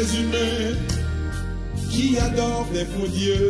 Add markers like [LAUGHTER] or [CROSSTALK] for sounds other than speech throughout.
les humains qui adorent des faux dieux,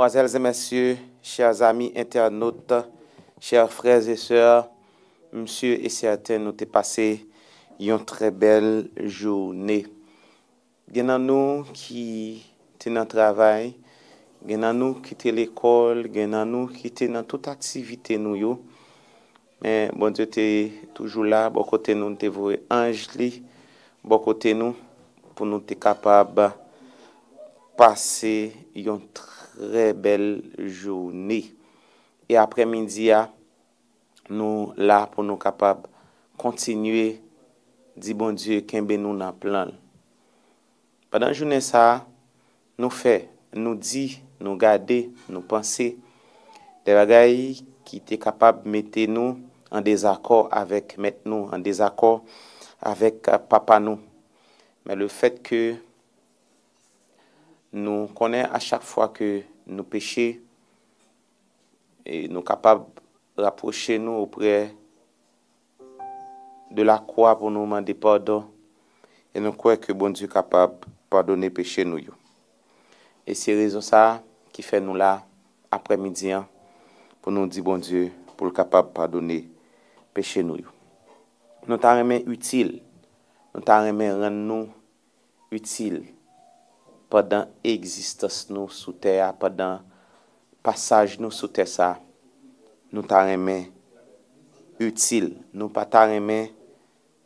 Mesdemoiselles et messieurs, chers amis internautes, chers frères et sœurs, monsieur et certains nous t'est passé une très belle journée. Gen nan nou ki te nan travay, gen nan nou ki te l'ekol, gen nan nou ki te nan tout aktivite nou yo. Men bon Diyo te toujou la, bo kote nou te vwe anj li, bo kote nou pou nou te kapab pase yon tra. tre bel jouni. E apre midi ah, ya, nou la pou nou kapab kontinue di bon Diyo kenbe nou nan plan. Padan jounen sa, nou fe, nou di, nou gade, nou panse, de bagay ki te kapab mette nou an dezakor avek met nou, an dezakor avek papa nou. Men le fet ke nou konen a chak fwa ke nou peche, e nou kapab raproche nou opre de la kwa pou nou mande pardon, e nou kwe ke bon Dieu kapab pardonne peche nou yo. E se rezon sa ki fe nou la apre midyan pou nou di bon Dieu pou l kapab pardonne peche nou yo. Nou ta remen util, nou ta remen ren nou util, padan egzistas nou sou tè a, padan pasaj nou sou tè sa, nou ta remè util, nou pa ta remè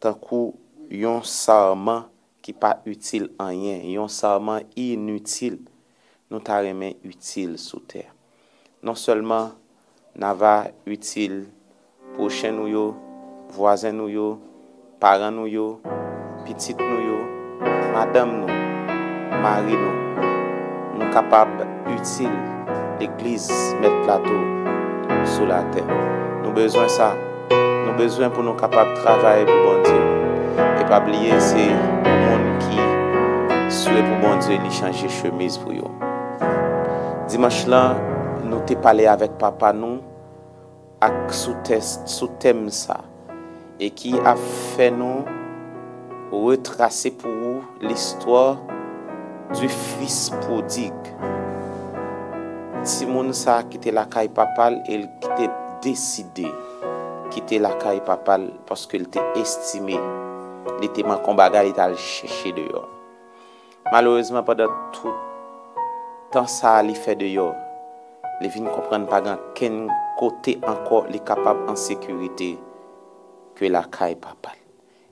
tankou yon sarman ki pa util anyen, yon sarman inutil, nou ta remè util sou tè. Non selman nava util pochen nou yo, voazen nou yo, paran nou yo, pitit nou yo, madam nou, mari nou, nou kapab util l'Eglise met plato sou la ter. Nou bezwen sa, nou bezwen pou nou kapab travaye pou bon Diyo. E pa bliye se moun ki sou e pou bon Diyo li chanje chemise pou yo. Dimanche lan, nou te pale avek papa nou ak sou, test, sou tem sa. E ki a fe nou retrase pou ou l'histoire du fis prodig. Ti moun sa kite lakay papal, el kite deside kite lakay papal paske el te estime li te man kon bagay tal chèche deyo. Malouzman padan tout tan sa li fè deyo, li vin kompren pagan ken kote anko li kapab an sekurite ke lakay papal.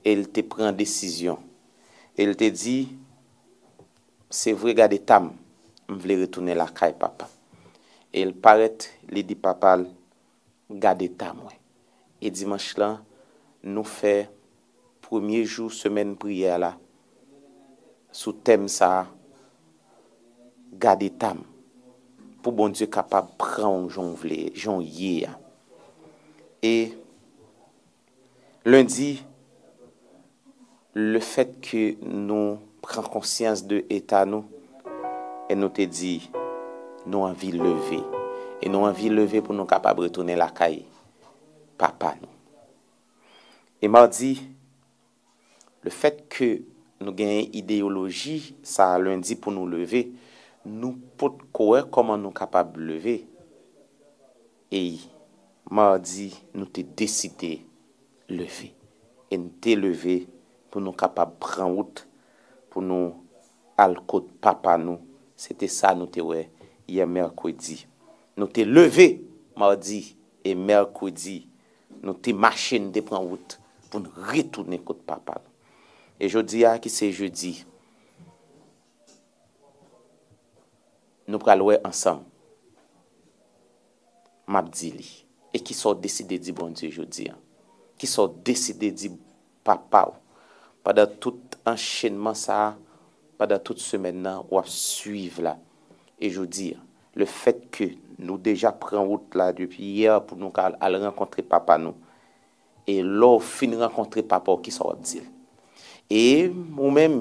El te pren desisyon. El te di, se vre gade tam, m vle retoune la kay papa. El paret li di papal gade tam wè. E dimanche lan, nou fè premier jou semen priye la sou tem sa gade tam pou bon Diyo kapab pran joun vle, joun ye ya. E lundi, le fèt ke nou pran konsyans de etan nou, e nou te di, nou anvi leve, e nou anvi leve pou nou kapab retounen lakay, papa nou. E mardi, le fet ke nou genyen ideologi, sa lundi pou nou leve, nou pot kowe koman nou kapab leve. E mardi, nou te deside leve. E nou te leve pou nou kapab pran wout pou nou al kote papa nou. Sete sa nou te we, ye merkwedi. Nou te leve mardi e merkwedi. Nou te mache nou de pran wout pou nou retoune kote papa nou. E jodi a ki se jodi, nou pral we ansam. Mabdi li. E ki so deside di bon di jodi a. Ki so deside di papa ou. Padan tout enchenman sa, padan tout semen nan, wap suive la. E jou dir, le fet ke nou deja pren wout la depi yer pou nou kal al renkontre papa nou. E lò fin renkontre papa ou ki sa wap dil. E mou mèm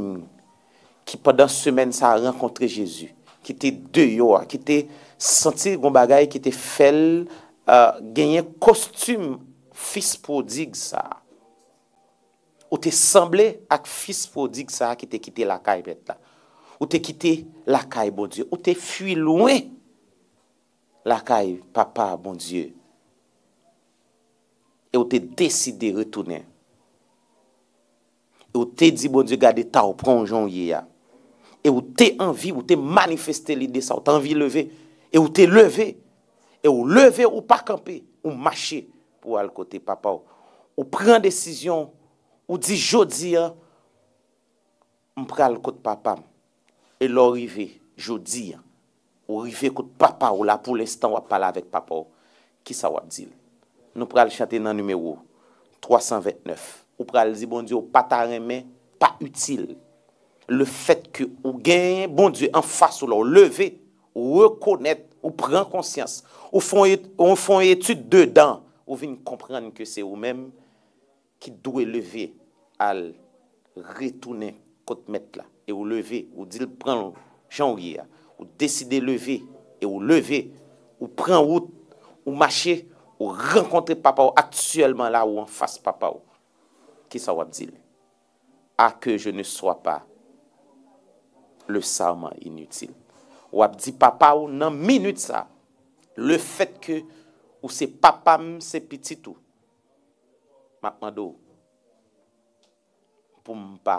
ki padan semen sa renkontre Jezu, ki te deyo, ki te senti goun bagay, ki te fel, uh, genyen kostume fis prodig sa. ou te semblé ak fils prodig sa ki te kite la kay bet la. Ou te kite la kay bon Diyo. Ou te fui loin la kay papa bon Diyo. E ou te deside retounen. E ou te di bon Diyo gade ta ou pronjon ye ya. E ou te anvi, ou te manifeste li de sa, ou te anvi leve. E ou te leve. E ou leve ou pa kampe, ou mache pou al kote papa ou. Ou pren desisyon ou di jodi an, m pral kote papam, e lor rive jodi an, ou rive kote papa ou la pou l'estan wap pala vek papa ou, ki sa wap dil? Nou pral chate nan numero 329, ou pral zi bon diyo patareme, pa util. Le fet ke ou gen, bon diyo, an fas ou la ou leve, ou rekonet, ou pren konsyans, ou fon, et, fon etude dedan, ou vin komprenn ke se ou menm ki dwe leve al retounen kote met la, e ou leve, ou dil pran janvye ya, ou deside leve, e ou leve, ou pran wout, ou mache, ou renkontre papa ou aktuelman la ou an fase papa ou. Ki sa wap dil? A ke je ne swa pa le sarman inutil. Wap di papa ou nan minute sa. Le fet ke ou se papam se pititou. Mapman do ou. pou m pa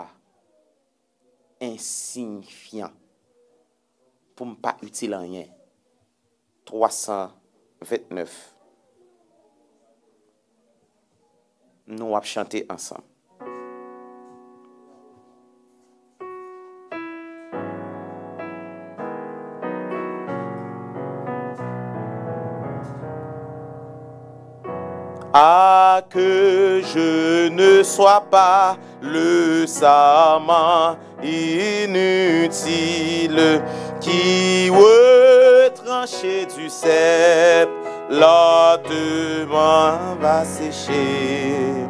insignifiant, pou m pa utile an yen. 329. Nou ap chante ansan. Ah que je ne sois pas le serment inutile qui retranché du cep lentement va sécher.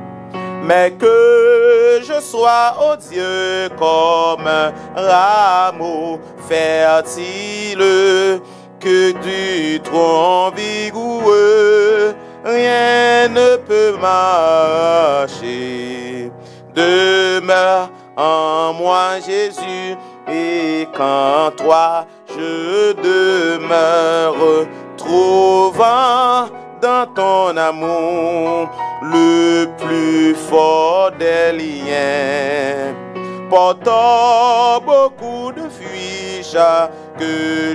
Mais que je sois, Dieu, comme un rameau fertile, que du tronc vigoureux, rien ne peut marcher. Demeure en moi, Jésus, et quand toi je demeure, trouvant dans ton amour le plus fort des liens. Portant beaucoup de fuis chaque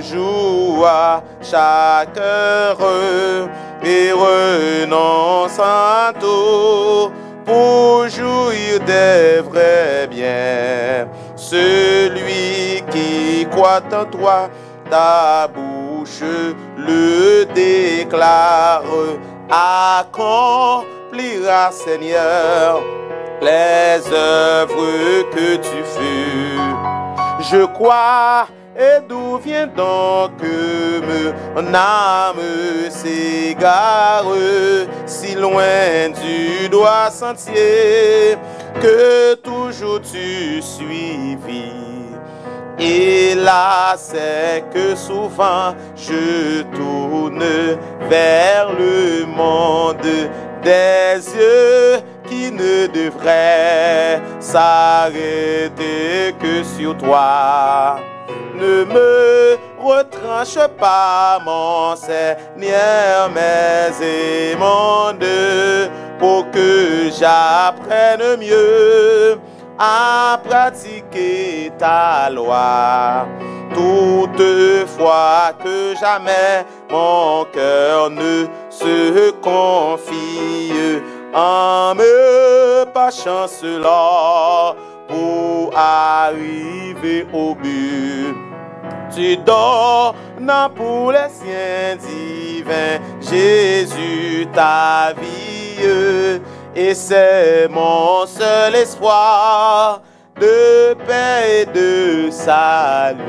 jour chaque heure et renonçant tout pour jouir des vrais biens. Celui qui croit en toi, ta bouche le déclare, accomplira Seigneur les œuvres que tu fus. Je crois, et d'où vient donc que mon âme s'égare si loin du droit sentier que toujours tu suivis? Et là, c'est que souvent je tourne vers le monde des yeux qui ne devraient s'arrêter que sur toi. Ne me retranche pas, mon Seigneur, mes émondes, pour que j'apprenne mieux à pratiquer ta loi. Toutefois que jamais mon cœur ne se confie en me pas chancelant pour arriver au but. tu donnes pour les siens divins. Jésus, ta vie, et c'est mon seul espoir de paix et de salut.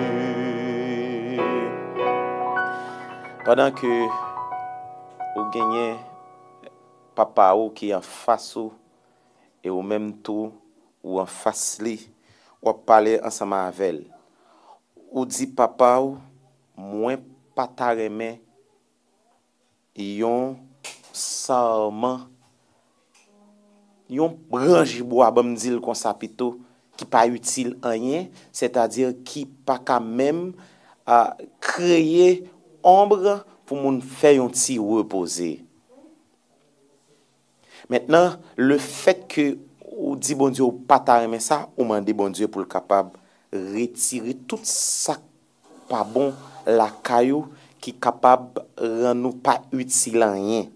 Pendant que vous gagnez papa ou qui est en face ou, et au même tour ou en face li, ou parler ensemble avec elle. ou di papa ou, mwen pataremen yon sarman, yon branjibou abam dil kon sapito ki pa util anyen, se ta dir ki pa kamem a kreye ombre pou moun fè yon ti repose. Mètnen, le fèt ke ou di bon Diyo ou pataremen sa, ou mande bon Diyo pou l kapab retire tout sak pa bon la kayou ki kapab ran nou pa utilan yen.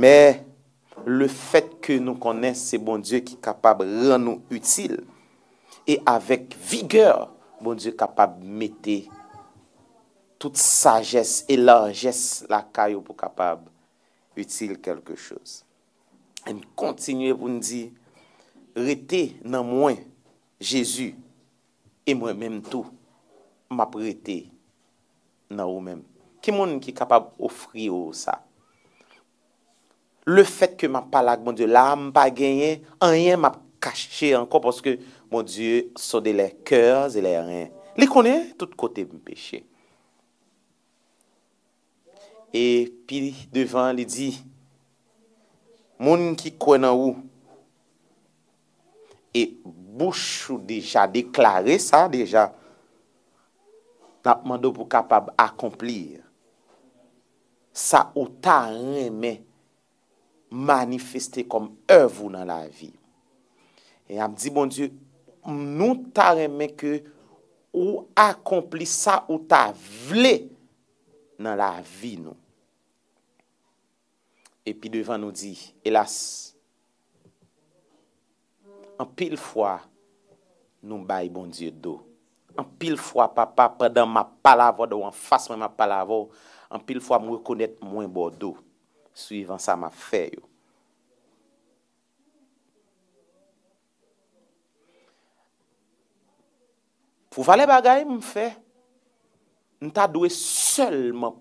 Men, le fet ke nou konen se bon Diyo ki kapab ran nou util, e avek vigeur, bon Diyo kapab mette tout sajes e larges la kayo pou kapab util kelke chos. En kontinye pou nou di, rete nan mwen Jezu e mwen menm tou map rete nan ou menm. Ki moun ki kapab ofri ou sa? Le fet ke map palak, moun die, la mpa genyen, anyen map kache anko, poske, moun die, sode le kèr, zè le ren. Li konen, tout kote mpeche. E pi devan li di, moun ki kwen an ou, E bouch ou deja deklare sa deja, napman do pou kapab akomplir. Sa ou ta reme manifeste kom ev ou nan la vi. E ap di bon Diyo, nou ta reme ke ou akompli sa ou ta vle nan la vi nou. E pi devan nou di, elas, an pil fwa nou bay bon diyo do. An pil fwa papa, padan ma palavo do, an fasman ma palavo, an pil fwa mwen konet mwen bo do, suivan sa ma fe yo. Fou vale bagay mwen fe, mwen ta dwe selman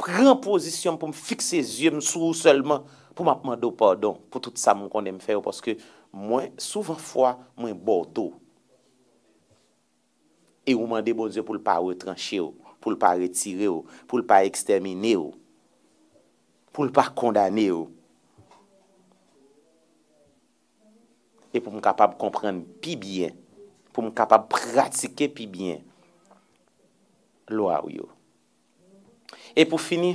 pren posisyon pou m fikse zye m sou selman pou m apman do pardon pou tout sa mwen konen m fe yo, poske mwen souvan fwa mwen bordo. E ou mande bon Diyo pou l pa retranche ou, pou l pa retire ou, pou l pa ekstermine ou, pou l pa kondane ou. E pou m kapab komprende pi bien, pou m kapab pratike pi bien, lo a ou yo. E pou fini,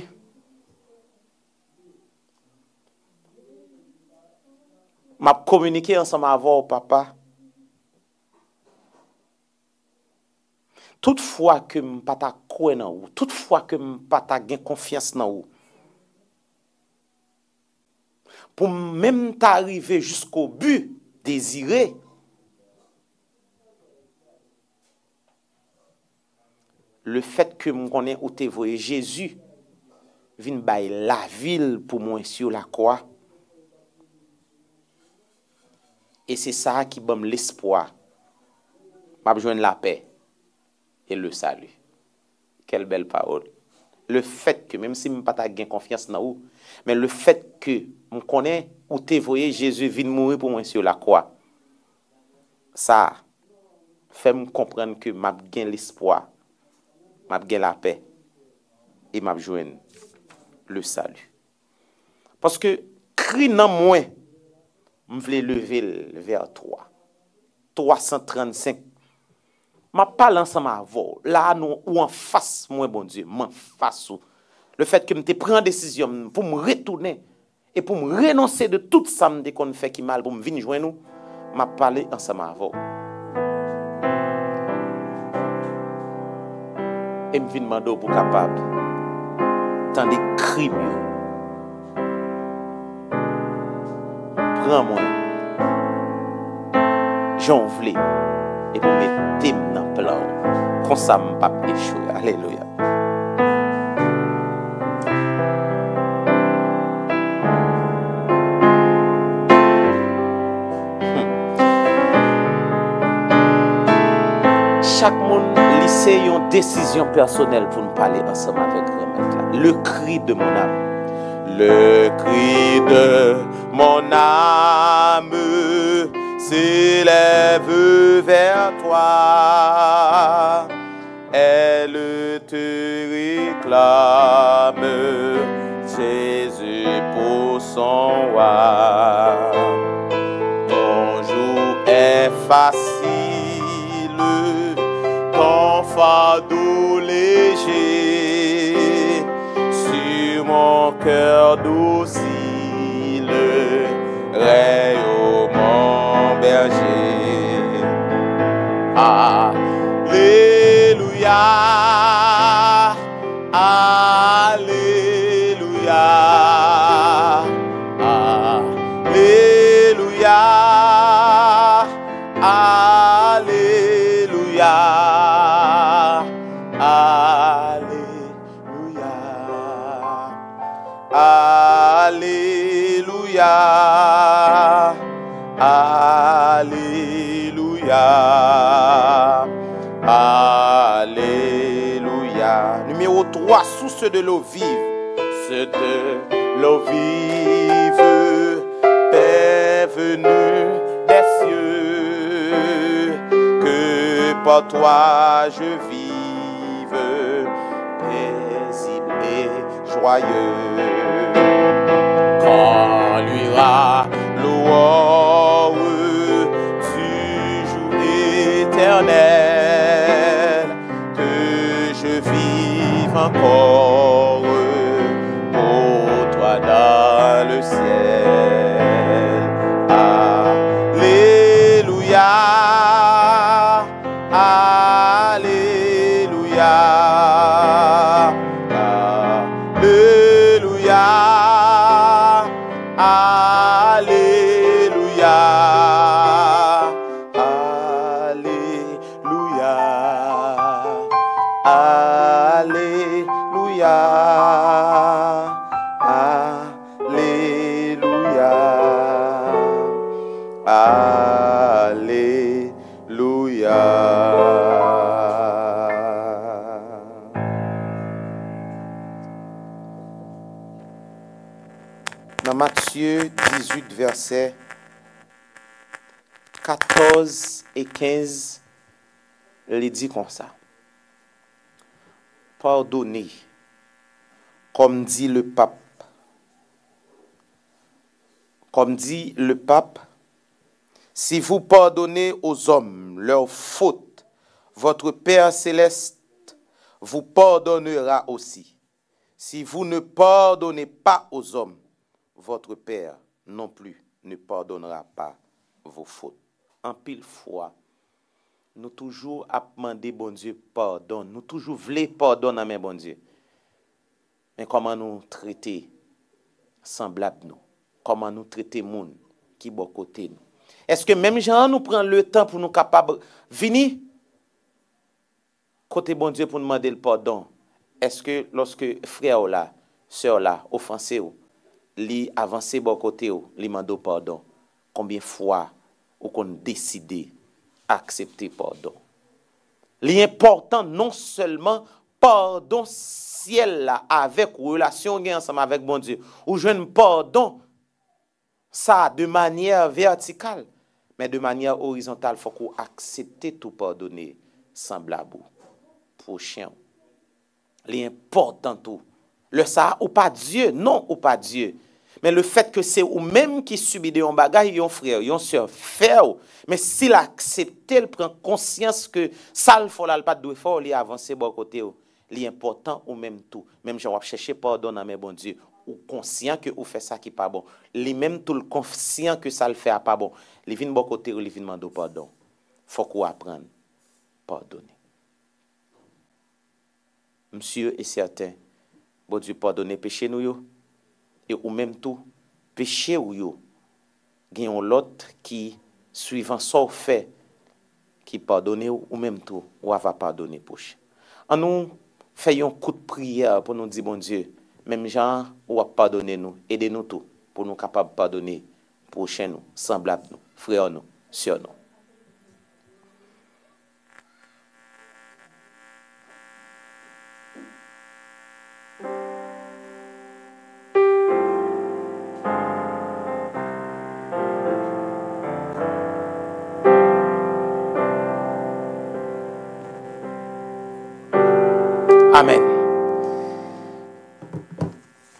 map komunike ansama avon ou papa. Tout fwa ke m pata kwen nan ou, tout fwa ke m pata gen konfians nan ou, pou mèm ta arrive jusqu'o bu dezire, le fèt ke m konen ou te voye Jésus, vin bay la vil pou mwen si ou la kwa, E se sa ki bom l'espoi. Mab jwen la pe. E le salu. Kel bel paol. Le fet ke, mèm si m pata gen konfians nan ou, men le fet ke m konen ou te voye Jezu vin mouri pou mwen syo la kwa. Sa, fèm komprenn ke mab gen l'espoi. Mab gen la pe. E mab jwen le salu. Paske kri nan mwen m vle level ver 3. 335. Ma pal ansan ma avou. La nou ou an fas mwen bon die. Man fas ou. Le fet ke m te pren desisyon pou m retounen. E pou m renonse de tout sa m de kon fè ki mal pou m vin jwen nou. Ma pale ansan ma avou. E m vin mando pou kapab. Tan de krim yo. J'en voulais et pour mettre dans le plan. Je ne pas échouer. Alléluia. chaque monde lycée une décision personnelle pour nous parler ensemble avec remède Le cri de mon âme. Le cri de mon âme s'élève vers toi. Elle te réclame, Jésus pour son roi. Ton jour est facile. Father. fardeau léger cœur docile, raye au mon berger. Alléluia, Alléluia, Alléluia, Alléluia. Numéro 3, source de l'eau vive. C'est de l'eau vive, Père venu des cieux, que par toi je vive, paisible et joyeux. Quand luira l'aurore que je vive encore versets 14 et 15, il dit comme ça. Pardonnez, comme dit le pape. Comme dit le pape, si vous pardonnez aux hommes leurs fautes, votre Père céleste vous pardonnera aussi. Si vous ne pardonnez pas aux hommes, votre Père non plus ne pardonnera pas vos fautes. En pile fois, nous toujours demander bon Dieu pardon, nous toujours voulons pardon mais bon Dieu. Mais comment nous traiter semblable nous? Comment nous traiter monde qui bon côté nous? Est-ce que même gens nous prend le temps pour nous capables venir côté bon Dieu pour nous demander le pardon? Est-ce que lorsque frère ou là, sœur là, offensé ou, li avanse bo kote ou, li mando pardon, konbyen fwa ou kon deside aksepte pardon. Li important non selman pardon siel la avek ou relasyon gen ansama avek bon Diyo, ou jwen pardon sa de manyer vertikal, men de manyer horizontal fok ou aksepte tou pardonne semblabou. Prochien ou. Li important ou. Le sa ou pa Diyo, non ou pa Diyo, Men le fet ke se ou menm ki subi de yon bagay, yon frè, yon sè, fè ou. Men si l'akseptè, l'pren konsyans ke sal fol al pat dwe fò, li avansè bo kote ou. Li important ou menm tou. Menm jan wap chèche pardon nan men bon Diyo. Ou konsyans ke ou fè sa ki pa bon. Li menm tou l'konsyans ke sal fè a pa bon. Li vin bo kote ou, li vin mando pardon. Fòk ou apren. Pardonne. Msyè e sèrten, bo Diyo pardonne peche nou yo. e ou menm tou peche ou yo gen yon lot ki suivan sa ou fe ki padone ou ou menm tou ou ava padone poche. An nou fè yon kout priya pou nou di bon Diyo, menm jan ou ap padone nou, ede nou tou pou nou kapab padone poche nou, semblab nou, freyon nou, syon nou.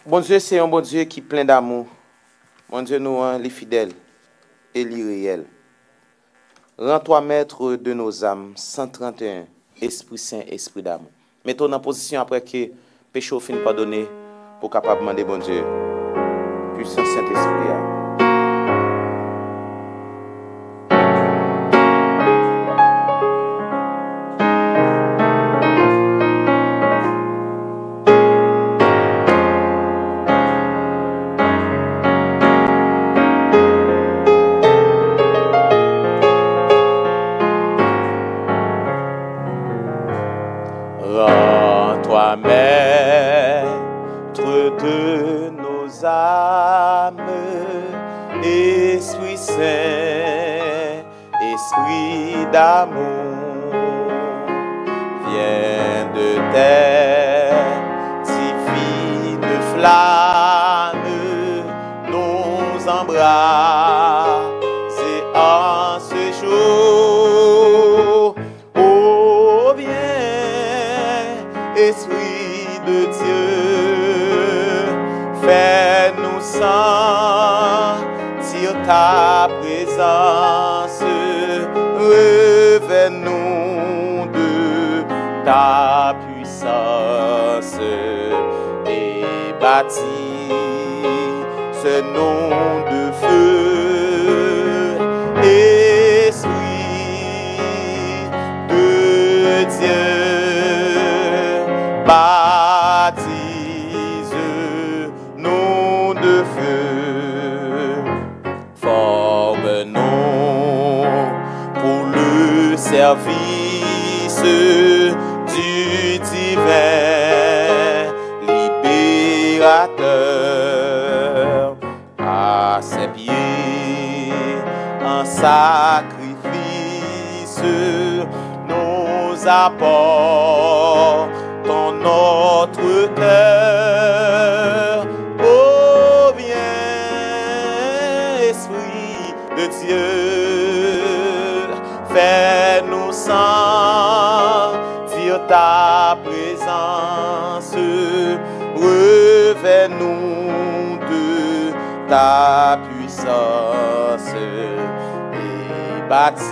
Bon Dieu, c'est un bon Dieu qui est plein d'amour. Bon Dieu, nous, hein, les fidèles et les réels. Rends-toi maître de nos âmes. 131. Esprit Saint, Esprit d'amour. Mettons en position après que péché au fin pardonné pour capable demander bon Dieu. Puissant Saint-Esprit. Baptise nom de feu, forme-nous pour le service du divin libérateur. À ses pieds un sacrifice nous apportons notre cœur ta présence revêt-nous de ta puissance et bâtis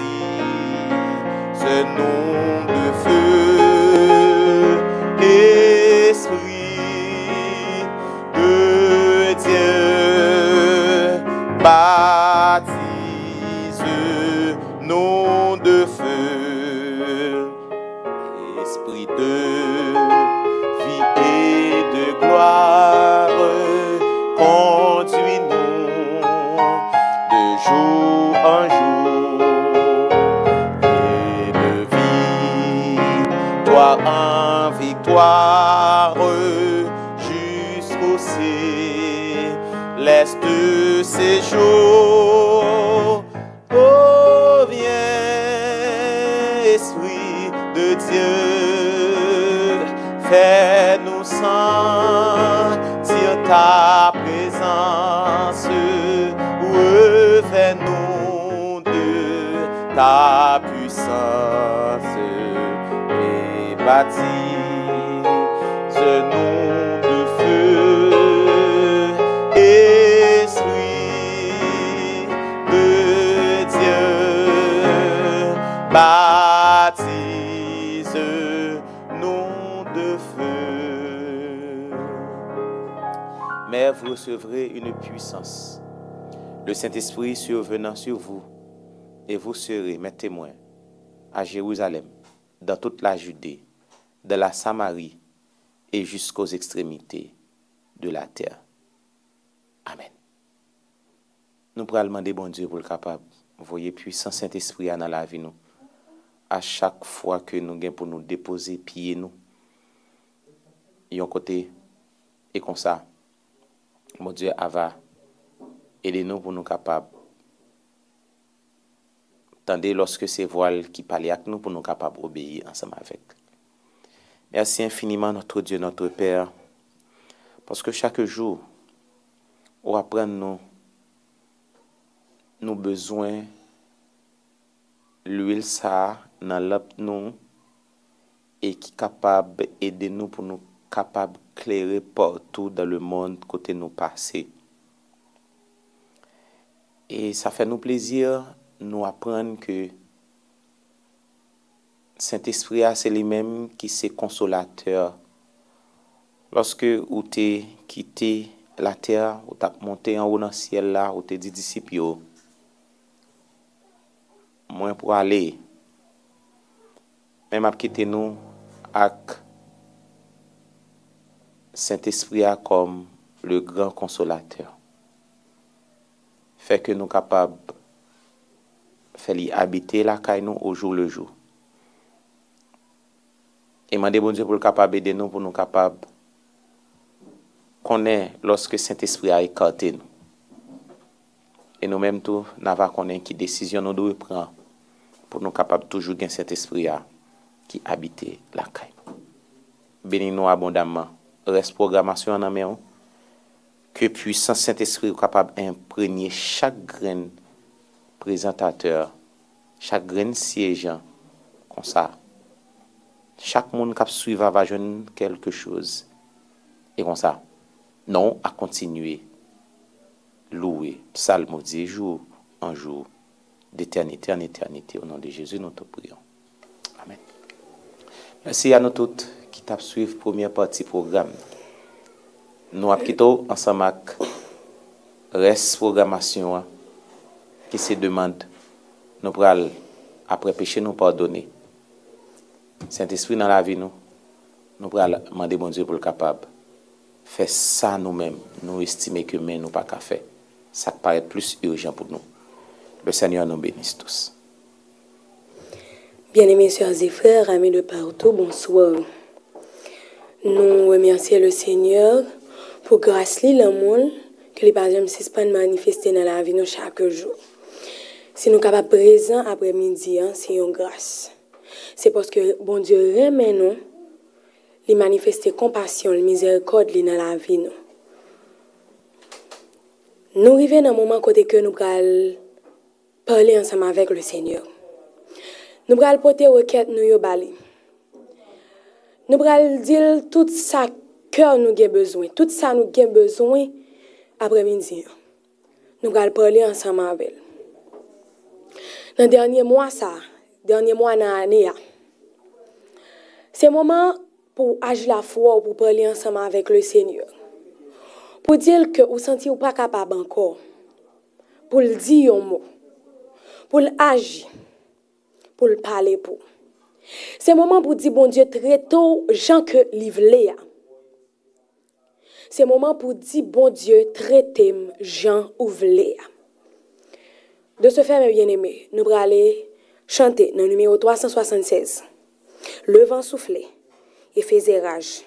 ce nom de feu. Vous recevrez une puissance. Le Saint-Esprit survenant sur vous, et vous serez mes témoins à Jérusalem, dans toute la Judée, de la Samarie et jusqu'aux extrémités de la terre. Amen. Nous pourrons demander bon Dieu pour le capable. Voyez puissant Saint-Esprit dans la vie nous. À chaque fois que nous gagnons pour nous déposer pieds nous. Yon côté et comme ça. Mon Dieu, Ava, aidez-nous pour nous capables. Tendez lorsque c'est voile qui parle avec nous pour nous capables d'obéir ensemble avec. Merci infiniment, notre Dieu, notre Père, parce que chaque jour, on apprend nous nos besoins, l'huile ça dans l'âme nous, et qui est capable d'aider nous pour nous capables éclairer partout dans le monde côté nous passer. Et ça fait nous plaisir nous apprendre que Saint-Esprit c'est lui-même qui c'est consolateur. Lorsque ou t'es quitté la terre, ou t'as monté en haut dans le ciel là, ou t'es dit disciple, moins pour aller. Même à quitter nous avec Saint-Esprit a comme le grand consolateur. Fait que nous capables faire l'y habiter la caille nous au jour le jour. Et demander bon Dieu pour le capable aider nous, pour nous capables connaître lorsque Saint-Esprit a écarté nous. Et nous même tout, nous va connaître qui décision nous devons prendre pour nous capables toujours gagner Saint-Esprit qui habite la caille. Bénis-nous abondamment Reste programmation en main. Que puissant Saint-Esprit soit capable d'imprégner chaque grain présentateur, chaque grain siégeant, comme ça. Chaque monde qui suit va joindre quelque chose. Et comme ça, non à continuer, louer, psalmodier jour en jour, d'éternité en éternité. Au nom de Jésus, nous te prions. Amen. Merci à nous toutes qui t'ont suivi première partie du programme. Nous avons quitté ensemble avec reste programmation hein, qui se demande. Nous pourrons, après péché, nous pardonner. Saint-Esprit dans la vie, nous, nous pourrons demander bon Dieu pour le capable. Faire ça nous-mêmes, nous estimer que nous nous pas qu'à faire. Ça paraît plus urgent pour nous. Le Seigneur nous bénisse tous. Bien-aimés sœurs et frères, amis de partout, bonsoir. Nous remercions le Seigneur pour grâce que les suspendent manifester dans la vie nous chaque jour. Si nous sommes capables présent après-midi, hein, c'est une grâce. C'est parce que bon Dieu remet nous, il manifester compassion, la miséricorde dans la vie nous. Nous arrivons dans un moment côté que nous allons parler ensemble avec le Seigneur. Nous allons porter requête nous Nou pral dil tout sa kèr nou gen bezwen, tout sa nou gen bezwen apre midi. Nou pral pale ansanman avèl. Nan dernye mwa sa, dernye mwa nan anè ya, se mwaman pou aj la fwa ou pou pale ansanman avèk le sènyor. Pou dil ke ou senti ou pa kapab ankor, pou l di yon mwa, pou l aji, pou l pale pou. Le moment pour dire, bon Dieu, très tôt, Jean que livre C'est moment pour dire, bon Dieu, traitez Jean ouvlé. De ce fait, mes bien-aimés, nous allons chanter le numéro 376. Le vent soufflé et faisait rage.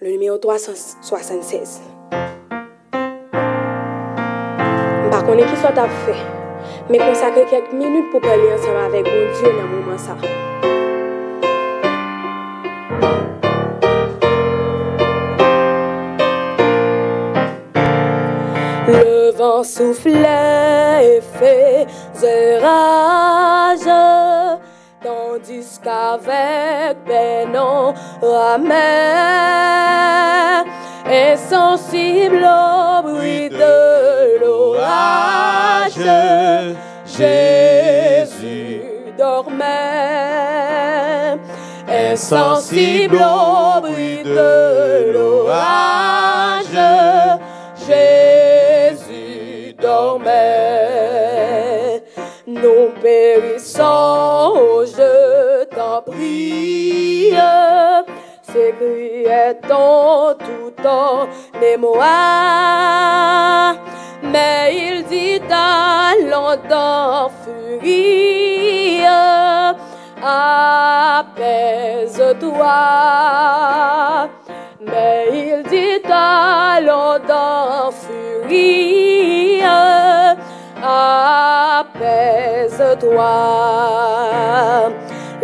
Le numéro 376. Par contre, qui soit fait, mais consacrer quelques minutes pour parler ensemble avec mon Dieu dans le moment ça. Le vent soufflait et faisait rage, tandis qu'avec peine on ramait, insensible au bruit de l'orage, Jésus dormait, insensible au bruit de l'orage. Jésus dormait. Nous périssons, je t'en prie. S'écriait en tout temps moi. Mais il dit à longtemps furie. Apaise-toi. Mais il dit à l'odeur furie, apaise-toi.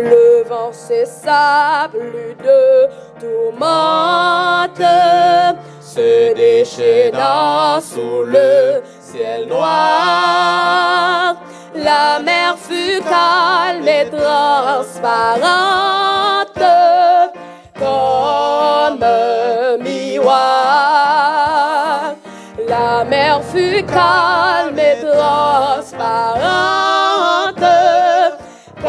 Le vent cessa, plus de tourmente, se déchaîna sous le ciel noir. La mer fut calme et transparente comme miroir. La mer fut calme et transparente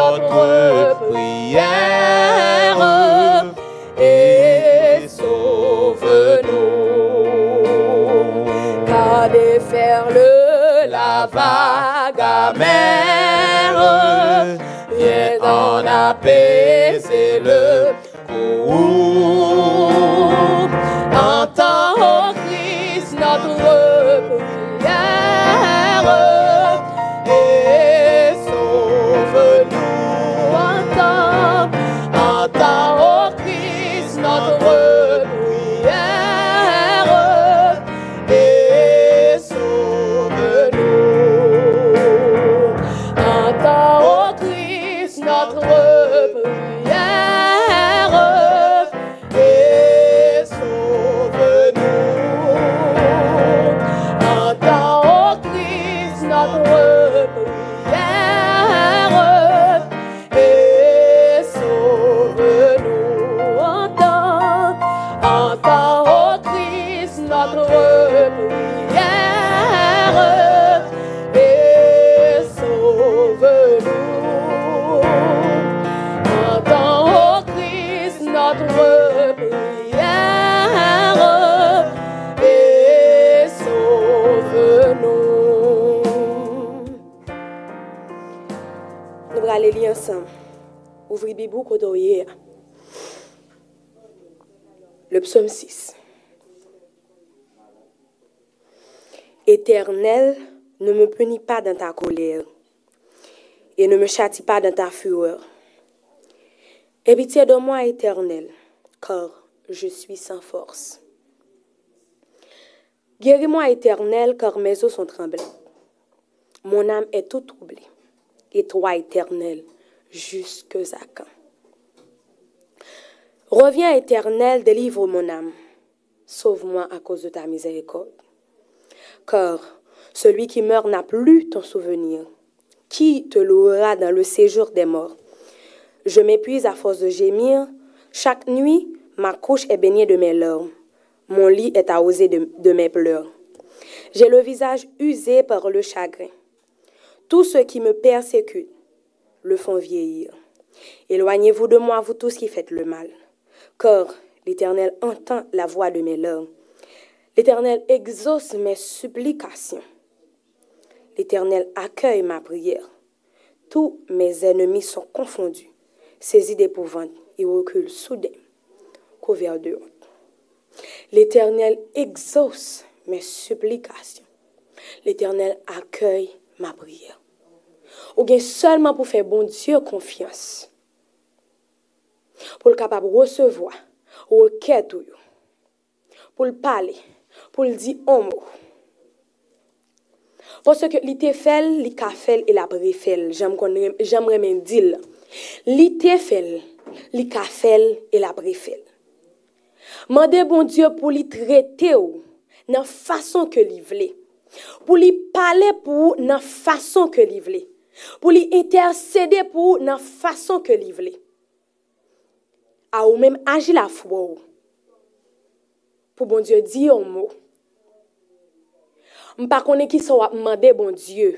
notre prière et sauve-nous. Car déferle la vague amère, viens en apaiser le courroux. Le psaume 6. Éternel, ne me punis pas dans ta colère et ne me châtie pas dans ta fureur. Aie pitié de moi, Éternel, car je suis sans force. Guéris-moi, Éternel, car mes os sont tremblés. Mon âme est toute troublée. Et toi, Éternel, jusque à quand? Reviens, Éternel, délivre mon âme. Sauve-moi à cause de ta miséricorde. Car celui qui meurt n'a plus ton souvenir. Qui te louera dans le séjour des morts? Je m'épuise à force de gémir. Chaque nuit, ma couche est baignée de mes larmes. Mon lit est arrosé de, de mes pleurs. J'ai le visage usé par le chagrin. Tous ceux qui me persécutent le font vieillir. Éloignez-vous de moi, vous tous qui faites le mal. Car l'Éternel entend la voix de mes larmes. L'Éternel exauce mes supplications. L'Éternel accueille ma prière. Tous mes ennemis sont confondus. Saisis d'épouvante, ils reculent soudain, couverts de honte. L'Éternel exauce mes supplications. L'Éternel accueille ma prière. Ou gen seulement pou fè bon Diyo konfians. Pou l kapab resevoa, ou ket ou yo. Pou l pale, pou l di omo. Pwosè ke li te fel, li ka fel, e la pre fel. Jam, jam remen dil. Li te fel, li ka fel, e la pre fel. Mande bon Diyo pou li trete ou nan fason ke li vle. Pou li pale pou nan fason ke li vle. pou li intercede pou nan fason ke li vle. A ou menm aji la fwa ou, pou bon Diyo di yon mou. Mpa konen ki sa wap mande bon Diyo,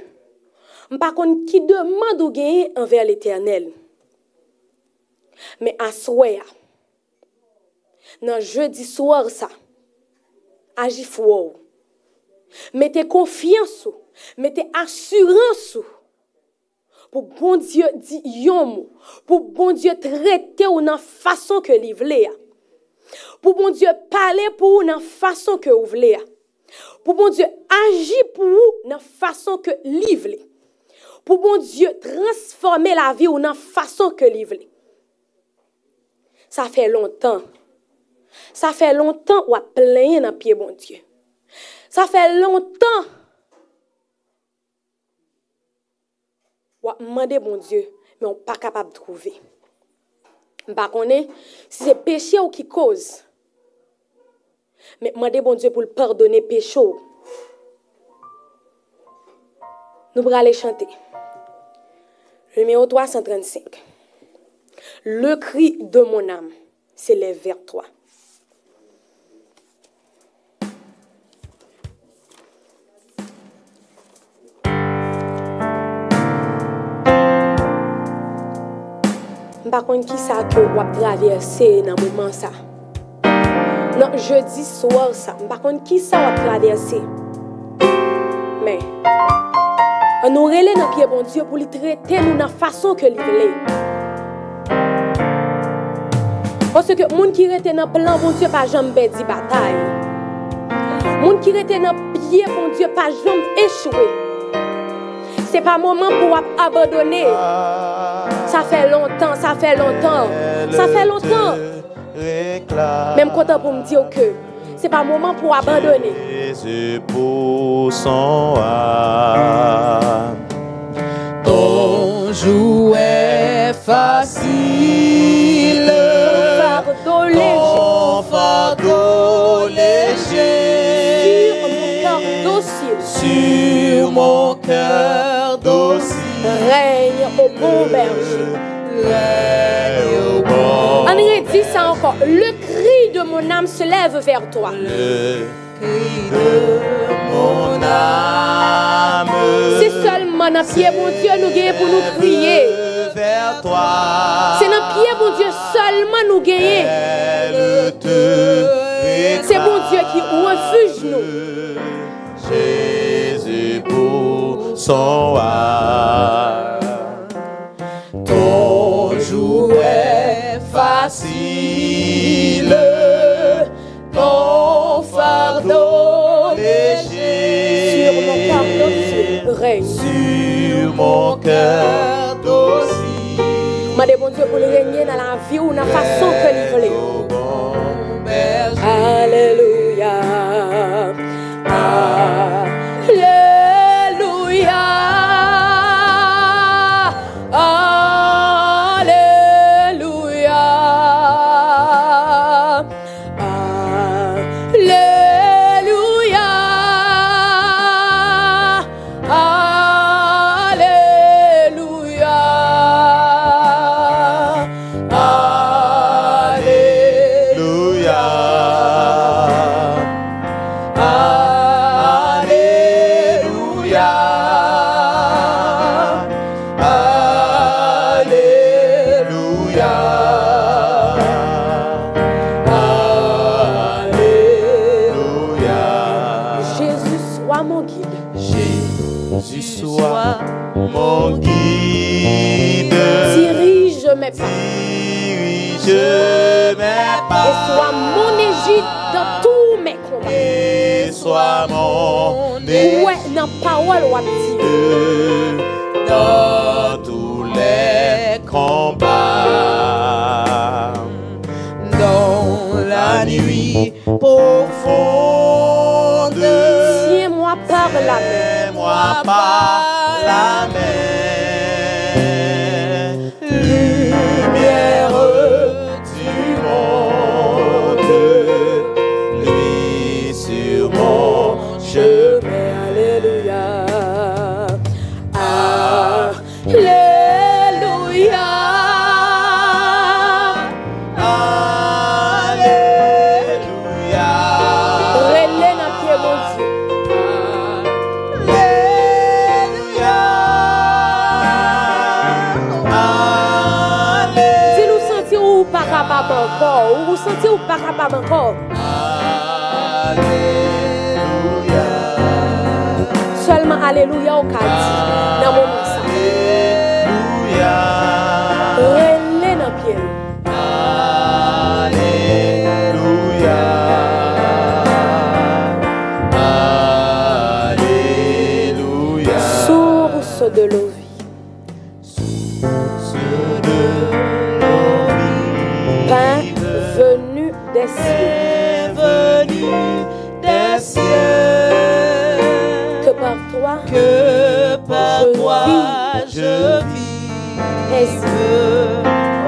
mpa konen ki deman ou genye anver l'Eternel. Men aswe ya, nan jeudi swar sa, aji fwa ou. Mete konfians ou, mete asurans ou, pou bon Diyo di yon mou, pou bon Diyo trete ou nan fason ke li vle ya, pou bon Diyo pale pou ou nan fason ke ou vle ya, pou bon Diyo aji pou ou nan fason ke li vle, pou bon Diyo transforme la vi ou nan fason ke li vle. Sa fe lontan, sa fe lontan wap plenye nan piye bon Diyo, sa fe lontan wap mande bon Diyo, men ou pa kapab trouve. Mpa konen, si se peche ou ki koz, men mande bon Diyo pou l'pardonne peche ou. Nou prale chante. Numéro 335. Le cri de mon âme s'élève vers toi. pa kon ki sa ke wap traverse nan mouman sa. Nan jeudi swar sa, m pa kon ki sa wap traverse. Men, an nou rele nan piye bon Diyo pou li trete nou nan fason ke li vle. Pwese ke moun ki rete nan plan bon Diyo pa jom bedi batay. Moun ki rete nan piye bon Diyo pa jom echwe. Se pa mouman pou wap abadone. Ça fait longtemps, ça fait longtemps. Ça fait longtemps. Même content pour me dire que c'est pas moment pour abandonner. Jésus pour son âme. Ton jouet facile. Fardeau léger Ton fardeau léger. sur mon cœur docile. Sur mon cœur. Règne au bon berger. Dit ça encore. Le cri de mon âme se lève vers toi. Le cri de mon âme. C'est seulement dans pied, mon Dieu, nous gagnons pour nous crier. Vers toi. C'est dans pied, mon Dieu, seulement nous gagnons. C'est mon Dieu qui refuge nous sont à. Ton jour est facile, ton fardeau léger. Sur mon cœur d'aussi. Demandez bon Dieu pour le régner dans la vie ou dans la façon que vous voulez. Alléluia. Et sois mon égide dans tous mes combats. Et sois mon Ouais, dans parole ou dans tous les combats. Dans la nuit profonde, Tiens-moi par la main. par la main. ou senti ou pa kapab ankor. Aleluya. Seleman aleluya ou ka di nan moun mousa. Aleluya.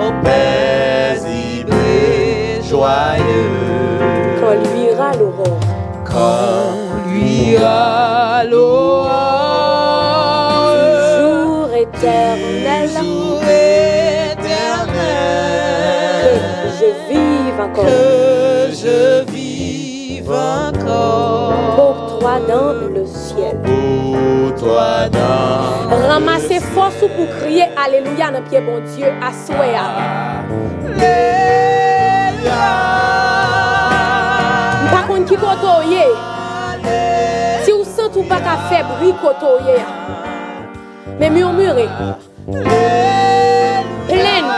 oh paisible et joyeux. Quand luira l'aurore. Quand luira l'aurore. Jour éternel. Jour éternel. Que je vive encore. Que je vive encore. Pour toi dans le ciel. Pour toi dans. Ramasser Force pour crier Alléluia dans pied bon Dieu à. Par contre, qui koto ye, si vous sentez ou pas qu'à faire bruit koto ye, mais murmurez, pleine,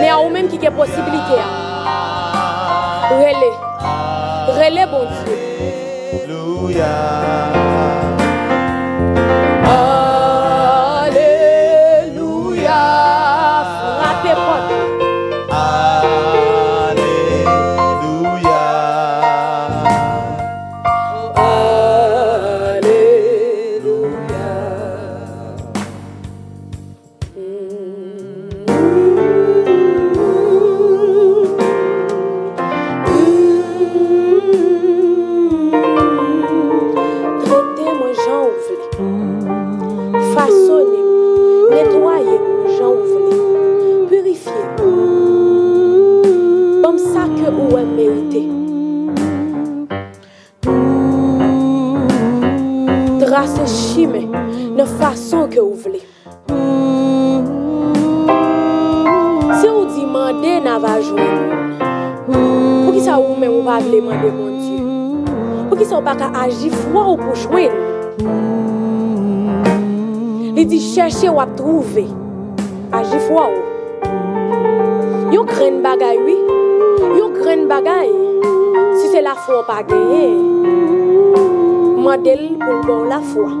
mais à vous même qui a possibilité. Relais, relais bon Dieu. Alléluia, fason ke ou vle. Se ou di mande nan va jwen, pou ki sa ou men ou pa vle mande moun Diyo. Pou ki sa ou pa ka aji fwa ou pou jwen. Li di chèche wap trouve, aji fwa ou. Yon kren bagay wè, oui. yon kren bagay, si se la fwa pa geye, mandel pou l'bon la fwa.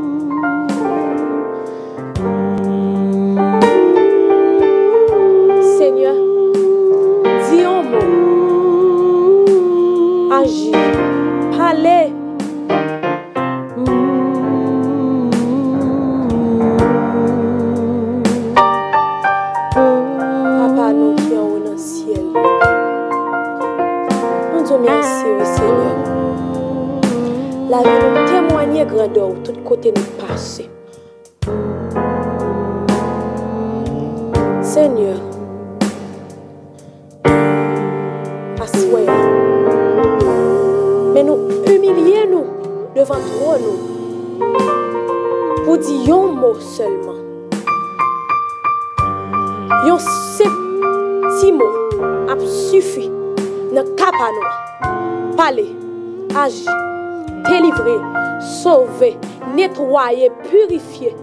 Nettoyer, purifier,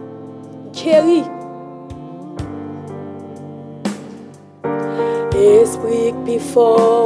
guérir. Esprit qui fort,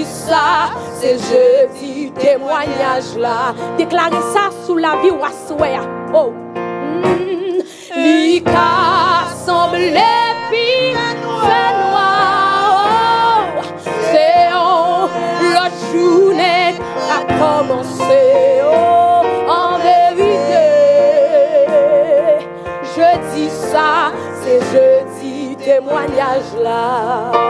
je dis ça, c'est jeudi témoignage là. Déclarez ça sous la vie ou à souhait. Oh. Mm. Li ka semble noir Se yon lot jounen a komanse oh, En vérité Je dis ça, c'est jeudi témoignage là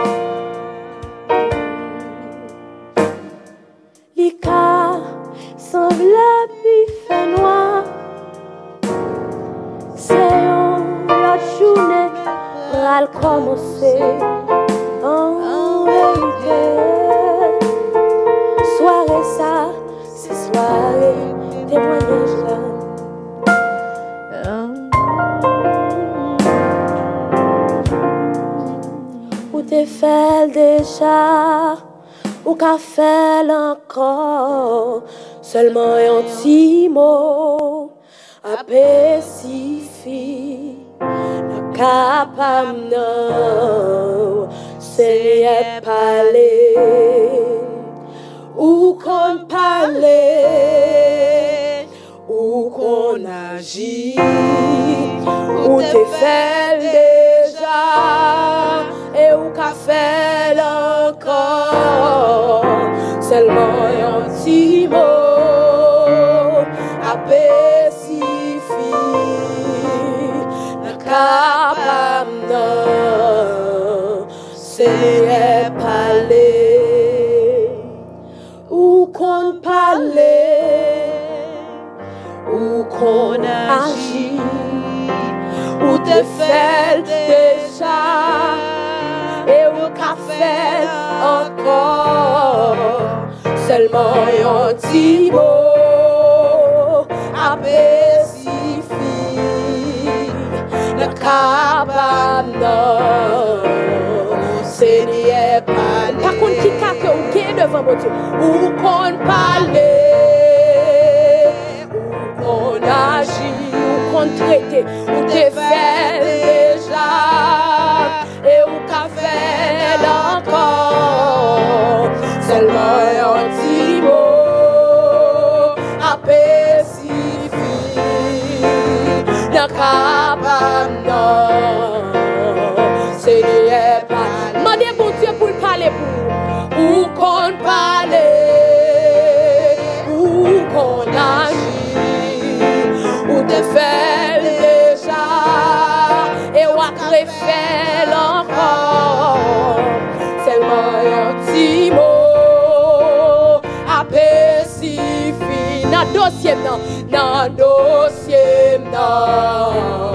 komanse En vérité Soirée ça, c'est soirée témoignage là. Ou te fel deja Ou ka fel ankor Seulement yon ti mot. La kapam nou Seye pale. Ou kon pale Ou kon aji. Ou te fel deja E ou ka fel ankon Selman yon ti seye pale, ou kon pale, ou kon agi ou te fel deja, e ou ka fel ankor, selman yon ti bo, apesifi, ne kabab nan. Se liye pale Par contre, ki ka ke ou gen devan mon Dieu Ou kon pale Ou kon agi Ou kon trete Ou te fel deja Et ou ka fel ankor Seulement yon ti mot Apesifi Nan kapam nan Se liye kon pale Ou kon agi Ou te fel deja Et ou akre fel ankor Seulement yon ti mot Apesifi Nan dosye nan Nan dosye nan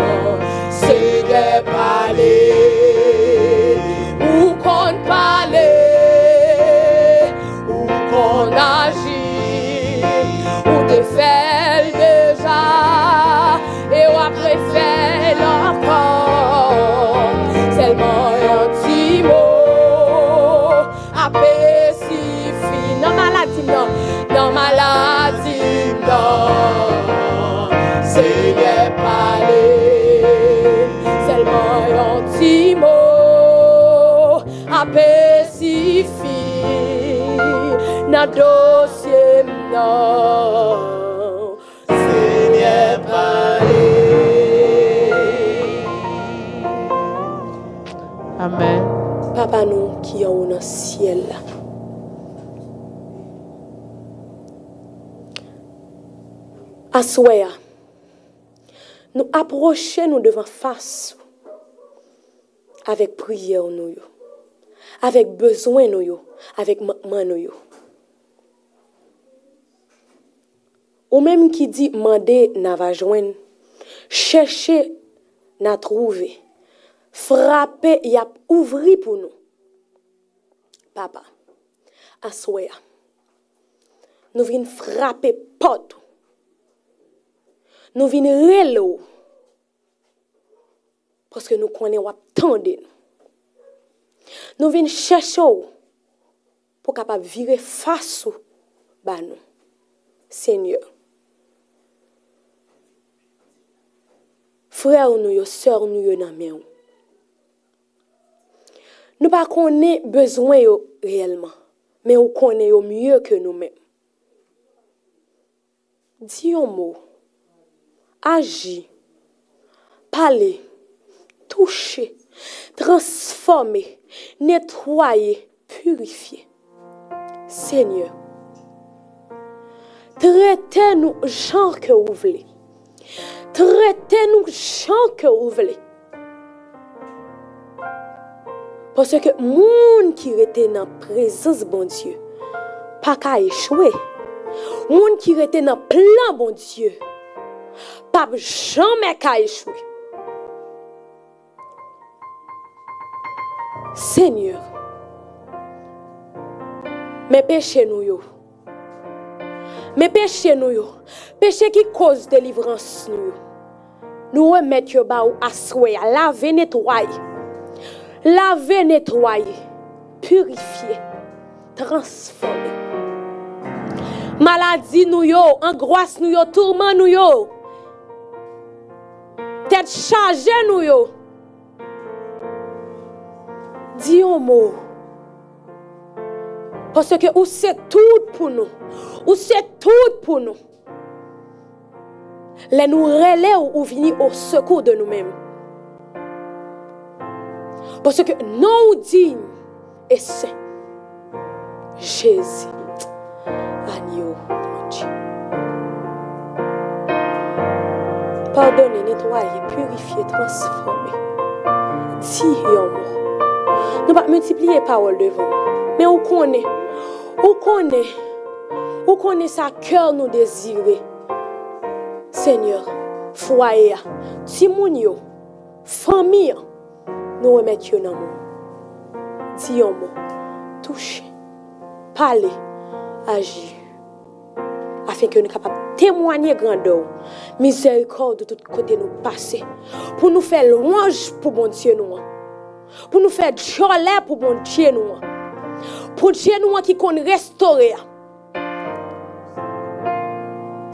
Nan dosye nan Se liye pale Amen. Papa nou ki yon ou nan siel la. Aswaya, nou aproche nou devan fas avèk priye ou nou yo, avèk bezwen Ou menm ki di mande na va jwen, chèche na trouve, frape yap ouvri pou nou. Papa, aswe ya, nou vin frape potou, nou vin relou, poske nou konen wap tende nou. Nou vin chèche ou, pou kapap vire fasou ba nou. Seigneur. Frè ou nou yo, sèr nou yo nan men ou. Nou pa konen bezwen yo reyelman, men ou konen yo mye ke nou men. Di yon mou, agi, parler, toucher, transformer, nettoyer, purifier. Seigneur, traitez-nous gens que vous trete nou chan ke ou vle. Pwese ke moun ki rete nan prezons bon Diyo, pa ka echwe. Moun ki rete nan plan bon Diyo, pa jame ka echwe. Senyor, me peche nou yo. Me peche nou yo. Peche ki koz delivrans nou yo. nous remettre au aswe, laver, nettoyer. Laver, nettoyer, purifier, transformer. Maladie nous yo, angoisse nous yo, tourment nous yo. Tête chargée nous yo. Dis un mot. Parce que ou c'est tout pour nous. Ou c'est tout pour nous. Les nous relais ou venir au secours de nous-mêmes. Parce que nous dignes et saint. Jésus. Agneau, mon Dieu. Pardonnez, nettoyez, purifiez, transformez. Dis un mot. Nous pas multiplier parole devant. Mais on connaît. On connaît. On connaît sa cœur nous désirer. Seigneur, fwaye ya, timoun yo, fami yo, nou remet yo nan moun. Ti yon moun, touche, pale, aji. Afin ke nou kapap temwanyer grandou, mizerikor de tout kote nou pase. Pou nou fe louange pou bon Diyo nou an. Pou nou fe jolè pou bon Diyo nou an. Pou Diyo nou an ki kon restore ya.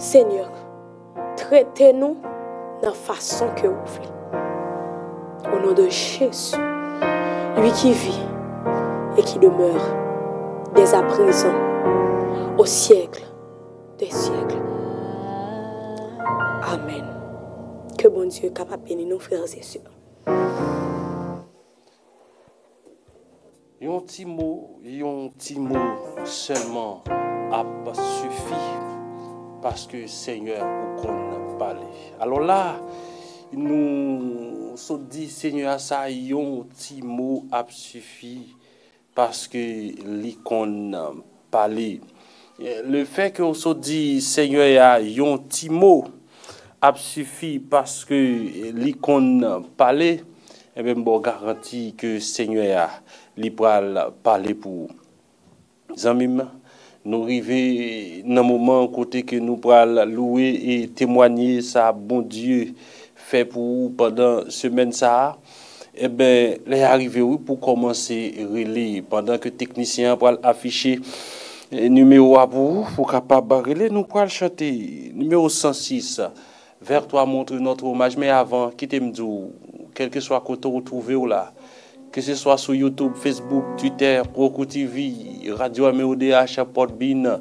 Seigneur, traitez-nous de la façon que vous voulez. Au nom de Jésus, lui qui vit et qui demeure dès à présent au siècle des siècles. Amen. Que bon Dieu capable bénir nos frères et sœurs. Yon petit mot, yon petit mot seulement a suffi parce que Seigneur ou qu'on pale. Alon la, nou so di senyo asa yon ti mou ap sufi paske li kon pale. Le fe ke ou so di senyo ya yon ti mou ap sufi paske li kon pale, e ben bo garanti ke senyo ya li pral pale pou zanmim. Nou rive nan mouman kote ke nou pral loue e temwanyi sa bon dieu fe pou ou pandan semen sa a. E ben, le arrive ou pou komanse rele. Pendan ke teknisyen pral afiche numero apou, pou kapab rele nou pral chante. Numero 106, vers toi montre notre omaj. Men avan, kite mdou, kelke swa koto ou trouve ou la. Que ce soit sur YouTube, Facebook, Twitter, Roku TV, Radio AMODH, Podbean,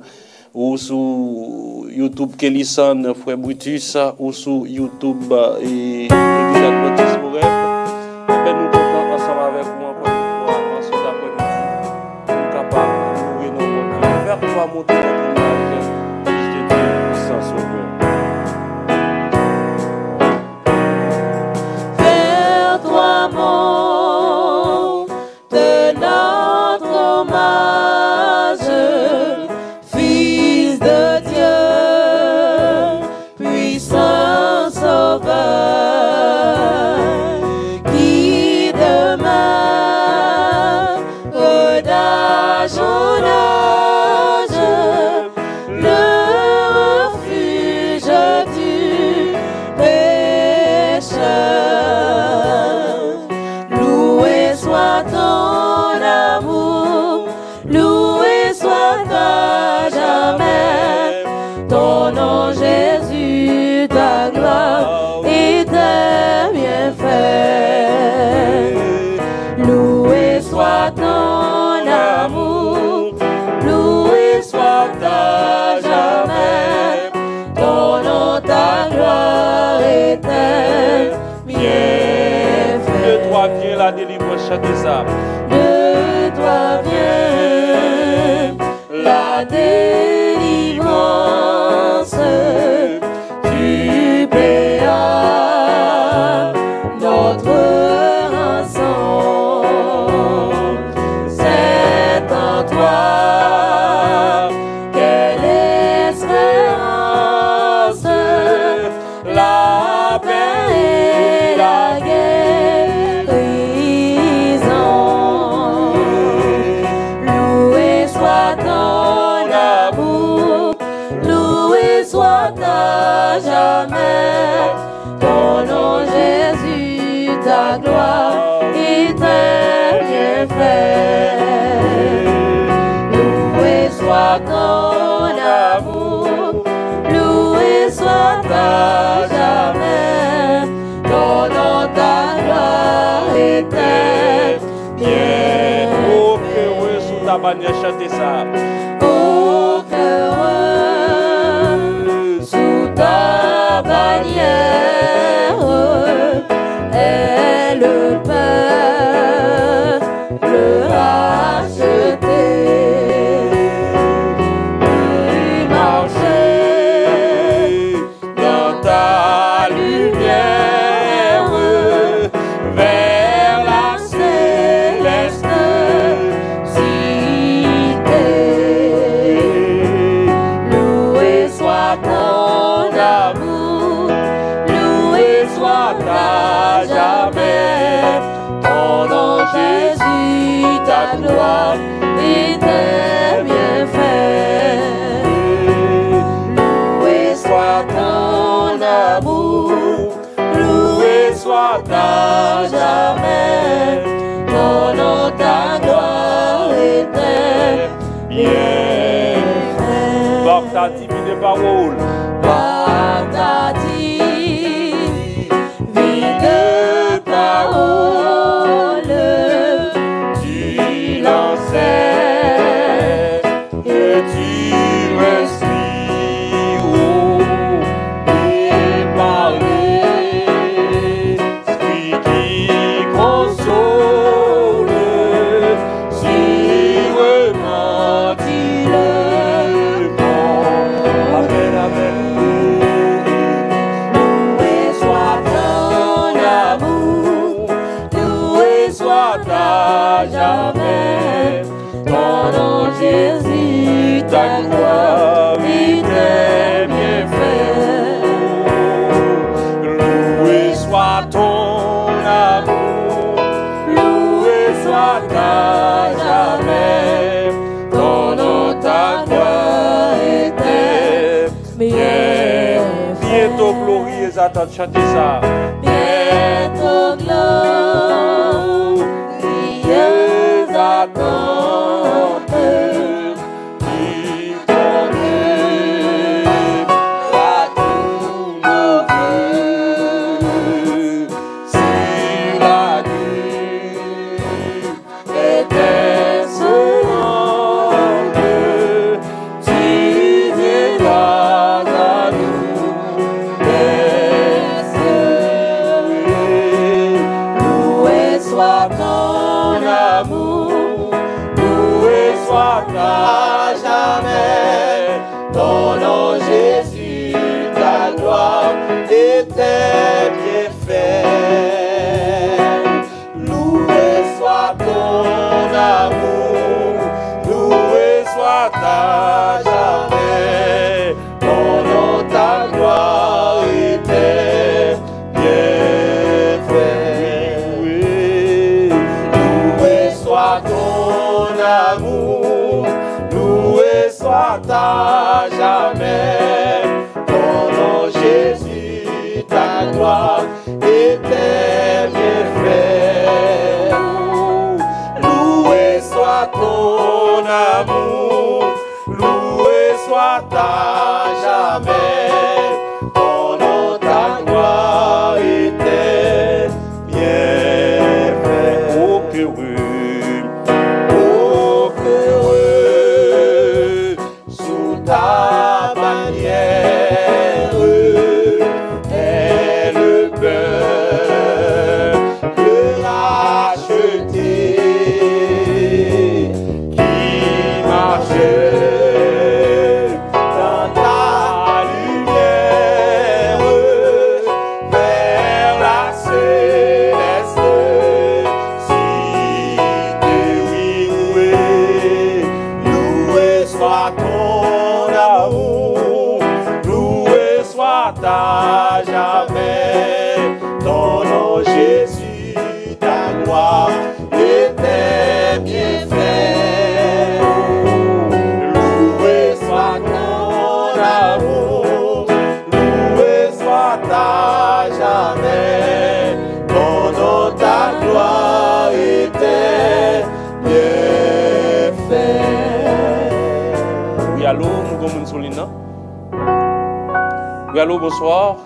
ou sur YouTube Kellyson, Frère Brutus, ou sur YouTube euh, et this up. Raoul. świata trzeciesa. Pietro glow, the years are gone. bonsoir.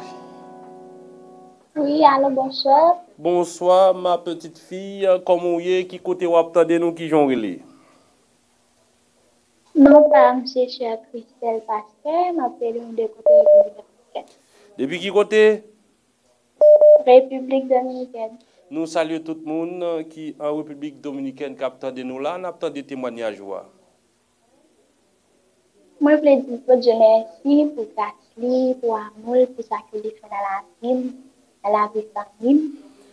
Oui, alo, bonsoir. Bonsoir, ma petite fille. Koman ouye, ki kote wap tade nou ki jan wile? Non, pa mse chè Christelle Pasteur, ma peli ou de kote Republik Dominikèn. Depi ki kote? Republik Dominikèn. Nou salye tout moun ki an Republik Dominikèn kap tade nou la, nap tade temwanyaj wwa. Mwen ple di pot jenè si pou kati. li, pou amoul, pou sa ki li fè nan la vim, nan la vim sa vim,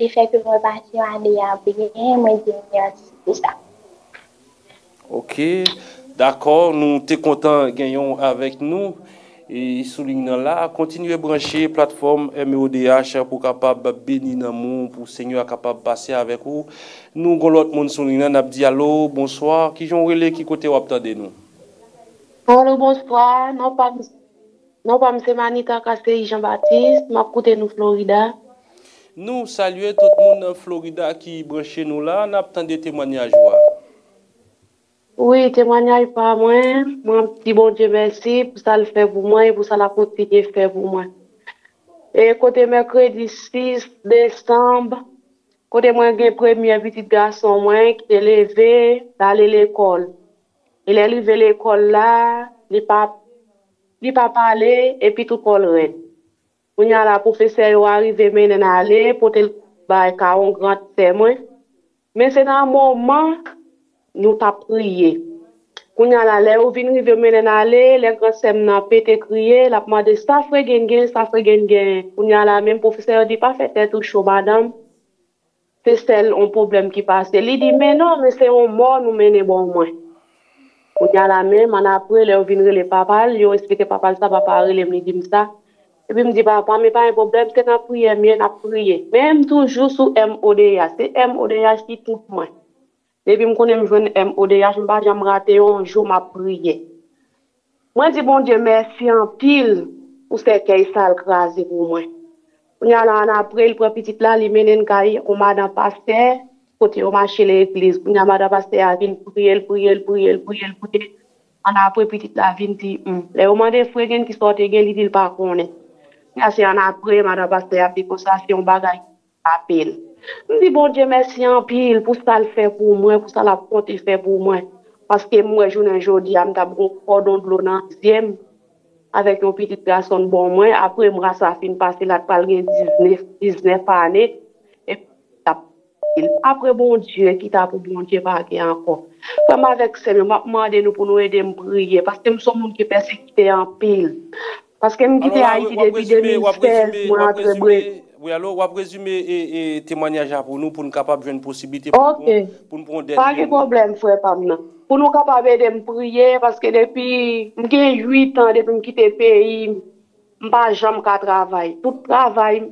li fè ki mwen pati an de ya bine, mwen di mwen yon si pou sa. Ok, d'akor, nou te kontan genyon avèk nou, e souling nan la, kontinue branche platform MEODH pou kapab beni nan moun, pou senyo a kapab pase avèk ou. Nou goun lot moun souling nan ap di alo, bonsoir, ki joun rele ki kote wap tade nou? Alo, bonsoir, nan pa misi. Non, pa mse Manita Kasey Jean-Baptiste, map koute nou Florida. Nou salye tout moun Florida ki breche nou la, nap tan de temwanyaj wak. Oui, temwanyaj pa mwen, mwen ti bon je mersi pou sa l fè pou mwen, pou sa la kontine fè pou mwen. E kote mekredi 6 Desembre, kote mwen gen premye bitit gason mwen ki te leve, tale l ekol. E le leve l ekol la, li pap li pa pale, epi tout kon ren. Ou nyan la profese yo arive menen ale, pote l bay ka on grant temwen. Men se nan mouman, nou ta priye. Ou nyan la le ou vin rive menen ale, le grant sem nan pete kriye, la pman de stafre gen gen, stafre gen gen. Ou nyan la men profese yo di pa fete tou chou badam. Se sel on problem ki pase. Li di menon, men se on moun ou menen bon mwen. Ou di ala men, man apre le ou vinre le papal, yo espeke papal sa, papal le mni dim sa. E pi mdi papa, mi pa yon problem, se nan priye, mi nan priye. Men m toujou sou MODH, se MODH ki tout mwen. Depi m konen m jwen MODH, m pa jam rate yon jou ma priye. Mwen di bon diye mersi an pil pou se key sal krasi pou mwen. Mwen yon an apre, l pre pitit la li menen kayi, ou madan paste, kote yo manche le eklis, pou nye mada paste a vin priel, priel, priel, priel, priel, an apre pitit la vin ti, mm. le yo mande fwe gen ki sote gen li dil pa konen. Yase an apre mada paste a pi konsasyon bagay apel. Mdi bon dje mersi an pil pou sa l fè pou mwen, pou sa la ponte fè pou mwen. Paske mwen jounen jodi am tab ron kodon dlo nan zyem, avèk yon pitit gason bon mwen, apre mwen sa fin pase la pal gen 19, 19 ane, Apre bon Diyo, ki ta pou bon Diyo pa ake ankon. Fèm avèk se, mè mwa mande nou pou nou edè mbriye, paske mson moun ki persekite anpil. Paske m gite Haiti depi 2016, mwen antre brek. Oui, alo, wap rezume e temanyaj apou nou pou nou kapab jwen posibilite pou nou pou nou den. Pake problem fwe pam nan. Pou nou kapab edè mbriye, paske depi m gen 8 an depi m gite peyi, m pa jam ka travay. Tout travay,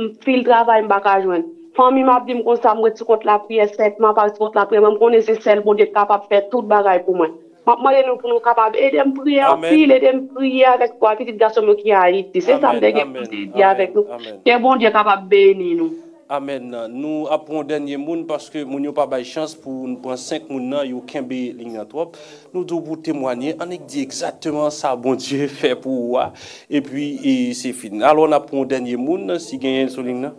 m fil travay m baka jwen. Fami map di m kon sa m weti kont la priye set, ma pati kont la priye, m konen se sel bon de kapap fè tout bagay pou mwen. Map mwenen nou pou nou kapap edem priye apil, edem priye avèk kwa pitit gasom yo ki a iti. Se sa m dege pwede di avèk nou. Te bon de kapap beni nou. Amen. Nou apron denye moun paske moun yo pa bay chans pou nou pran 5 moun nan yo kenbe lignatwop. Nou do pou temwanyen anek di ekzatman sa bon diye fè pou wwa. E pi e, se fin. Alon apron denye moun si genyen sou lignan.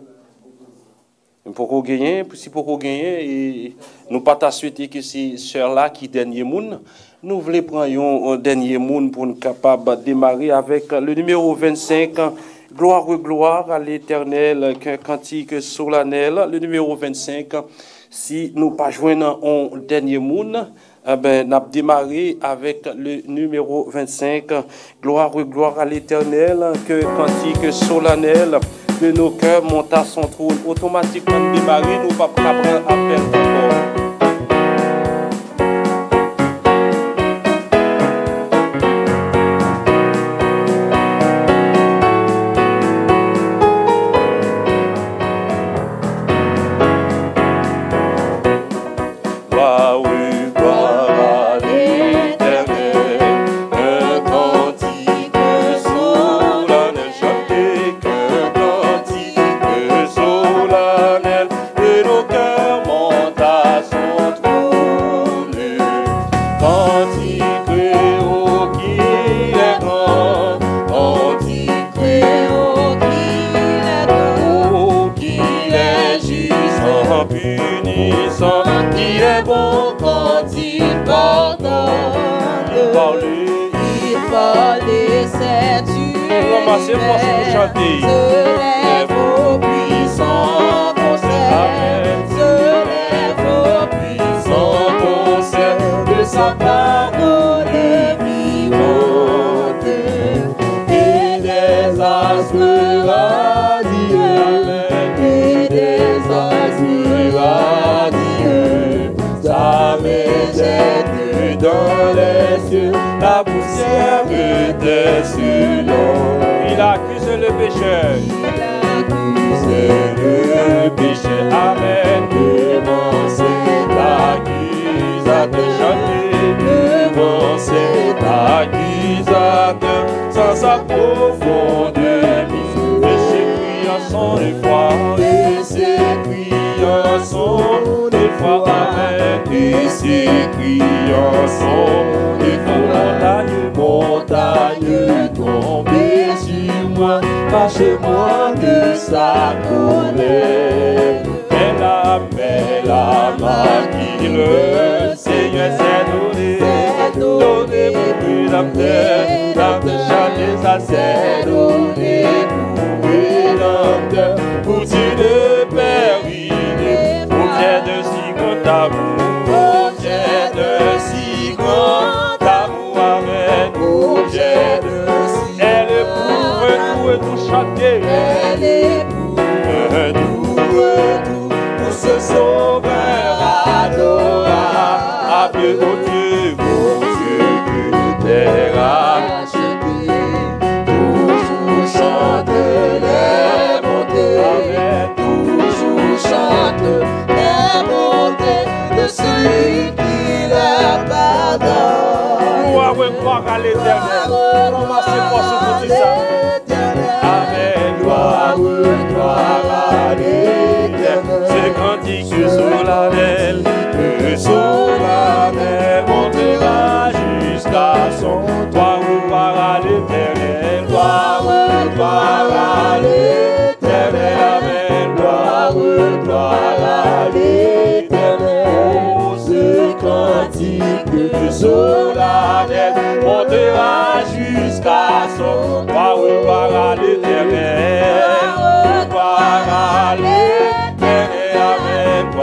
Pour qu'on gagne, si pour qu'on gagne, et nous pas ta souhaiter que c'est sœur là qui dernier monde. Nous voulons prendre un dernier monde pour nous capable de démarrer avec le numéro 25. Gloire, gloire à l'éternel, qu'un cantique solennel. Le numéro 25. Si nous pas joindre un dernier monde, eh ben, nous avons démarré avec le numéro 25. Gloire, gloire à l'éternel, que cantique solennel ke nou kèr monta son troul Otomatikman debari nou pa prabran apel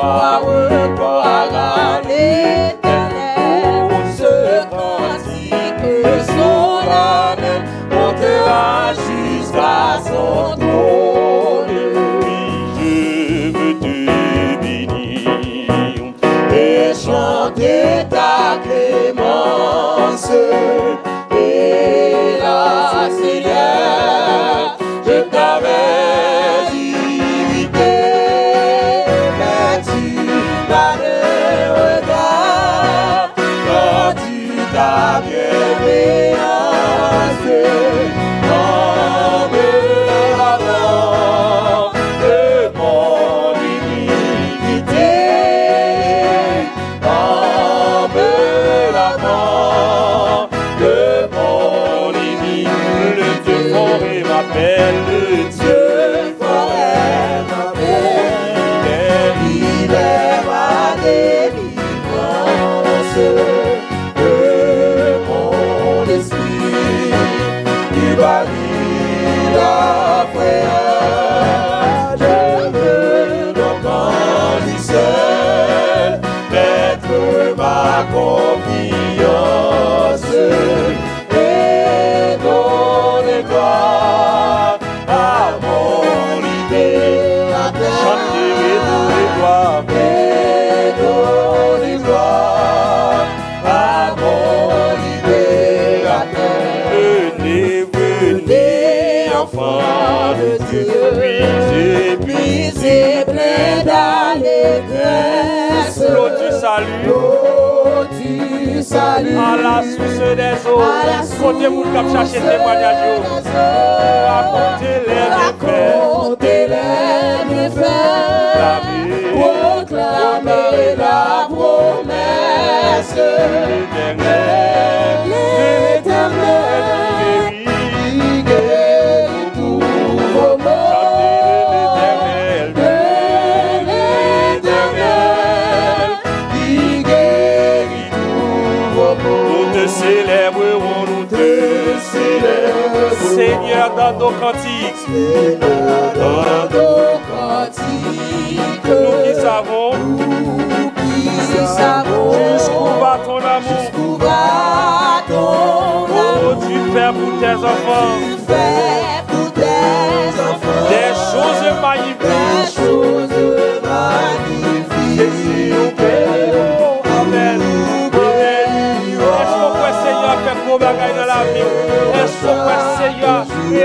I would plein d'allégresse. L'eau du salut. L'eau. À la source des eaux. À la source Côté moun témoignage. Racontez les défaites. Proclamez la promesse. Nos cantiques. Dans nos cantiques, Nous qui savons nous qui savons jusqu'où va ton amour? jusqu'où va ton Oh, amour? tu fais pour tes enfants Tu fais pour tes enfants des choses magnifiques. des choses magnifiques. Jésus, nous bénissons. Amen. Amen. Est-ce qu'on peut Seigneur faire gros bagaille dans la vie? Est-ce qu'on peut Seigneur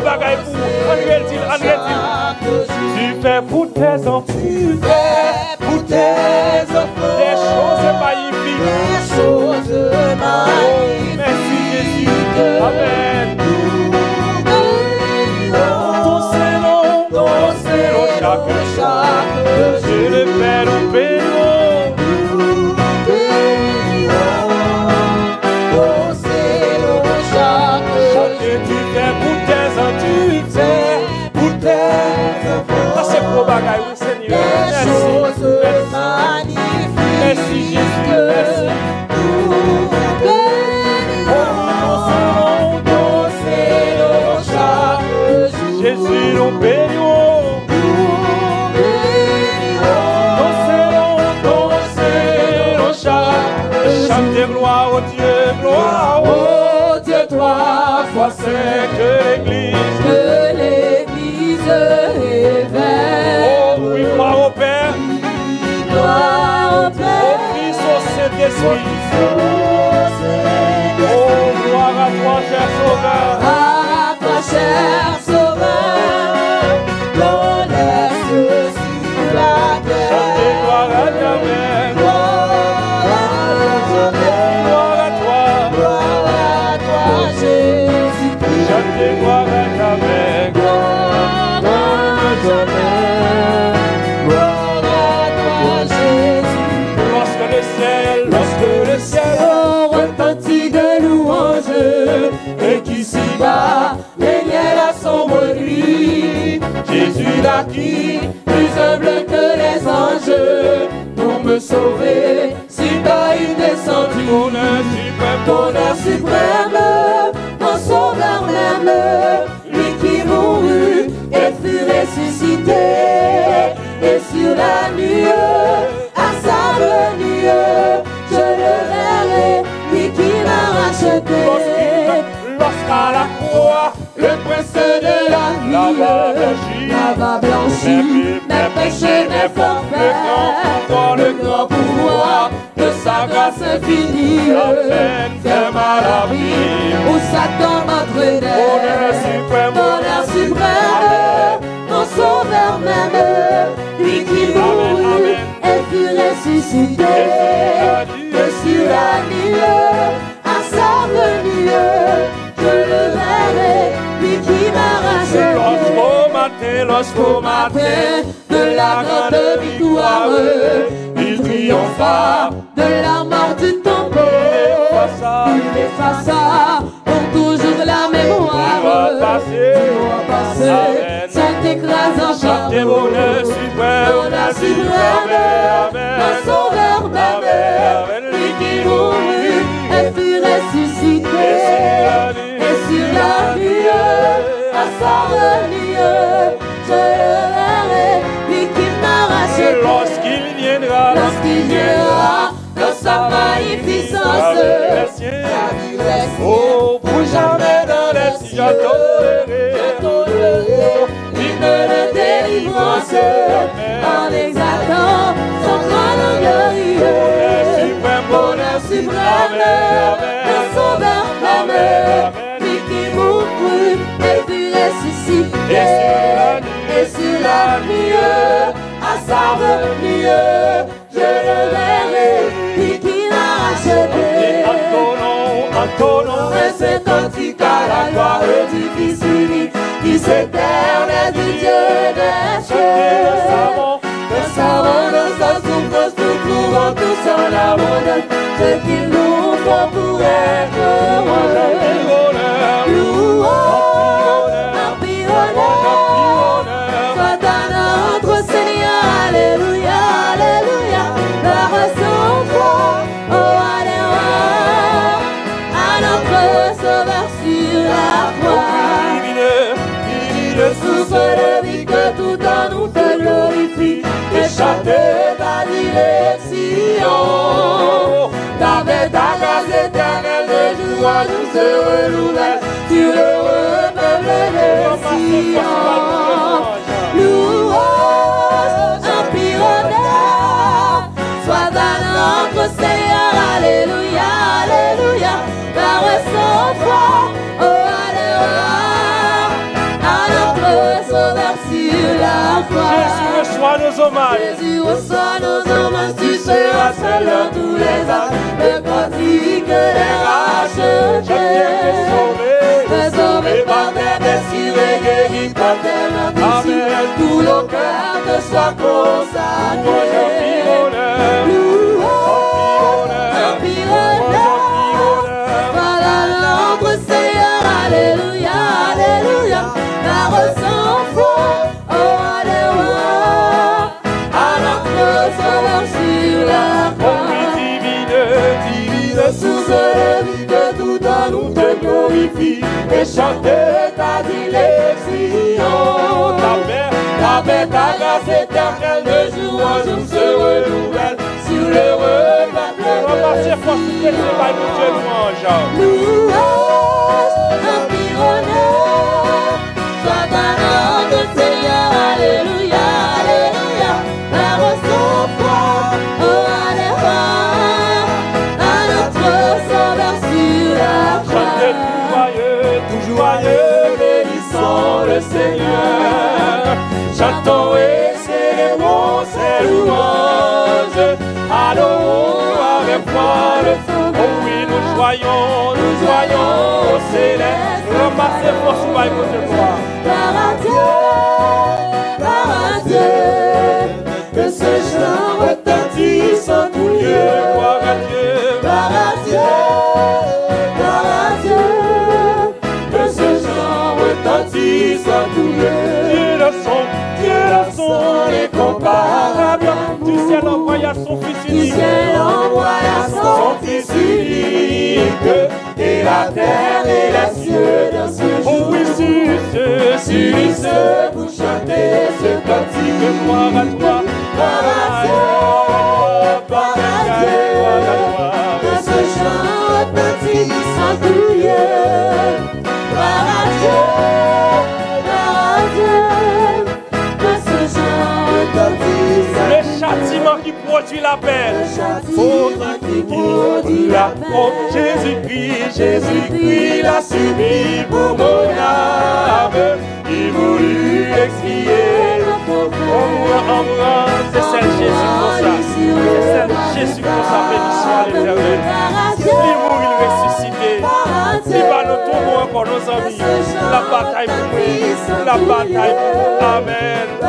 gros bagaille pour dit, dit. Tu fais pour tes enfants. Tu fais pour tes enfants. Des choses magnifiques. des choses magnifiques. merci Jésus. Amen. Ton Seigneur, ton Seigneur, chaque jour. Je le Père nous Bagaille, oui Seigneur. Merci. Merci. Merci Jésus. Merci. Seigneur, Jésus nous Seigneur, Seigneur, chante gloire au Dieu, gloire au Dieu, trois fois c'est au Saint-Esprit. Oh, gloire à toi, cher humble grâce infinie, la peine fait mal à vivre. où Satan m'entraînait, Honneur suprême, bonheur suprême, mon sauveur même, lui qui mourut et fut ressuscité, et sur la nuit, à sa venue, je le verrai, lui qui m'a racheté. Lorsqu'au matin, lorsqu'au matin, de la grande victoire, il triompha. Suprême, Bonheur suprême, Amen, mon sauveur même, Amen. lui qui mourut et fut ressuscité. Et sur la nuit, à sa venue, je le verrai, lui qui m'a racheté. Lorsqu'il viendra, Lorsqu'il viendra dans sa magnificence, la oh, pour jamais dans les cieux, l'hymne de délivrance glorieux. Bonheur suprême, le sauveur lui qui mourut et fut ressuscité. Et sur la nuit, à sa je le verrai, qui Et en ton nom, en ton nom est ce cantique à la gloire du Fils unique, Fils éternel du Dieu des. Abondance ce Jésus reçoit nos hommages. Jésus reçoit nos hommages, tu seras seul dans tous les âges, le cantique des rachetés. Tout le cœur consacré. Seigneur, Alléluia, Alléluia, foi, oh Alléluia, à notre sur la croix. Divine, divine, sous que tout nous te glorifie et chanter grâce éternelle, de jour en jour se renouvelle sur l'heureux peuple remerciez de fort ce que c'est par nous Dieu louange. Louange, empire, honneur, soit Seigneur, Alléluia, Alléluia, par son foi, oh Alléluia, à notre Sauveur sur la joyeux, tout Joyeux, bénissons le Seigneur, Oh oui, nous joyons, Nous joyons au céleste. Fort ce bail, mon Dieu, gloire. Et la terre et les cieux dans ce Oh jour. oui, sur ce. S'unissent pour chanter ce cantique. Gloire à toi. Par à Dieu, Gloire à toi. que ce chant retentisse en tout lieu. Par à Dieu, par à Dieu, que ce chant retentisse en Le châtiment qui produit la paix. châtiment qui produit la Oh. Jésus-Christ, Jésus-Christ l'a subi pour mon âme, il voulut expier nos fautes. En moi, c'est celle Jésus pour ça. C'est celle Jésus pour sa bénédiction à l'éternel. Il mourut, il ressuscité. Il va nous tomber encore nos amis. La bataille pour nous. La bataille pour nous. Amen.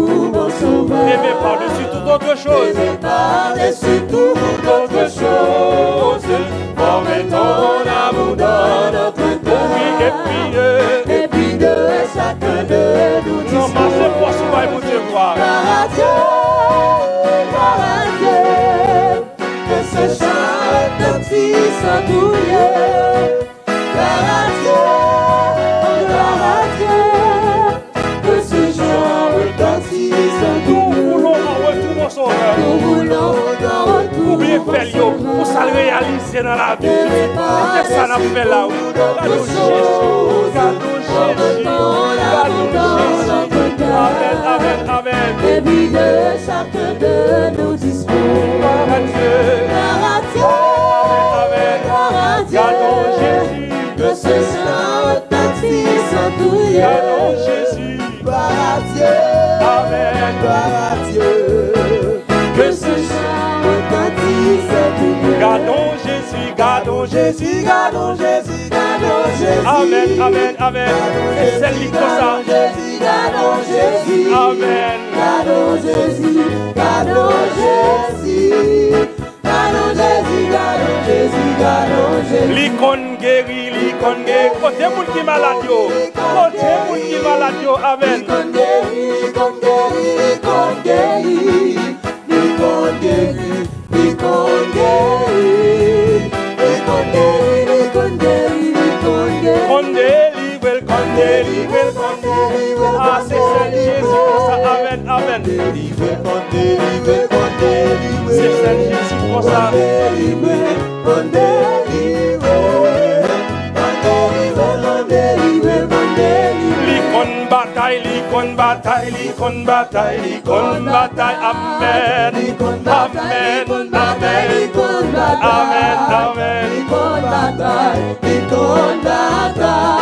Aimé par-dessus toute autre chose. Aimé par-dessus toute autre chose, former ton amour dans notre Oui, et cœur. puis, euh, Et puis de chacun de nous non, ma disposer. foi, ce bail, mon Dieu, gloire. Par à Dieu, par à Dieu, que ce chant retentisse en tout lieu. Dans la vie. Que ça fait là? Cadeau Jésus, cadeau Jésus, cadeau Jésus. Amen, amen, amen. Et puis de chacun de nous dispose. À Dieu, à Dieu, amen, à amen. Jésus, que ce retentisse en tout Jésus, gardons Jésus, gardons Jésus. Amen, amen, amen. C'est celle qui ça. Jésus, gardons Jésus. Amen. Gardons Jésus, gardons Jésus. Gardons Jésus, gardons Jésus, gardons Jésus. L'icône guérit, l'icône guérit. Côté moun qui malade yo. Côté moun qui malade yo. Amen. L'icône guérit, l'icône guérit. délivrer le Ah, c'est celle Jésus pour ça. Amen, amen. Délivrer le C'est celle Jésus pour ça. L'icône bataille, l'icône bataille, l'icône bataille, l'icône bataille, amen, amen, amen, amen, amen, l'icône bataille, l'icône bataille.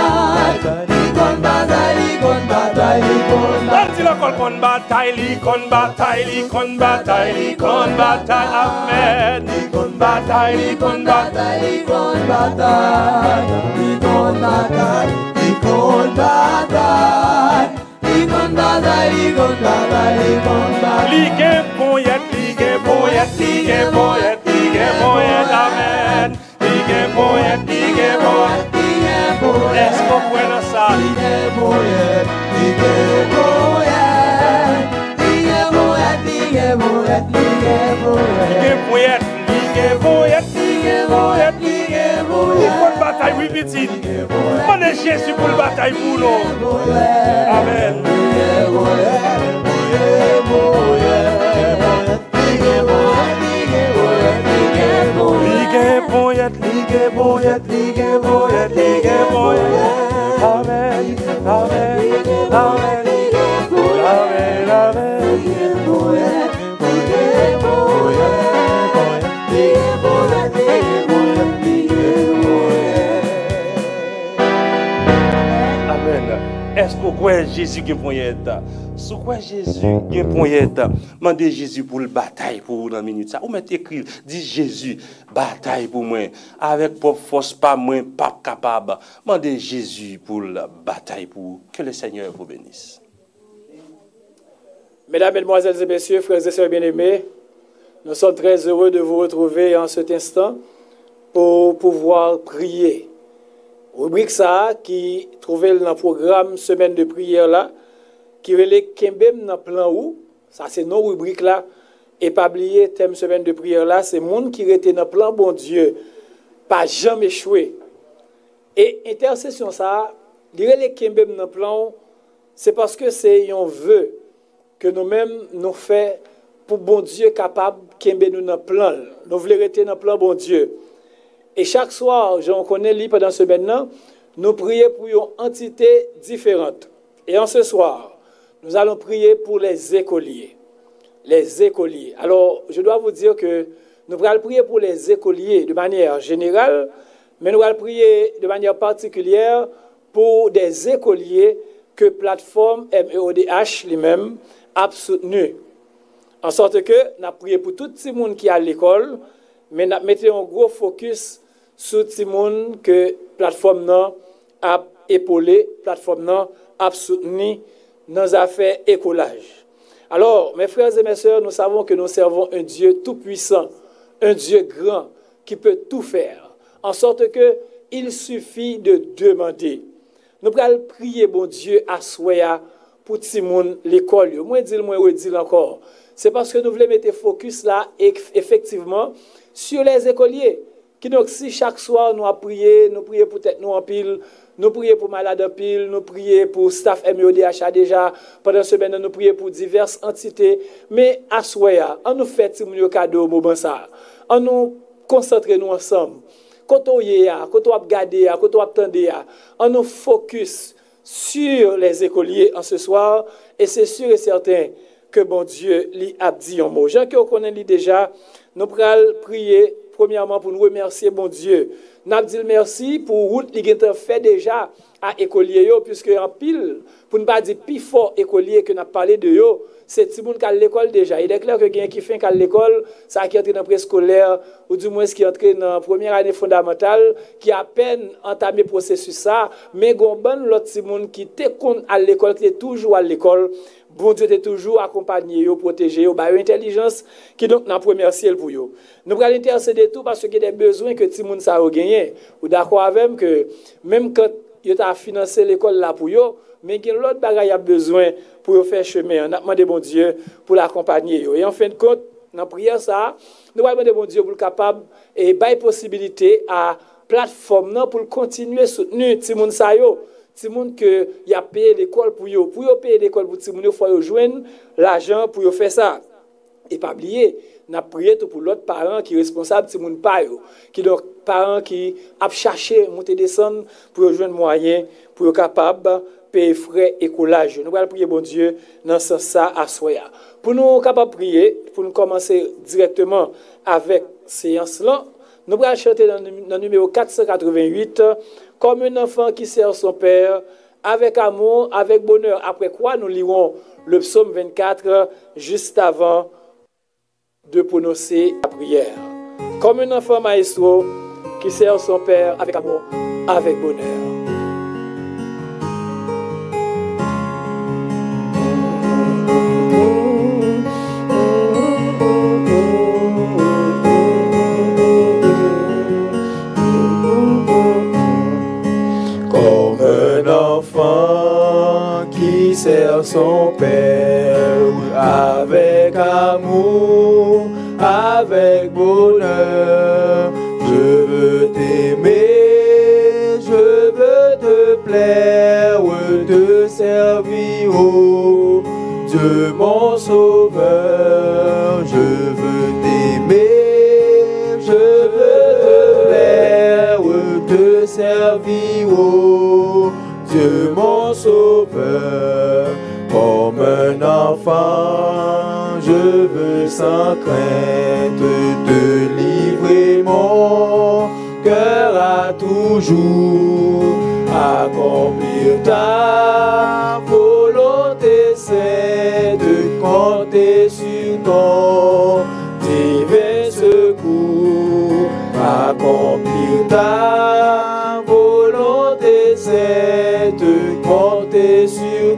Bataille, l'icône bataille. Parti la col con bataille, l'icône bataille, l'icône bataille, l'icône bataille. Amen. L'icône bataille, l'icône bataille. L'icône bataille, l'icône bataille, l'icône bataille. L'icône bataille, l'icône bataille, l'icône bataille. Ligue poyet, ligue poyet, ligue poyet, moje, spokojna sali. Nije moje, nije moje, nije moje, nije moje, nije moje. Nije moje, nije moje, nije moje, nije moje. I kon batay wibitin. Mane Jesu pou batay pou nou. Amen. Nije moje, nije moje. lege bojet, lege bojet, lege bojet. Amen, amen, amen. Quoi Jésus qui poyet? Si quoi Jésus qui poyet? Mandez Jésus pour le bataille pour vous dans la minute ça. Ou mettez écrit, dit Jésus, bataille pour moi. Avec propre force, pas moi, pas capable. Mandez Jésus pour la bataille pour vous. Que le Seigneur vous bénisse. Mesdames, Mesdemoiselles et Messieurs, frères et sœurs bien-aimés, nous sommes très heureux de vous retrouver en cet instant pour pouvoir prier. Rubrik sa ki trouvel nan program semen de priyer la, ki rele kembem nan plan ou, sa se non rubrik la, e pabliye tem semen de priyer la, se moun ki rete nan plan bon Diyo, pa jam echwe. E intersesyon sa, li rele kembem nan plan ou, se paske se yon ve, ke nou men nou fe pou bon Diyo kapab kembe nou nan plan. Nou vle rete nan plan bon Diyo. Et chaque soir, j'en connais lui pendant ce maintenant, nous prions pour une entité différente. Et en ce soir, nous allons prier pour les écoliers. Les écoliers. Alors, je dois vous dire que nous allons prier pour les écoliers de manière générale, mais nous allons prier de manière particulière pour des écoliers que plateforme MEODH lui-même a soutenu. En sorte que nous avons prié pour tout le monde qui est à l'école, mais nous mettons un gros focus sou ti moun ke platform nan ap epole, platform nan ap souteni nan zafè ekolaj. Alors, mes frères et mes sœurs, nous savons que nous servons un Dieu tout-puissant, un Dieu grand, qui peut tout faire, en sorte que il suffit de demander. Nou pral priye bon Diyo aswaya pou timoun l'ekol yo. Mwen dil mwen wè dil ankor. Se paske nou vle mette fokus la efektiveman sur les ekolye. Ki donc si chak swar nou a priye, nou priye pou tet nou an pil, nou priye pou malade an pil, nou priye pou staff MODHA deja, padan semen nou priye pou divers entite, me aswaya, an nou fet si moun yo kado mou bansar, an nou konsantre nou ansam, koto ye ya, koto ap gade ya, koto ap tende ya, an nou fokus sur les ekolier an se swar, e se sur e certain ke bon Diyo li ap di yon mou. Jan ki yo konen li deja, nou pral priye, premièrement pour nous remercier, bon Dieu. Nous dit merci pour route qui a fait déjà à écoliers, puisque en pile, pour ne pas dire plus fort écoliers que nous avons parlé de eux, c'est tout le monde qui a l'école déjà. Il est clair que quelqu'un qui fait à l'école, ça qui entre dans préscolaire, ou du moins qui entre dans la première année fondamentale, qui a à peine entamé le processus ça, mais il y a un bon l'autre monde qui était à l'école, qui est toujours à l'école. bon Dieu t'est toujours accompagné, yo, protégé, yo, bah, intelligence qui donc dans premier ciel pour yo. Nous allons intercéder tout parce qu'il y a des besoins que tout le monde a gagné. Ou d'accord avec que même quand yo t'a financé l'école là pour yo, mais qu'il y a l'autre bagaille a besoin pour yo faire chemin. On a demandé bon Dieu pour l'accompagner yo. Et en fin de compte, dans la prière ça, nous allons demander bon Dieu pour le capable et bail possibilité à plateforme non pour continuer soutenir Timoun Sayo. ti moun ke ya peye l'ekol pou yo, pou yo peye l'ekol pou ti moun yo fwa yo jwen l'ajan pou yo fe sa. E pa bliye, na priye tou pou lot paran ki responsab ti moun pa yo, ki lor paran ki ap chache monte desan pou yo jwen mwayen, pou yo kapab peye fre ekolaj. Nou wale priye bon Diyo nan san sa aswaya. Pou nou kapab priye, pou nou komanse direktman avek seyans lan, nou wale chante nan, nan numero 488, comme un enfant qui sert son père, avec amour, avec bonheur. Après quoi, nous lirons le psaume 24 juste avant de prononcer la prière. Comme un enfant maestro qui sert son père avec amour, avec bonheur. Son Père avec amour, avec bonheur. Je veux t'aimer, je veux te plaire, te servir, oh Dieu mon sauveur. Je veux t'aimer, je veux te plaire, te servir, oh Dieu mon sauveur comme un enfant, je veux sans crainte te livrer mon cœur à toujours accomplir ta volonté, c'est de compter sur ton divin secours, accomplir ta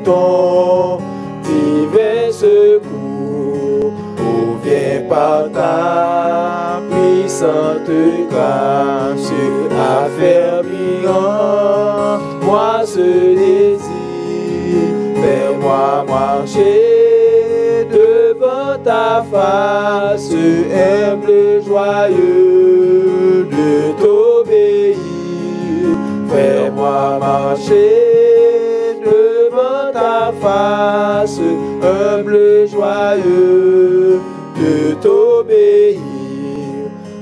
ton divin secours. Oh, viens par ta puissante grâce, affermir en moi ce désir. Fais-moi marcher devant ta face, humble, joyeux de t'obéir. Fais-moi marcher face, humble, joyeux, de t'obéir,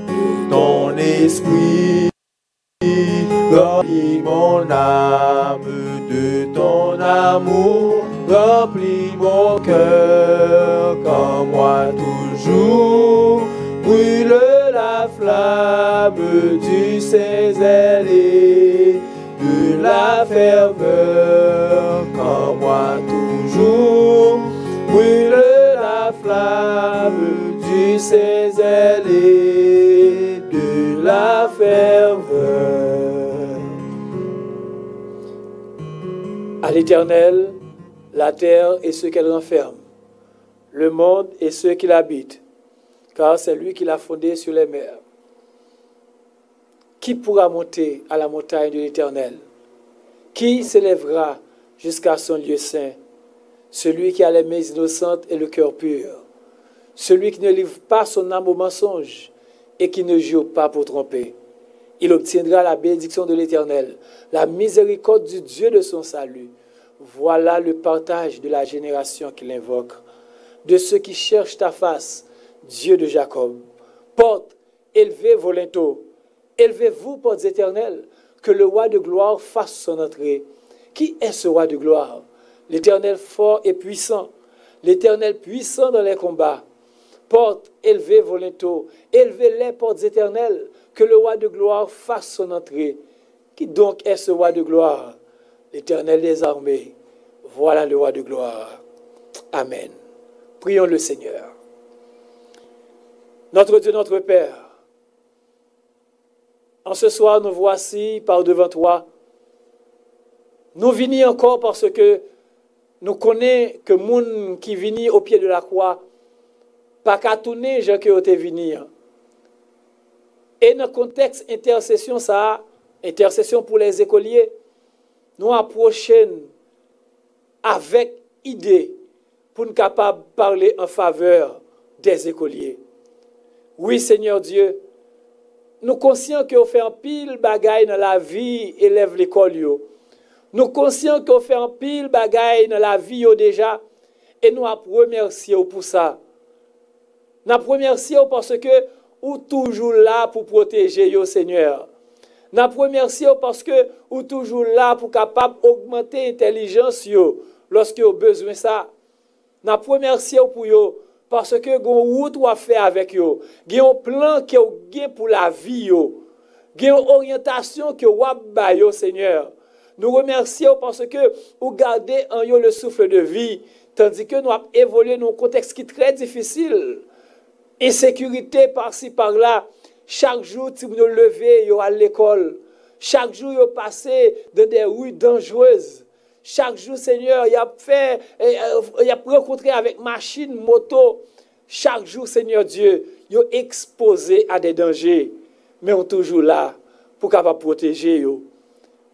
de ton esprit. Remplis mon âme de ton amour, remplis mon cœur comme moi toujours. Brûle la flamme du Saint-Zélé, de la ferveur Brûle la flamme du Saint-Zélé, de la ferveur. À l'Éternel, la terre et ce qu'elle renferme, le monde et ceux qui l'habitent, car c'est lui qui l'a fondé sur les mers. Qui pourra monter à la montagne de l'Éternel? Qui s'élèvera jusqu'à son lieu saint? Celui qui a les mains innocentes et le cœur pur. Celui qui ne livre pas son âme au mensonge et qui ne jure pas pour tromper. Il obtiendra la bénédiction de l'Éternel, la miséricorde du Dieu de son salut. Voilà le partage de la génération qu'il invoque, de ceux qui cherchent ta face, Dieu de Jacob. Porte, élevez vos linteaux, élevez-vous, portes éternelles, que le roi de gloire fasse son entrée. Qui est ce roi de gloire? L'Éternel fort et puissant, l'Éternel puissant dans les combats. Portes élevées volonto, élevez les portes éternelles, que le roi de gloire fasse son entrée. Qui donc est ce roi de gloire? L'éternel des armées. Voilà le roi de gloire. Amen. Prions le Seigneur. Notre Dieu, notre Père, en ce soir, nous voici par devant toi. Nous venons encore parce que nous connaissons que moun qui vini au pied de la croix, pas qu'à tourner, je que été venu. Et dans le contexte intercession, ça, intercession pour les écoliers, nous approchons avec idée pour nous capables de parler en faveur des écoliers. Oui, Seigneur Dieu, nous conscients que fait un pile bagaille dans la vie élève l'école. Nou konsyen ki ou fè an pil bagay nan la vi yo deja, e nou ap remersye ou pou sa. Nan ap remersye ou parce ke ou toujou la pou proteje yo, Seigneur. Nan ap remersye ou parce ke ou toujou la pou kapap augmente intelijans yo, loske yo bezwen sa. Nan ap remersye ou pou yo, parce ke goun wout wap fè avèk yo, gen yon plan ki yo gen pou la vi yo, gen yon orientasyon ki yo wap bay yo, Seigneur. Nous remercions parce que vous gardez en eux le souffle de vie, tandis que nous avons évolué dans un contexte qui est très difficile. Insécurité par-ci, par-là. Chaque jour, si vous nous levez, vous à l'école. Chaque jour, vous passez dans des rues dangereuses. Chaque jour, Seigneur, il a fait, eh, eh, il a rencontré avec machine, moto. Chaque jour, Seigneur Dieu, vous exposé à des dangers. Mais on est toujours là pour capable protéger vous.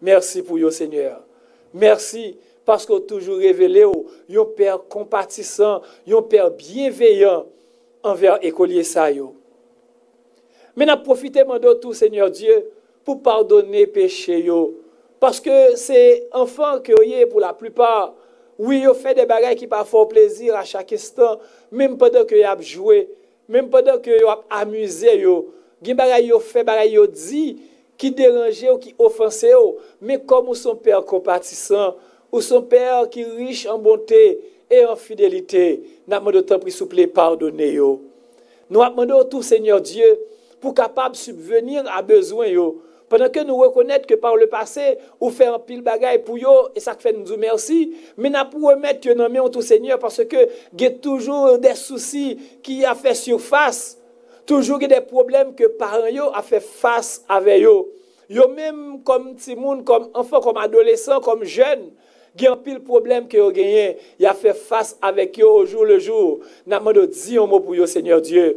Merci pour vous, Seigneur. Merci parce que vous toujours révélé, un Père compatissant, un Père bienveillant envers écolier ça. Mais n'a profité de tout, Seigneur Dieu, pour pardonner péché. Parce que c'est enfants que vous pour la plupart. Oui, vous fait des bagages qui pas fort plaisir à chaque instant, même pendant que vous joué, même pendant que vous amusé. Vous fait des bagages, vous dit, qui dérangeait ou qui offensait, mais comme son Père compatissant, ou son Père qui riche en bonté et en fidélité, nous demandons tant pis souple pardonner. Nous demandons tout Seigneur Dieu pour capable de subvenir à besoin. Pendant que nous reconnaissons que par le passé, ou fait un pile bagaille pour yo, et ça fait nous merci, mais nous pour remettre dans main tout Seigneur parce que y a toujours des soucis qui a fait surface. Toujou ki de problem ke paran yo a fe fase ave yo. Yo menm kom timoun, kom anfan, kom adolesan, kom jen, gen pil problem ke yo genyen, ya fe fase avek yo ou jour le jour. Nanman do diyon mou pou yo, Seigneur Diyo.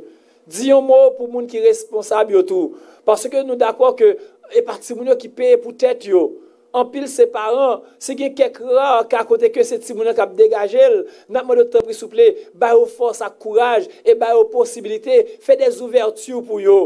Diyon mou pou moun ki responsab yo tou. Paske nou d'akwa ke e pati moun yo ki peye pou tèt yo. an pil se paran, se gen kek rar ka kote ke se timounan kap degajel, nan mwen de te prisouple, bayo fos ak kouraj, e bayo posibilite, fe des ouvertu pou yo.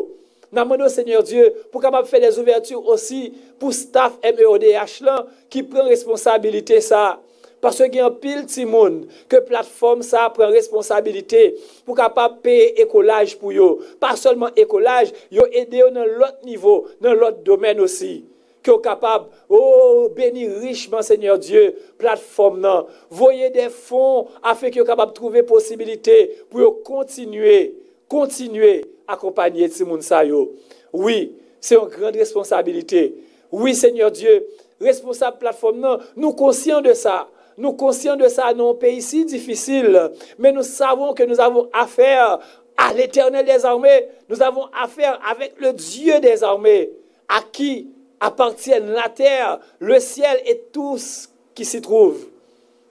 Nan mwen de Seigneur Diyo, pou kapap fe des ouvertu osi pou staff MEODH lan, ki pren responsabilite sa. Paswe gen an pil timoun, ke platform sa pren responsabilite, pou kapap peye ekolaj pou yo. Pas solman ekolaj, yo ede yo nan lot nivou, nan lot domen osi. Aussi. Que capable, oh, bénir richement, Seigneur Dieu, plateforme non. Voyez des fonds afin que capable de trouver possibilité pour continuer, continuer accompagner Timoun Sayo. Oui, c'est une grande responsabilité. Oui, Seigneur Dieu, responsable plateforme, non, nous conscients de ça. Nous conscients de ça dans un pays si difficile, mais nous savons que nous avons affaire à l'éternel des armées. Nous avons affaire avec le Dieu des armées, à qui appartiennent la terre, le ciel et tout ce qui s'y trouve.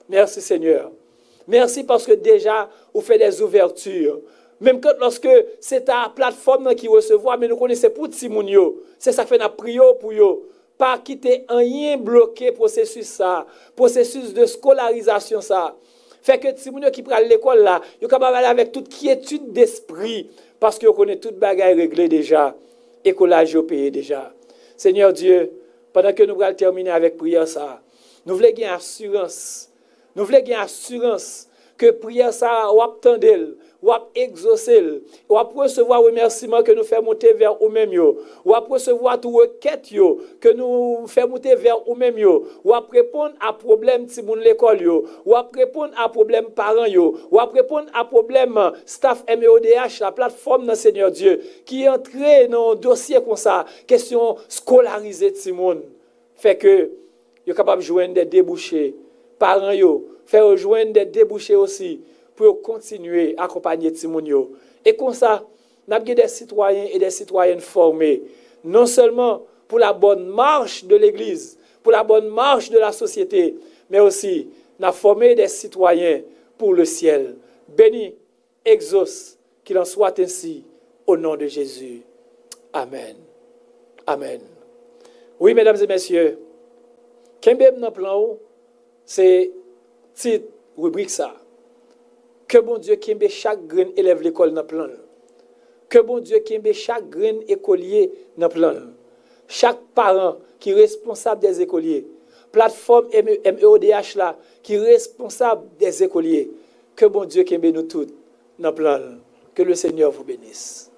Merci Seigneur. Merci parce que déjà, vous faites des ouvertures. Même quand, lorsque c'est ta plateforme qui recevoir, mais nous connaissons pour Timounio. C'est ça fait la prière pour eux. Pas quitter rien bloqué processus ça, processus de scolarisation ça. Fait que Timounio qui prend l'école là, il est capable d'aller avec toute quiétude d'esprit parce que connaît toute bagaille réglée déjà et qu'on l'a payé déjà. Seigneur Dieu, pendant que nous allons terminer avec prière ça, nous voulons gagner assurance. Nous voulons gagner assurance que prière ça, ou d'elle, wap exaucer, wap recevoir remerciement que nous faisons monter vers nous-mêmes, wap recevoir tout requête que nous faisons monter vers nous-mêmes, wap répondre à problème si moun l'école yo, wap répondre à problème parents yo, wap répondre à problème staff MEODH, la plateforme dans Seigneur Dieu, qui est entré dans un dossier comme ça, question scolariser Simon. Fait que, yo capable de joindre des débouchés. Parents yo, faire joindre des débouchés aussi. Pour continuer à accompagner Timounio. Et comme ça, nous avons des citoyens et des citoyennes formés, non seulement pour la bonne marche de l'Église, pour la bonne marche de la société, mais aussi nous avons formé des citoyens pour le ciel. Béni, exauce, qu'il en soit ainsi, au nom de Jésus. Amen. Amen. Oui, mesdames et messieurs, Kembem dans plan c'est titre rubrique ça. Que bon Dieu kembe chaque grain élève l'école dans plan. Que bon Dieu kembe chaque grain écolier dans plan. Chaque parent qui est responsable des écoliers. Plateforme MEODH là qui est responsable des écoliers. Que bon Dieu kembe nous tous dans plan. Que le Seigneur vous bénisse.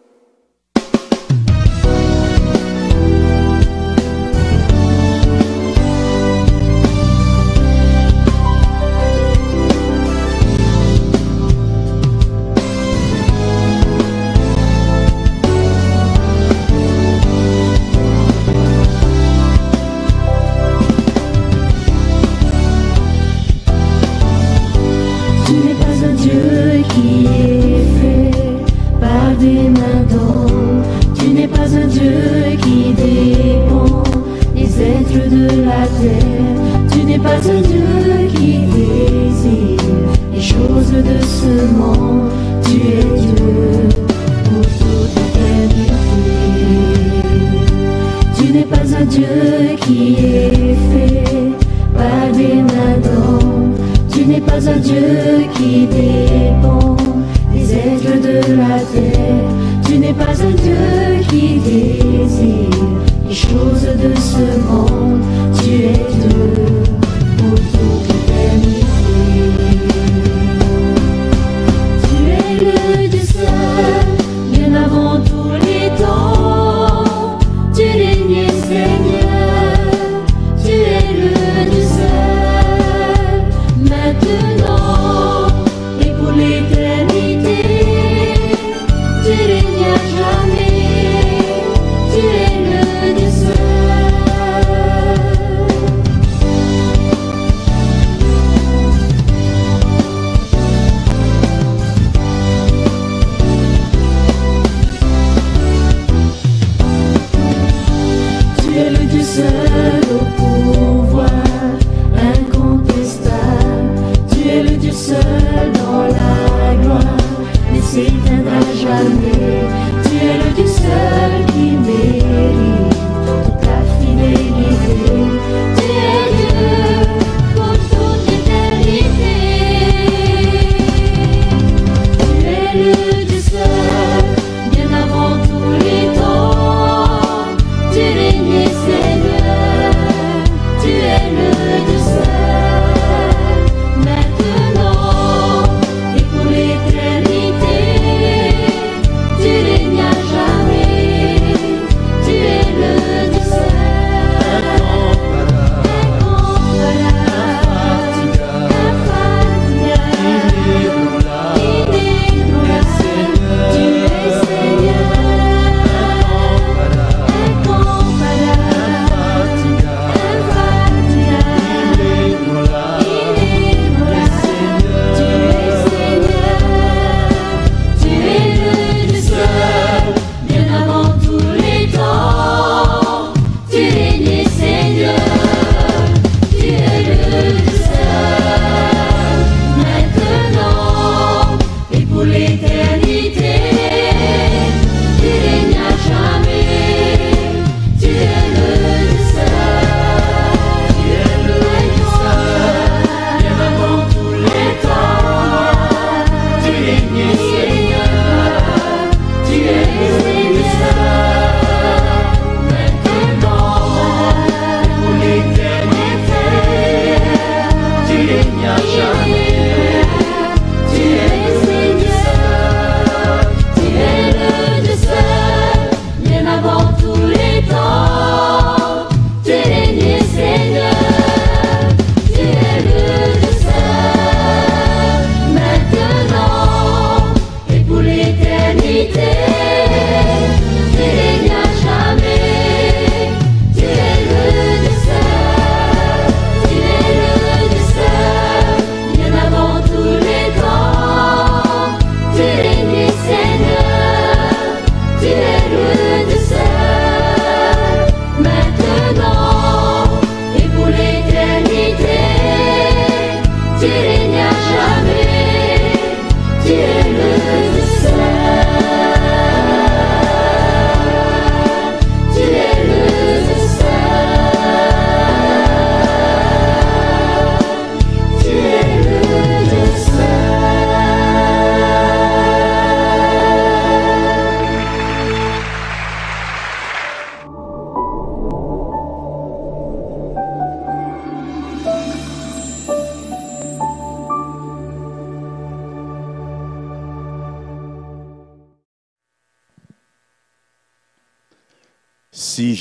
Dieu qui est fait par des mains d'homme. Tu n'es pas un Dieu qui dépend des êtres de la terre. Tu n'es pas un Dieu qui désire les choses de ce monde. Tu es Dieu pour toute éternité. Tu n'es pas un Dieu qui est fait pas un Dieu qui dépend des êtres de la terre. Tu n'es pas un Dieu qui désire les choses de ce monde. Tu es Dieu pour tout.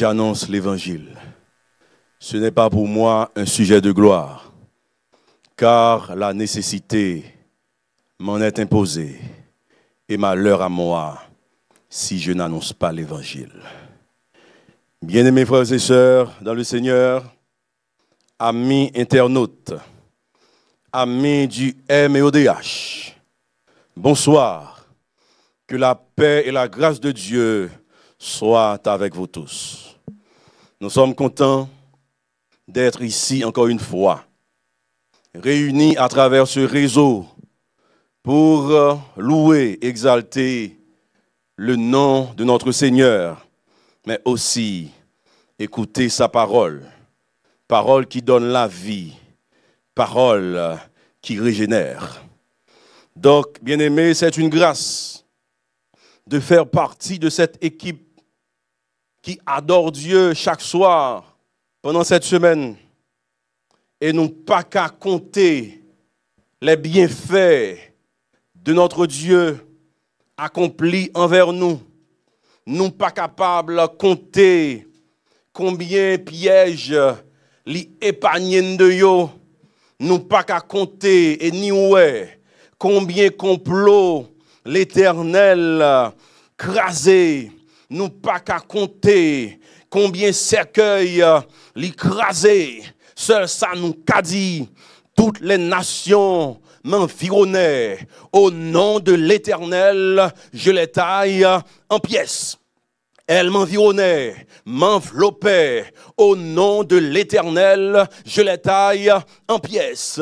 J'annonce l'évangile, ce n'est pas pour moi un sujet de gloire, car la nécessité m'en est imposée et malheur à moi si je n'annonce pas l'évangile. Bien-aimés frères et sœurs dans le Seigneur, amis internautes, amis du MEODH, bonsoir. Que la paix et la grâce de Dieu soient avec vous tous. Nous sommes contents d'être ici encore une fois, réunis à travers ce réseau pour euh, louer, exalter le nom de notre Seigneur, mais aussi écouter sa parole, parole qui donne la vie, parole euh, qui régénère. Donc, bien aimé, c'est une grâce de faire partie de cette équipe qui adore Dieu chaque soir pendant cette semaine et non pas qu'à compter les bienfaits de notre Dieu accomplis envers nous. Nous pas capables de compter combien pièges li de yo. Nous pas qu'à compter et ni ouais combien complots l'éternel crasé. Nous pas qu'à compter combien cercueils l'écrasé. Seul ça nous qu'a dit toutes les nations m'environnaient. Au nom de l'éternel, je les taille en pièces. Elle m'environnait, m'enveloppait. Au nom de l'Éternel, je les taille en pièces.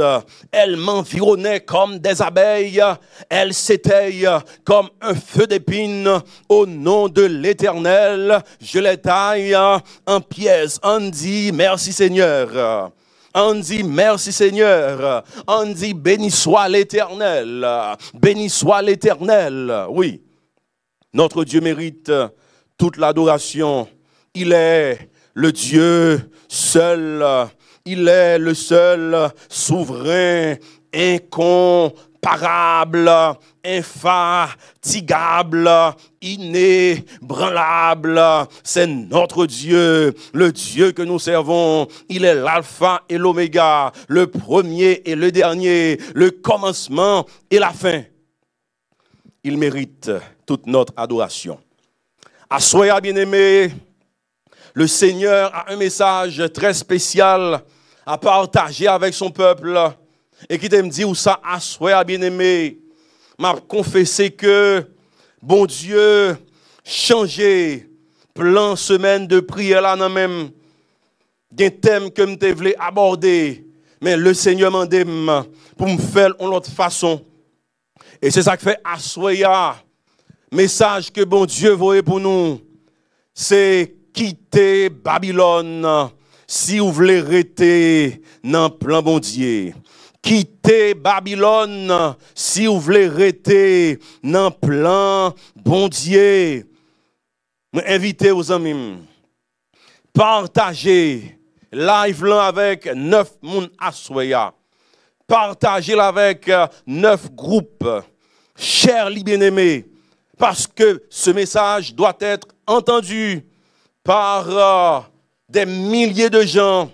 Elle m'environnait comme des abeilles. Elle s'étaye comme un feu d'épine. Au nom de l'Éternel, je les taille en pièces. On dit merci Seigneur. On dit merci Seigneur. On dit béni soit l'Éternel. Béni soit l'Éternel. Oui. Notre Dieu mérite toute l'adoration. Il est le Dieu seul. Il est le seul souverain, incomparable, infatigable, inébranlable. C'est notre Dieu, le Dieu que nous servons. Il est l'alpha et l'oméga, le premier et le dernier, le commencement et la fin. Il mérite toute notre adoration. Assoya, bien-aimé, le Seigneur a un message très spécial à partager avec son peuple. Et qui me dit où ça, Assoya, bien-aimé, m'a confessé que, bon Dieu, changer plan semaine de prière là, non même, d'un thème que je voulais aborder, mais le Seigneur m'a dit pour me faire en autre façon. Et c'est ça que fait Assoya message que bon Dieu voyait pour nous, c'est quitter Babylone si vous voulez rester dans le bon Dieu. Quitter Babylone si vous voulez rester dans le bon Dieu. Invitez aux amis. Partagez live là avec neuf moun. Partagez avec euh, neuf groupes. Chers bien-aimés, parce que ce message doit être entendu par euh, des milliers de gens.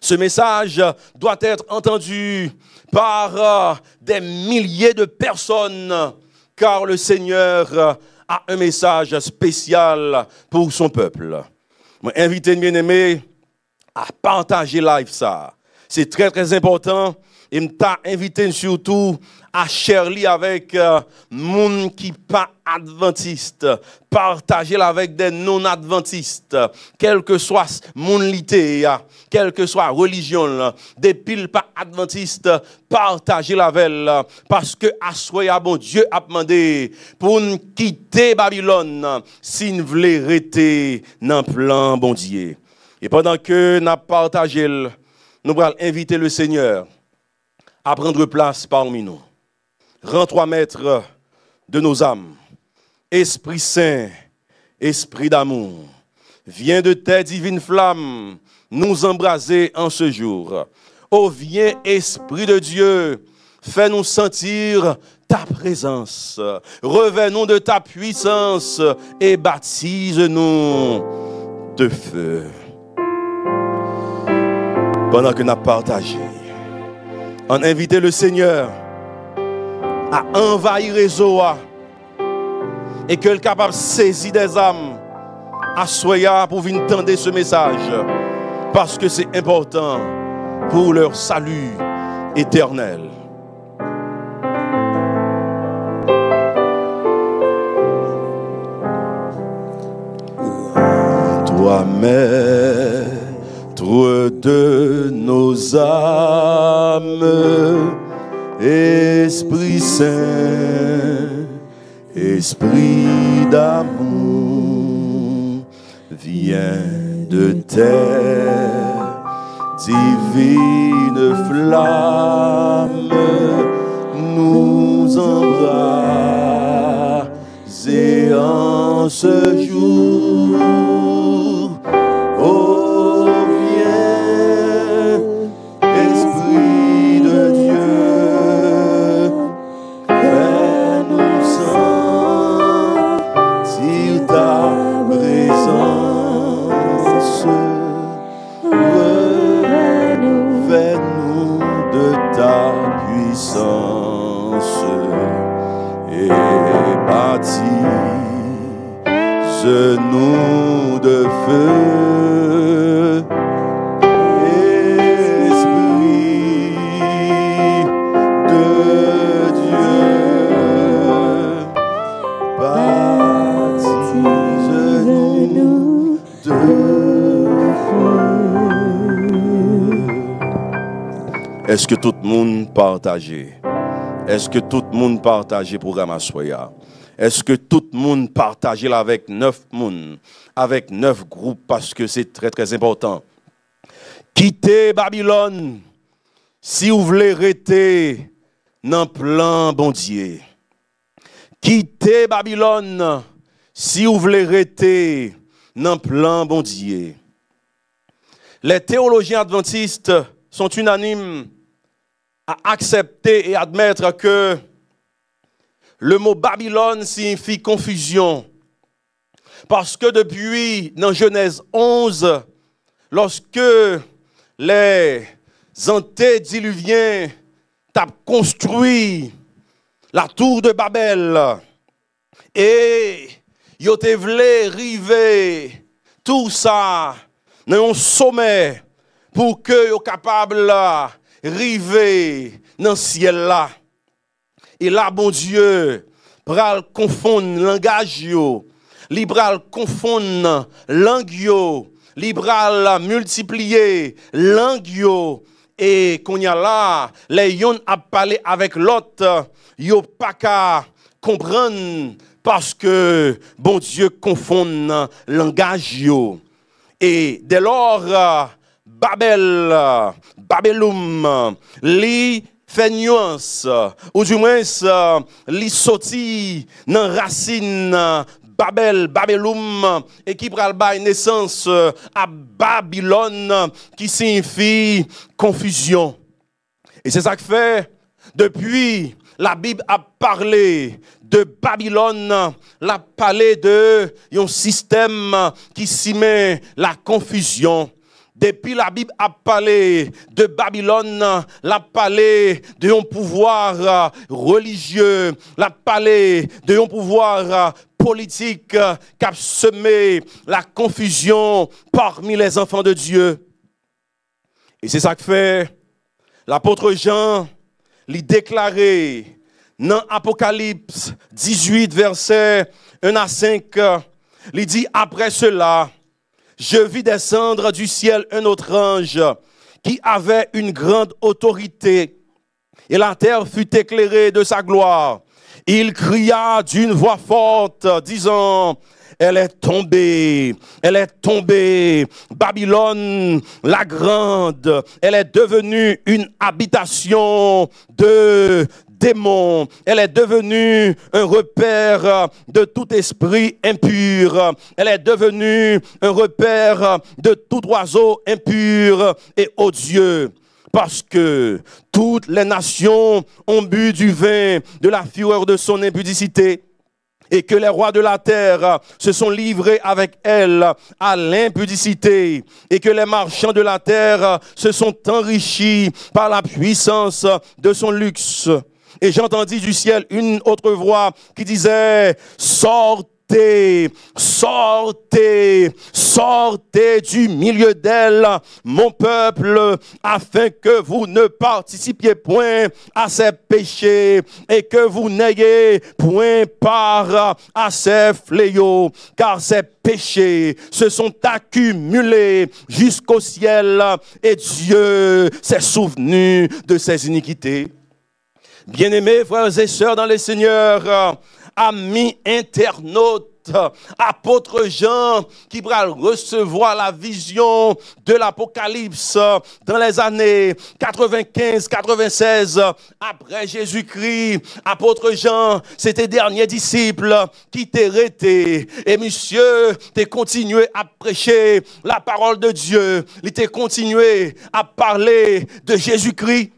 Ce message doit être entendu par euh, des milliers de personnes, car le Seigneur euh, a un message spécial pour son peuple. Invitez bien-aimés à partager live ça. C'est très très important et m'ta invité surtout à Shirley avec euh, moun qui pas adventiste, partager avec des non adventistes, quel que soit mon lité, quelle que soit religion, des piles pas adventistes, partager avec parce que à bon Dieu a demandé pour nous quitter Babylone si nous voulons rester dans plan bon Dieu. Et pendant que nous partagé, nous allons inviter le Seigneur à prendre place parmi nous. Rends-toi maître de nos âmes. Esprit Saint, Esprit d'amour, viens de tes divines flammes nous embraser en ce jour. Oh, viens, Esprit de Dieu, fais-nous sentir ta présence. Revenons de ta puissance et baptise-nous de feu. Pendant que nous partagé, on a invité le Seigneur à envahir les eaux et que est capable de saisir des âmes à Soya pour venir entendre ce message parce que c'est important pour leur salut éternel. Toi, maître de nos âmes, Esprit Saint, Esprit d'amour, viens de terre, divine flamme, nous embraser en ce jour. Baptise-nous de feu. Esprit de Dieu. Est-ce que tout le monde partageait? Est-ce que tout le monde partageait programme Assoya? Est-ce que tout le monde partageait là avec neuf monde, avec neuf groupes parce que c'est très très important? Quittez Babylone si vous voulez rester dans plan bon Dieu. Quittez Babylone si vous voulez rester dans plan bon Dieu. Les théologiens adventistes sont unanimes à accepter et admettre que le mot Babylone signifie confusion. Parce que depuis, dans Genèse 11, lorsque les antédiluviens ont construit la tour de Babel, et ils ont river tout ça dans un sommet pour que soient capables de river dans le ciel là. Et là, bon Dieu, pral confondre langage yo, libral confondre langue yo, libral multiplier langue yo, et qu'on y a là, les yon a parlé avec l'autre, yo pas qu'à comprendre parce que bon Dieu confond langage. Et dès lors, Babel, Babelum, li fait nuance, ou du moins, euh, li sorti racine Babel, Babelum, et qui pral bay naissance euh, à Babylone, qui signifie confusion. Et c'est ça que fait, depuis, la Bible a parlé de Babylone, la parlé de un système qui s'y met la confusion. Depuis la Bible a parlé de Babylone, la parlé de un pouvoir euh, religieux, la parlé de un pouvoir euh, politique euh, qui a semé la confusion parmi les enfants de Dieu. Et c'est ça que fait L'apôtre Jean lui déclaré dans Apocalypse 18, verset 1 à 5, il dit, après cela, je vis descendre du ciel un autre ange qui avait une grande autorité, et la terre fut éclairée de sa gloire. Il cria d'une voix forte, disant, elle est tombée, elle est tombée. Babylone, la grande, elle est devenue une habitation de démons. Elle est devenue un repère de tout esprit impur. Elle est devenue un repère de tout oiseau impur et odieux parce que toutes les nations ont bu du vin de la fureur de son impudicité et que les rois de la terre se sont livrés avec elle à l'impudicité et que les marchands de la terre se sont enrichis par la puissance de son luxe. Et j'entendis du ciel une autre voix qui disait, sortez sortez, sortez, du milieu d'elle, mon peuple, afin que vous ne participiez point à ses péchés et que vous n'ayez point part à ses fléaux, car ses péchés se sont accumulés jusqu'au ciel et Dieu s'est souvenu de ses iniquités. Bien-aimés frères et sœurs dans les seigneurs, amis internautes, apôtre Jean qui va recevoir la vision de l'Apocalypse dans les années 95-96 après Jésus-Christ. Apôtre Jean, c'était dernier disciple qui t'est resté. Et monsieur, t'es continué à prêcher la parole de Dieu. Il t'est continué à parler de Jésus-Christ.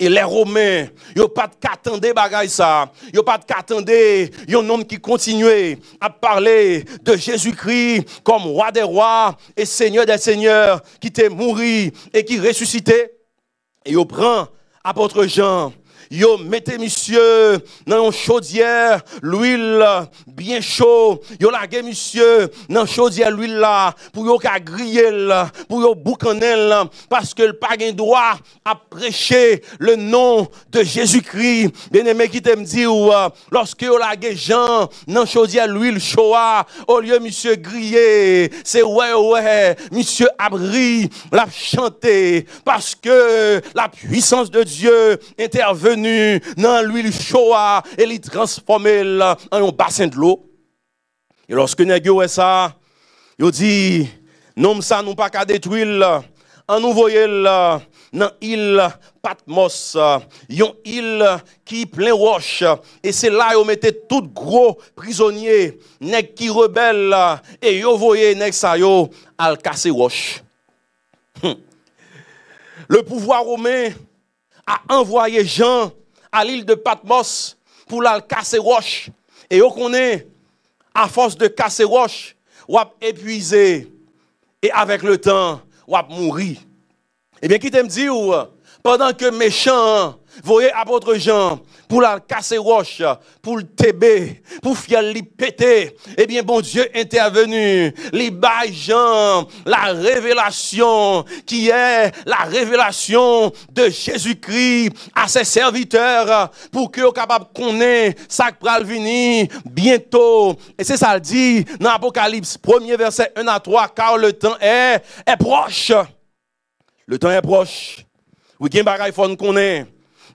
Et les Romains, ils n'ont pas qu'attendre bagaille ça. Ils n'ont pas qu'attendre un homme qui continue à parler de Jésus-Christ comme roi des rois et seigneur des seigneurs, qui t'est mort et qui ressuscité. Et ils prend apôtre Jean Yo mettez monsieur dans une chaudière, l'huile bien chaud. Yo lagé monsieur dans chaudière l'huile là pour yo ka griller pour yo boucaner parce que le pas droit à prêcher le nom de Jésus-Christ. Bien-aimé qui t'aime dire euh, lorsque yo lagé Jean dans chaudière l'huile chaud au lieu monsieur griller, c'est ouais ouais, monsieur abri la chanter parce que la puissance de Dieu intervenue dans l'huile chaude et il transformé en un bassin de l'eau. Et lorsque nous ça, il dit, non, ça nous pas qu'à détruire, en nous voyons dans l'île Patmos, une île qui plein roche. Et c'est là où mettait tout gros prisonniers, nèg qui rebelle, et yo voyez nèg ça yo al casser roche. Le pouvoir romain a envoyé Jean à l'île de Patmos pour la casser roche. Et on connaît, à force de casser roche, on a épuisé. Et avec le temps, on a mourir. Eh bien, qui t'aime dire, pendant que méchant, voyez apôtre Jean, pour la casser roche, pour le tébé, pour faire li péter. Eh bien, bon Dieu intervenu, les Jean, la révélation qui est la révélation de Jésus-Christ à ses serviteurs pour soient capables de connaître ça qui venir bientôt. Et c'est ça le dit dans l'Apocalypse, premier verset 1 à 3, car le temps est, est proche. Le temps est proche. Oui, il y a faut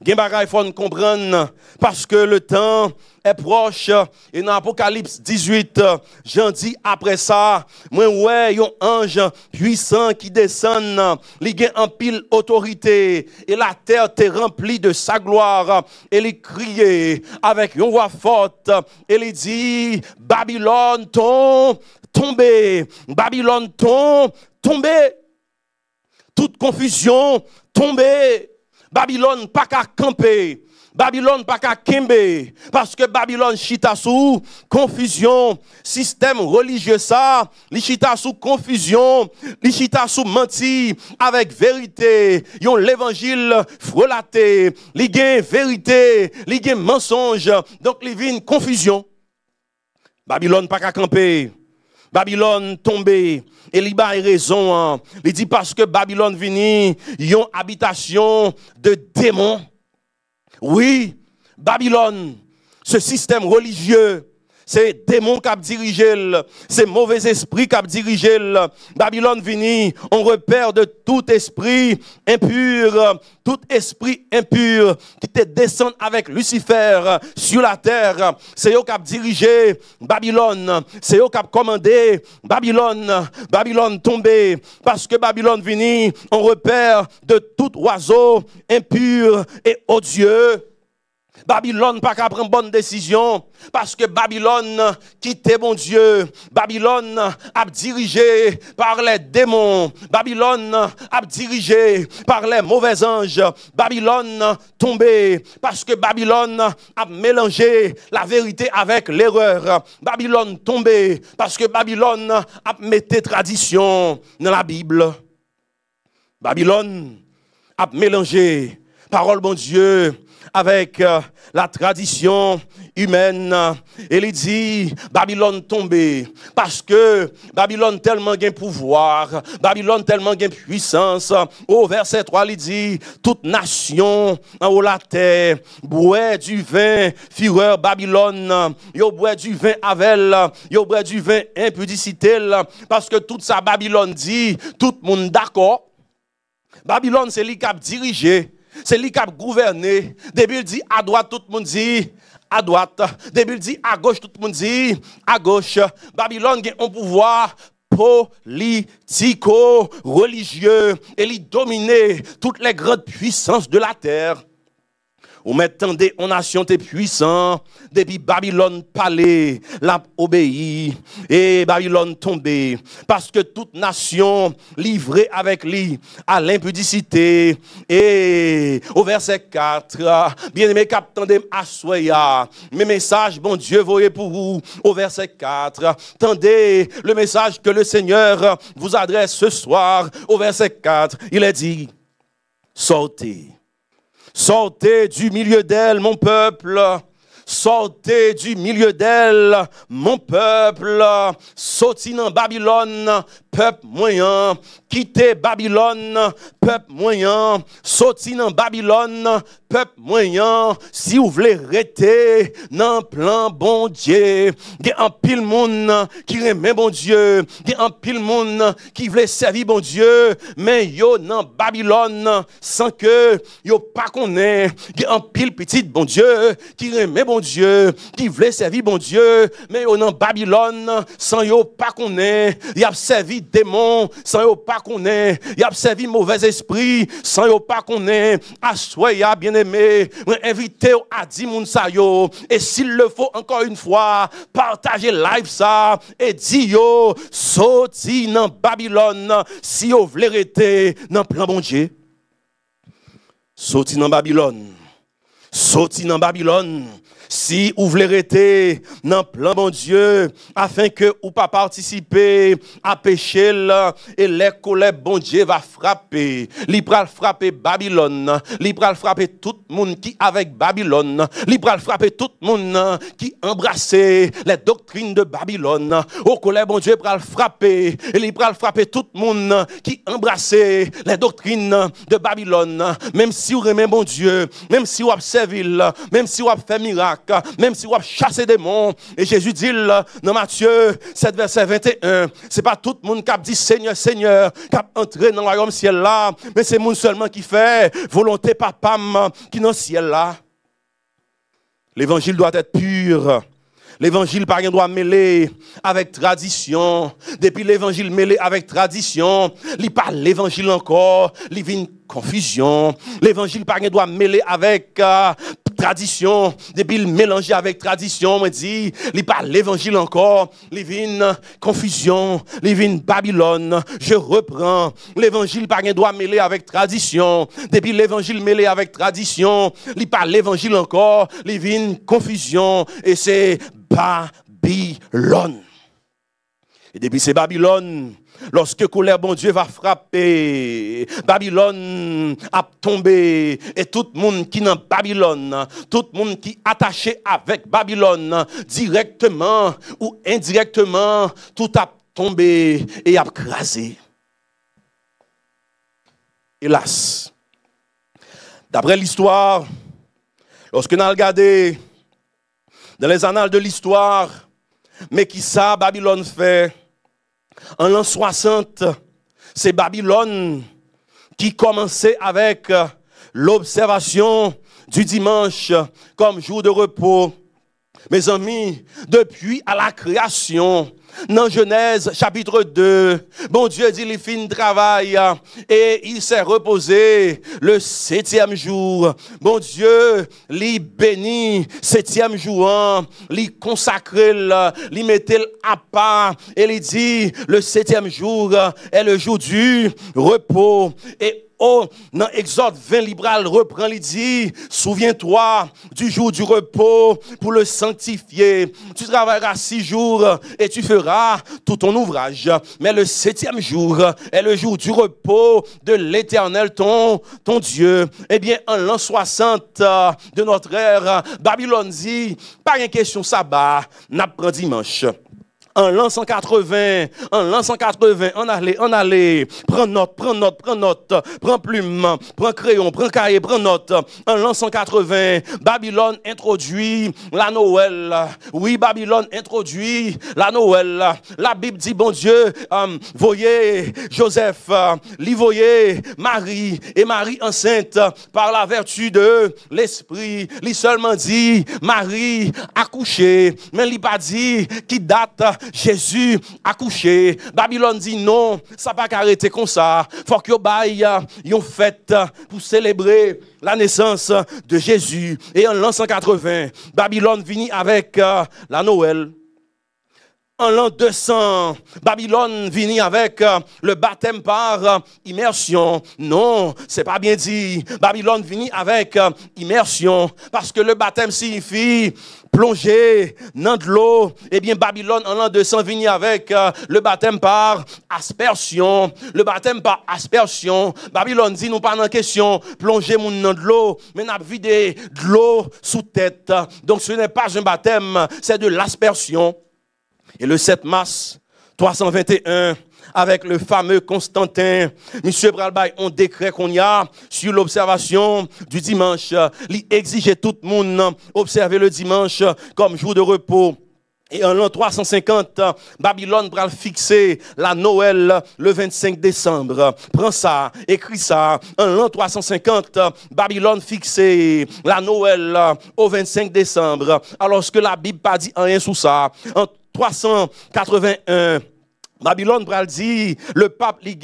connaître. Il faut comprendre parce que le temps est proche. Et dans Apocalypse 18, j'en dis après ça, moi ouais, un ange puissant qui descend, il a en pile autorité et la terre est remplie de sa gloire. Et il crie avec une voix forte et il dit Babylone tombe, tombé, Babylone tombe, tombé. Toute confusion, tombée. Babylone pas qu'à camper. Babylone pas qu'à kembe. Parce que Babylone chita sous confusion. Système religieux ça. Li chita sous confusion. Li chita sous menti avec vérité. Yon l'évangile frelaté. Li vérité. Li mensonge. Donc li vin confusion. Babylone pas qu'à camper. Babylone tombé. Et il a raison. hein. Il dit parce que Babylone vini, yon habitation de démons. Oui, Babylone, ce système religieux, c'est démon qui a dirigé, c'est mauvais esprit qui a dirigé. Babylone vini, on repère de tout esprit impur, tout esprit impur qui te descend avec Lucifer sur la terre. C'est eux qui dirigé Babylone, c'est eux qui commandé Babylone, Babylone tombé, parce que Babylone vini, on repère de tout oiseau impur et odieux. Babylone pas qu'à prendre bonne décision parce que Babylone quittait mon Dieu. Babylone a dirigé par les démons. Babylone a dirigé par les mauvais anges. Babylone tombé parce que Babylone a mélangé la vérité avec l'erreur. Babylone tombé parce que Babylone a mis tradition dans la Bible. Babylone a mélangé parole bon Dieu avec euh, la tradition humaine. Et il dit, Babylone tombé, parce que Babylone tellement gain pouvoir, Babylone tellement gain puissance. Au verset 3, il dit, toute nation en haut la terre, boit du vin, fureur Babylone, yo boit du vin avel, yo boit du vin impudicité, parce que toute sa Babylone dit, tout le monde d'accord. Babylone, c'est lui qui a dirigé, c'est lui qui a gouverné. Depuis il dit à droite, tout le monde dit à droite. Depuis il dit à gauche, tout le monde dit à gauche. Babylone a un pouvoir politico-religieux et il domine toutes les grandes puissances de la terre. Ou m'attendez, on nation t'es puissant, depuis Babylone palais, l'a obéi, et Babylone tombé, parce que toute nation livrée avec lui à l'impudicité, et au verset 4, bien aimé captendez assoya, mes messages, bon Dieu, voyez pour vous, au verset 4, tendez le message que le Seigneur vous adresse ce soir, au verset 4, il est dit, sortez. Sortez du milieu d'elle, mon peuple. Sortez du milieu d'elle, mon peuple. Sortez dans Babylone, peuple moyen. Quittez Babylone, peuple moyen. Sortez dans Babylone, peuple moyen. Si vous voulez rester dans plan bon Dieu, il y a un pile monde qui remet bon Dieu. Il y a un pile monde qui veut servir bon Dieu. Mais yo dans Babylone, sans que yo pas connaît. Il y a un pile petit bon Dieu qui remet bon Dieu, qui voulait servir bon Dieu. Mais yo dans Babylone, sans yo pas connaît. Il a servi démon, sans yo pas connaît. Il a servi mauvais esprit, sans yo pas connaît. Assoya bien-aimé, invité à 10 moun sa yo. Et s'il le faut encore une fois, partagez live ça et dis yo, sorti dans Babylone, si yo voulez rester dans plan bon Dieu. Sorti dans Babylone. Sorti dans Babylone. Si vous voulez rester dans le plan bon Dieu, afin que vous pas participer à péché et les colères bon Dieu va frapper. Il pral frapper Babylone. Il pral frapper tout le monde qui avec Babylone. Il pral frapper tout le monde qui embrassait les doctrines de Babylone. Au colère bon Dieu pral frapper. Et il pral frapper tout le monde qui embrassait les doctrines de Babylone. Même si vous aimez bon Dieu, même si vous servi, même si vous fait miracle, même si vous chassé des démons. Et Jésus dit dans Matthieu 7, verset 21, c'est pas tout le monde qui dit Seigneur, Seigneur, qui entré dans le royaume ciel là, mais c'est monde seulement qui fait volonté papa qui dans le ciel là. L'évangile doit être pur. L'évangile par doit mêler avec tradition. Depuis l'évangile mêlé avec tradition, il parle l'évangile encore, il vient confusion. L'évangile par doit mêler avec euh, tradition. Depuis le mélanger avec tradition, me dit, il parle l'évangile encore, il vient confusion, il vient Babylone. Je reprends. L'évangile par doit mêler avec tradition. Depuis l'évangile mêlé avec tradition, il parle l'évangile encore, il vient confusion et c'est Babylone. Et depuis c'est Babylone, lorsque colère bon Dieu va frapper, Babylone a tombé et tout le monde qui dans Babylone, tout le monde qui attaché avec Babylone, directement ou indirectement, tout a tombé et a crasé. Hélas, d'après l'histoire, lorsque nous regardé dans les annales de l'histoire, mais qui ça, Babylone fait, en l'an 60, c'est Babylone qui commençait avec l'observation du dimanche comme jour de repos. Mes amis, depuis à la création, dans Genèse chapitre 2, bon Dieu dit il fin travail et il s'est reposé le septième jour. Bon Dieu, lui bénit septième jour, lui consacré, lui mettait à part et lui dit le septième jour est le jour du repos. Et Oh, dans Exode 20, libral reprend, il souviens-toi du jour du repos pour le sanctifier. Tu travailleras six jours et tu feras tout ton ouvrage. Mais le septième jour est le jour du repos de l'éternel, ton, Dieu. Eh bien, en l'an 60 de notre ère, Babylone dit, pas une question sabbat, n'a pas dimanche en l'an 180, en l'an 180, on allait, on allait, prends note, prends note, prends note, prends plume, prends crayon, prends cahier, prends note. En l'an 180, Babylone introduit la Noël. Oui, Babylone introduit la Noël. La Bible dit, bon Dieu, euh, voyez Joseph, euh, voyez Marie, et Marie enceinte par la vertu de l'Esprit. Lui seulement dit, Marie accouchée, mais il pas dit qui date Jésus a couché. Babylone dit non, ça pas arrêter comme ça. Faut que une fête pour célébrer la naissance de Jésus. Et en l'an 180, Babylone finit avec euh, la Noël. En l'an 200, Babylone finit avec euh, le baptême par euh, immersion. Non, c'est pas bien dit. Babylone finit avec immersion parce que le baptême signifie plonger dans de l'eau, eh bien Babylone en l'an 200 vient avec euh, le baptême par aspersion. Le baptême par aspersion. Babylone dit nous pas en question plonger mon dans de l'eau, mais n'a vidé de l'eau sous tête. Donc ce n'est pas un baptême, c'est de l'aspersion. Et le 7 mars 321, avec le fameux Constantin. Monsieur Bralbay, on décret qu'on y a sur l'observation du dimanche. Il exigeait tout le monde observer le dimanche comme jour de repos. Et en l'an 350, Babylone va fixer la Noël le 25 décembre. Prends ça, écris ça. En l'an 350, Babylone fixait la Noël au 25 décembre. Alors que la Bible pas dit rien sous ça. 381, Babylone pral dit, le pape li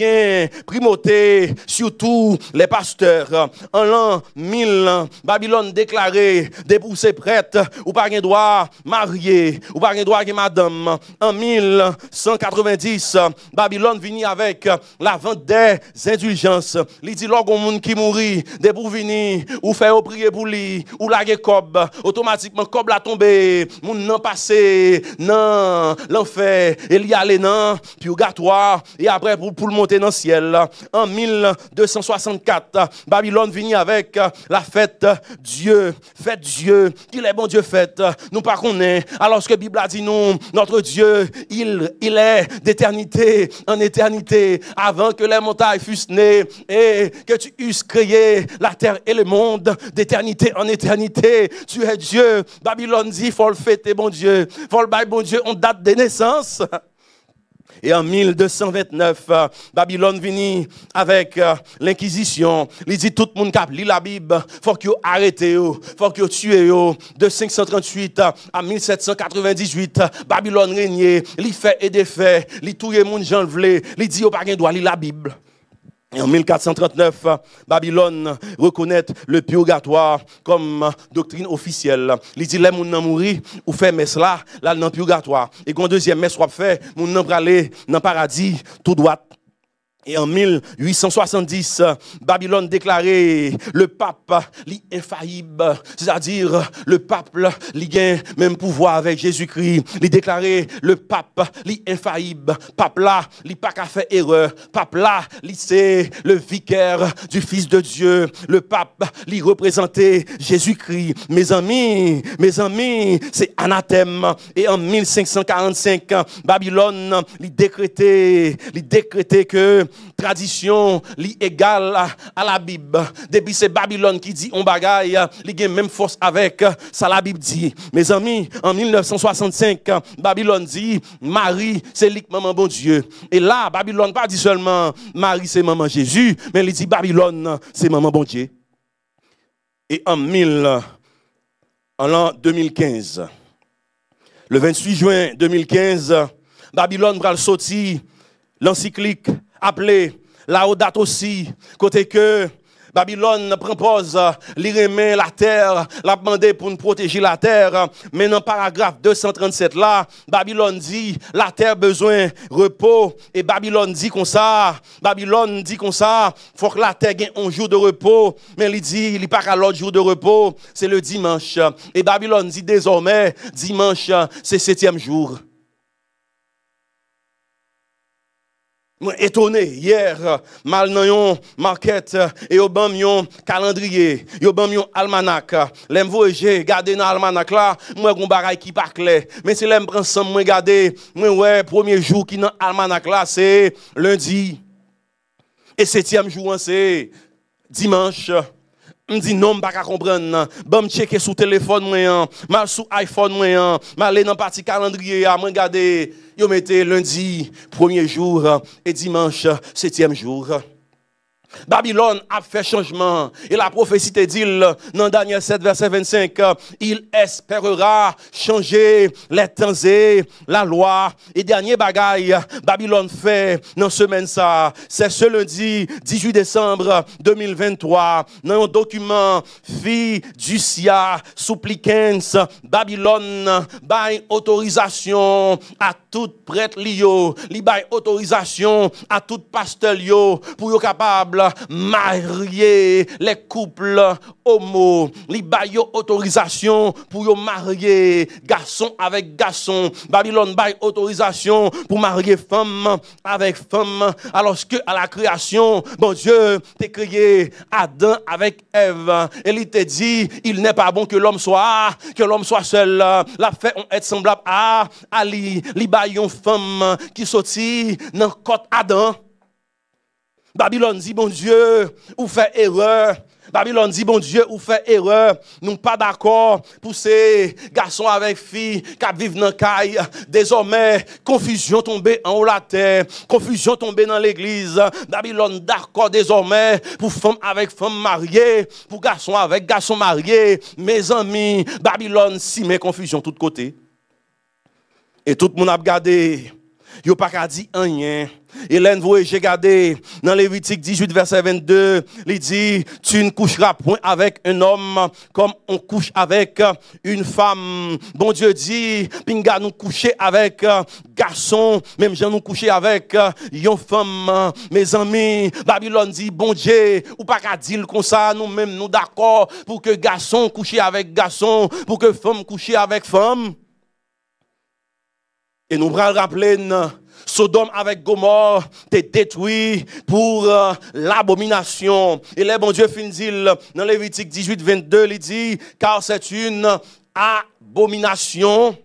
primauté surtout les pasteurs. En l'an 1000, Babylone déclaré déboursé prête ou pas un droit marié ou pas un droit madame. En 1190, Babylone vini avec la vente des indulgences. Il dit lorsqu'on monde qui mourit, des pour venir ou faire prier pour lui ou la cob, automatiquement cob la tombé, moun nan passé, nan l'enfer, et y aller nan purgatoire, et après pour, pour le monter dans le ciel. En 1264, Babylone vient avec la fête Dieu, fête Dieu, qu'il est bon Dieu fête. Nous pas est alors que Bible a dit nous, notre Dieu, il, il est d'éternité en éternité, avant que les montagnes fussent nées, et que tu eusses créé la terre et le monde d'éternité en éternité. Tu es Dieu. Babylone dit, faut le fêter, bon Dieu. Faut le bon Dieu, on date de naissance. [LAUGHS] Et en 1229, euh, Babylone vini avec euh, l'inquisition. Il dit tout le monde qui lit la Bible, faut qu'il arrête, faut qu'il tue. De 538 à 1798, Babylone régnait, il fait et défait, il touye moun gens vle, il dit au pas doit lire la Bible. En 1439, Babylone reconnaît le purgatoire comme doctrine officielle. Il dit, les gens mourir ou fait messe là, là, dans le purgatoire. Et quand deuxième messe soit fait, moun nan aller dans le paradis tout droit. Et en 1870, Babylone déclarait le pape l'infaillible, c'est-à-dire le pape li même pouvoir avec Jésus-Christ. Il déclarait le pape l'infaillible, pape là, il pas qu'à faire erreur, pape là, c'est le vicaire du Fils de Dieu, le pape il représentait Jésus-Christ. Mes amis, mes amis, c'est anathème. Et en 1545, Babylone il décrétait, il décrétait que tradition li égale à la Bible. Depuis c'est Babylone qui dit on bagaille, li a même force avec ça la Bible dit. Mes amis, en 1965, Babylone dit Marie, c'est maman bon Dieu. Et là, Babylone pas dit seulement Marie c'est maman Jésus, mais il dit Babylone c'est maman bon Dieu. Et en 1000 en l'an 2015, le 28 juin 2015, Babylone va sortir l'encyclique appelé Laodate aussi, côté que Babylone propose li la terre, la demandé pour nous protéger la terre. Mais dans paragraphe 237 là, Babylone dit la terre besoin repos et Babylone dit comme ça, Babylone dit comme ça, faut que la terre ait un jour de repos, mais il dit il pas qu'à l'autre jour de repos, c'est le dimanche. Et Babylone dit désormais dimanche c'est septième jour. Étonné hier mal dans yon market et yon calendrier, yo bam yon almanach. L'aime voyager, garder dans almanach là, moi gon bagay qui pas clair. Mais si l'aime prend ensemble moi garder, moi premier jour qui dans almanach là c'est lundi. Et septième jour c'est dimanche. Je dis non, je ne pas comprendre. Je vais checker sur téléphone, mal sur iPhone, je aller dans le parti calendrier, je regarder, je mettez lundi, premier jour, et dimanche, septième jour. Babylone a fait changement. Et la prophétie te dit dans Daniel 7, verset 25, il espérera changer les temps et la loi. Et dernier bagaille, Babylone fait dans semaine ça, c'est ce lundi 18 décembre 2023, dans un document fiducia supplicans, Babylone bail autorisation à tout prêtre lio, li autorisation à tout pasteur pour être capable marier les couples homo. Li autorisation pour marier garçon avec garçon. Babylone bail autorisation pour marier femme avec femme. Alors que à la création, bon Dieu t'a créé Adam avec Ève. Et il te dit, il n'est pas bon que l'homme soit, que l'homme soit seul. La on être semblable à Ali. Li femme qui sortit dans côte Adam. Babylone dit, bon Dieu, ou fait erreur. Babylone dit, bon Dieu, ou fait erreur. Nous pas d'accord pour ces garçons avec filles qui vivent dans le caille. Désormais, confusion tombée en haut la terre. Confusion tombée dans l'église. Babylone d'accord désormais pour femmes avec femmes mariées. Pour garçons avec garçons mariés. Mes amis, Babylone si met confusion de tous côtés. Et tout le monde a regardé. Yo pas qu'à dire rien. Hélène, vous j'ai gardé dans Lévitique 18, verset 22, il dit, tu ne coucheras point avec un homme comme on couche avec une femme. Bon Dieu dit, pinga nous coucher avec garçon, même gens nous coucher avec une femme. Mes amis, Babylone dit, bon Dieu, ou pas qu'à dire comme ça, nous même nous d'accord pour que garçon couche avec garçon, pour que femme couche avec femme. Et nous allons rappeler, Sodome avec Gomorre t'es détruit pour euh, l'abomination. Et là, bon Dieu finit dans Lévitique 18, 22, il dit, car c'est une abomination.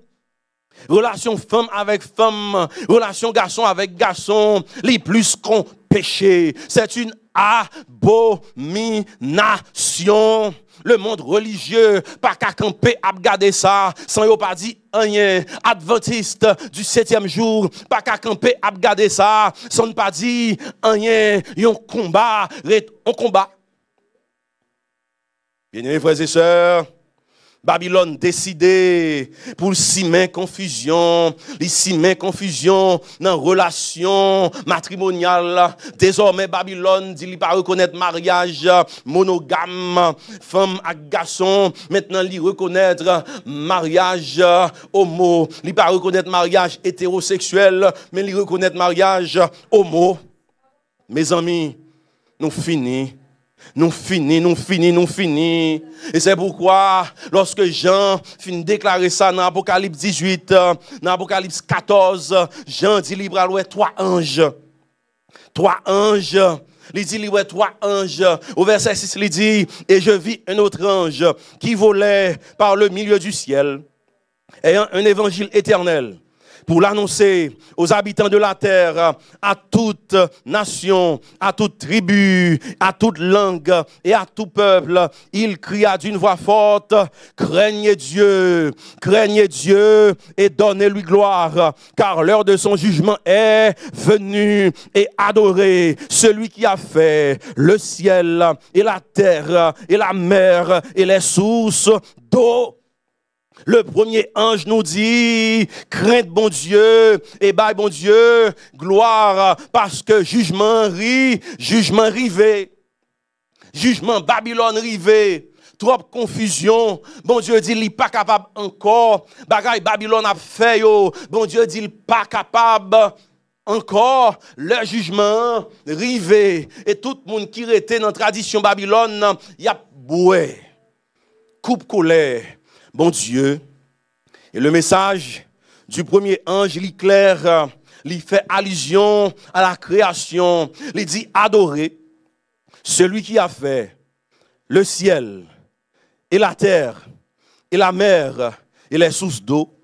Relation femme avec femme, relation garçon avec garçon, les plus qu'on péché. C'est une abomination le monde religieux, pas qu'à camper à ça, sans yon pas dit rien. Adventiste du septième jour, pas qu'à camper à regarder ça, sans pas dit rien. Yon combat, on combat. Bien-aimés frères et sœurs, Babylone décidé pour mettre confusion, met confusion dans relation matrimoniale. Désormais Babylone dit pas reconnaître mariage monogame, femme à garçon. Maintenant il reconnaître mariage homo. Il pas reconnaître mariage hétérosexuel, mais il reconnaître mariage homo. Mes amis, nous finissons. Nous finissons, nous finissons, nous finissons. Et c'est pourquoi, lorsque Jean finit de déclarer ça dans Apocalypse 18, euh, dans Apocalypse 14, Jean dit libre à trois anges. Trois anges. Il dit, ouais, trois anges. Au verset 6, il dit, et je vis un autre ange qui volait par le milieu du ciel, ayant un évangile éternel pour l'annoncer aux habitants de la terre, à toute nation, à toute tribu, à toute langue et à tout peuple. Il cria d'une voix forte, craignez Dieu, craignez Dieu et donnez-lui gloire, car l'heure de son jugement est venue et adorez celui qui a fait le ciel et la terre et la mer et les sources d'eau. Le premier ange nous dit, crainte bon Dieu, et bye bon Dieu, gloire, parce que jugement rit, jugement rivé, jugement Babylone rivé, trop confusion. Bon Dieu dit, il n'est pas capable encore. Bagaille Babylone a fait. Bon Dieu dit, il n'est pas capable encore le jugement rivé. Et tout le monde qui était dans la tradition Babylone, il y a boué, coupe colère bon Dieu. Et le message du premier ange, il clair, il fait allusion à la création. Il dit adorer celui qui a fait le ciel et la terre et la mer et les sources d'eau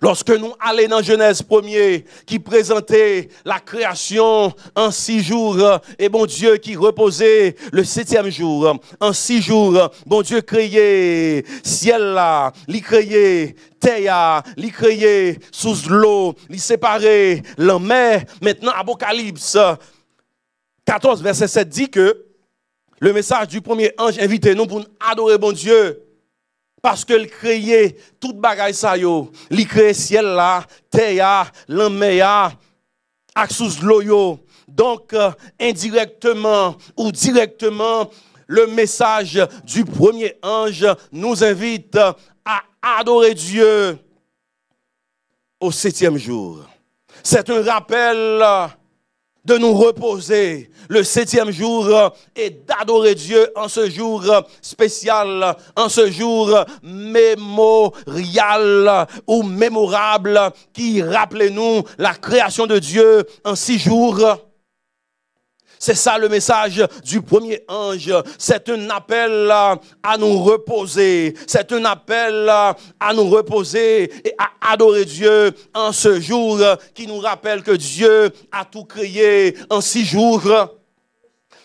Lorsque nous allons dans Genèse 1er, qui présentait la création en six jours, et bon Dieu qui reposait le septième jour, en six jours, bon Dieu créait ciel là, il créait terre, il créait sous l'eau, il séparait la mer. Maintenant, Apocalypse 14, verset 7 dit que le message du premier ange invitait nous pour adorer bon Dieu parce qu'il créait toute bagaille ça yo. Il créait ciel là, terre, l'enmer, sous l'eau Donc euh, indirectement ou directement le message du premier ange nous invite à adorer Dieu au septième jour. C'est un rappel de nous reposer le septième jour et d'adorer Dieu en ce jour spécial, en ce jour mémorial ou mémorable qui rappelle nous la création de Dieu en six jours. C'est ça le message du premier ange. C'est un appel à nous reposer. C'est un appel à nous reposer et à adorer Dieu en ce jour qui nous rappelle que Dieu a tout créé en six jours.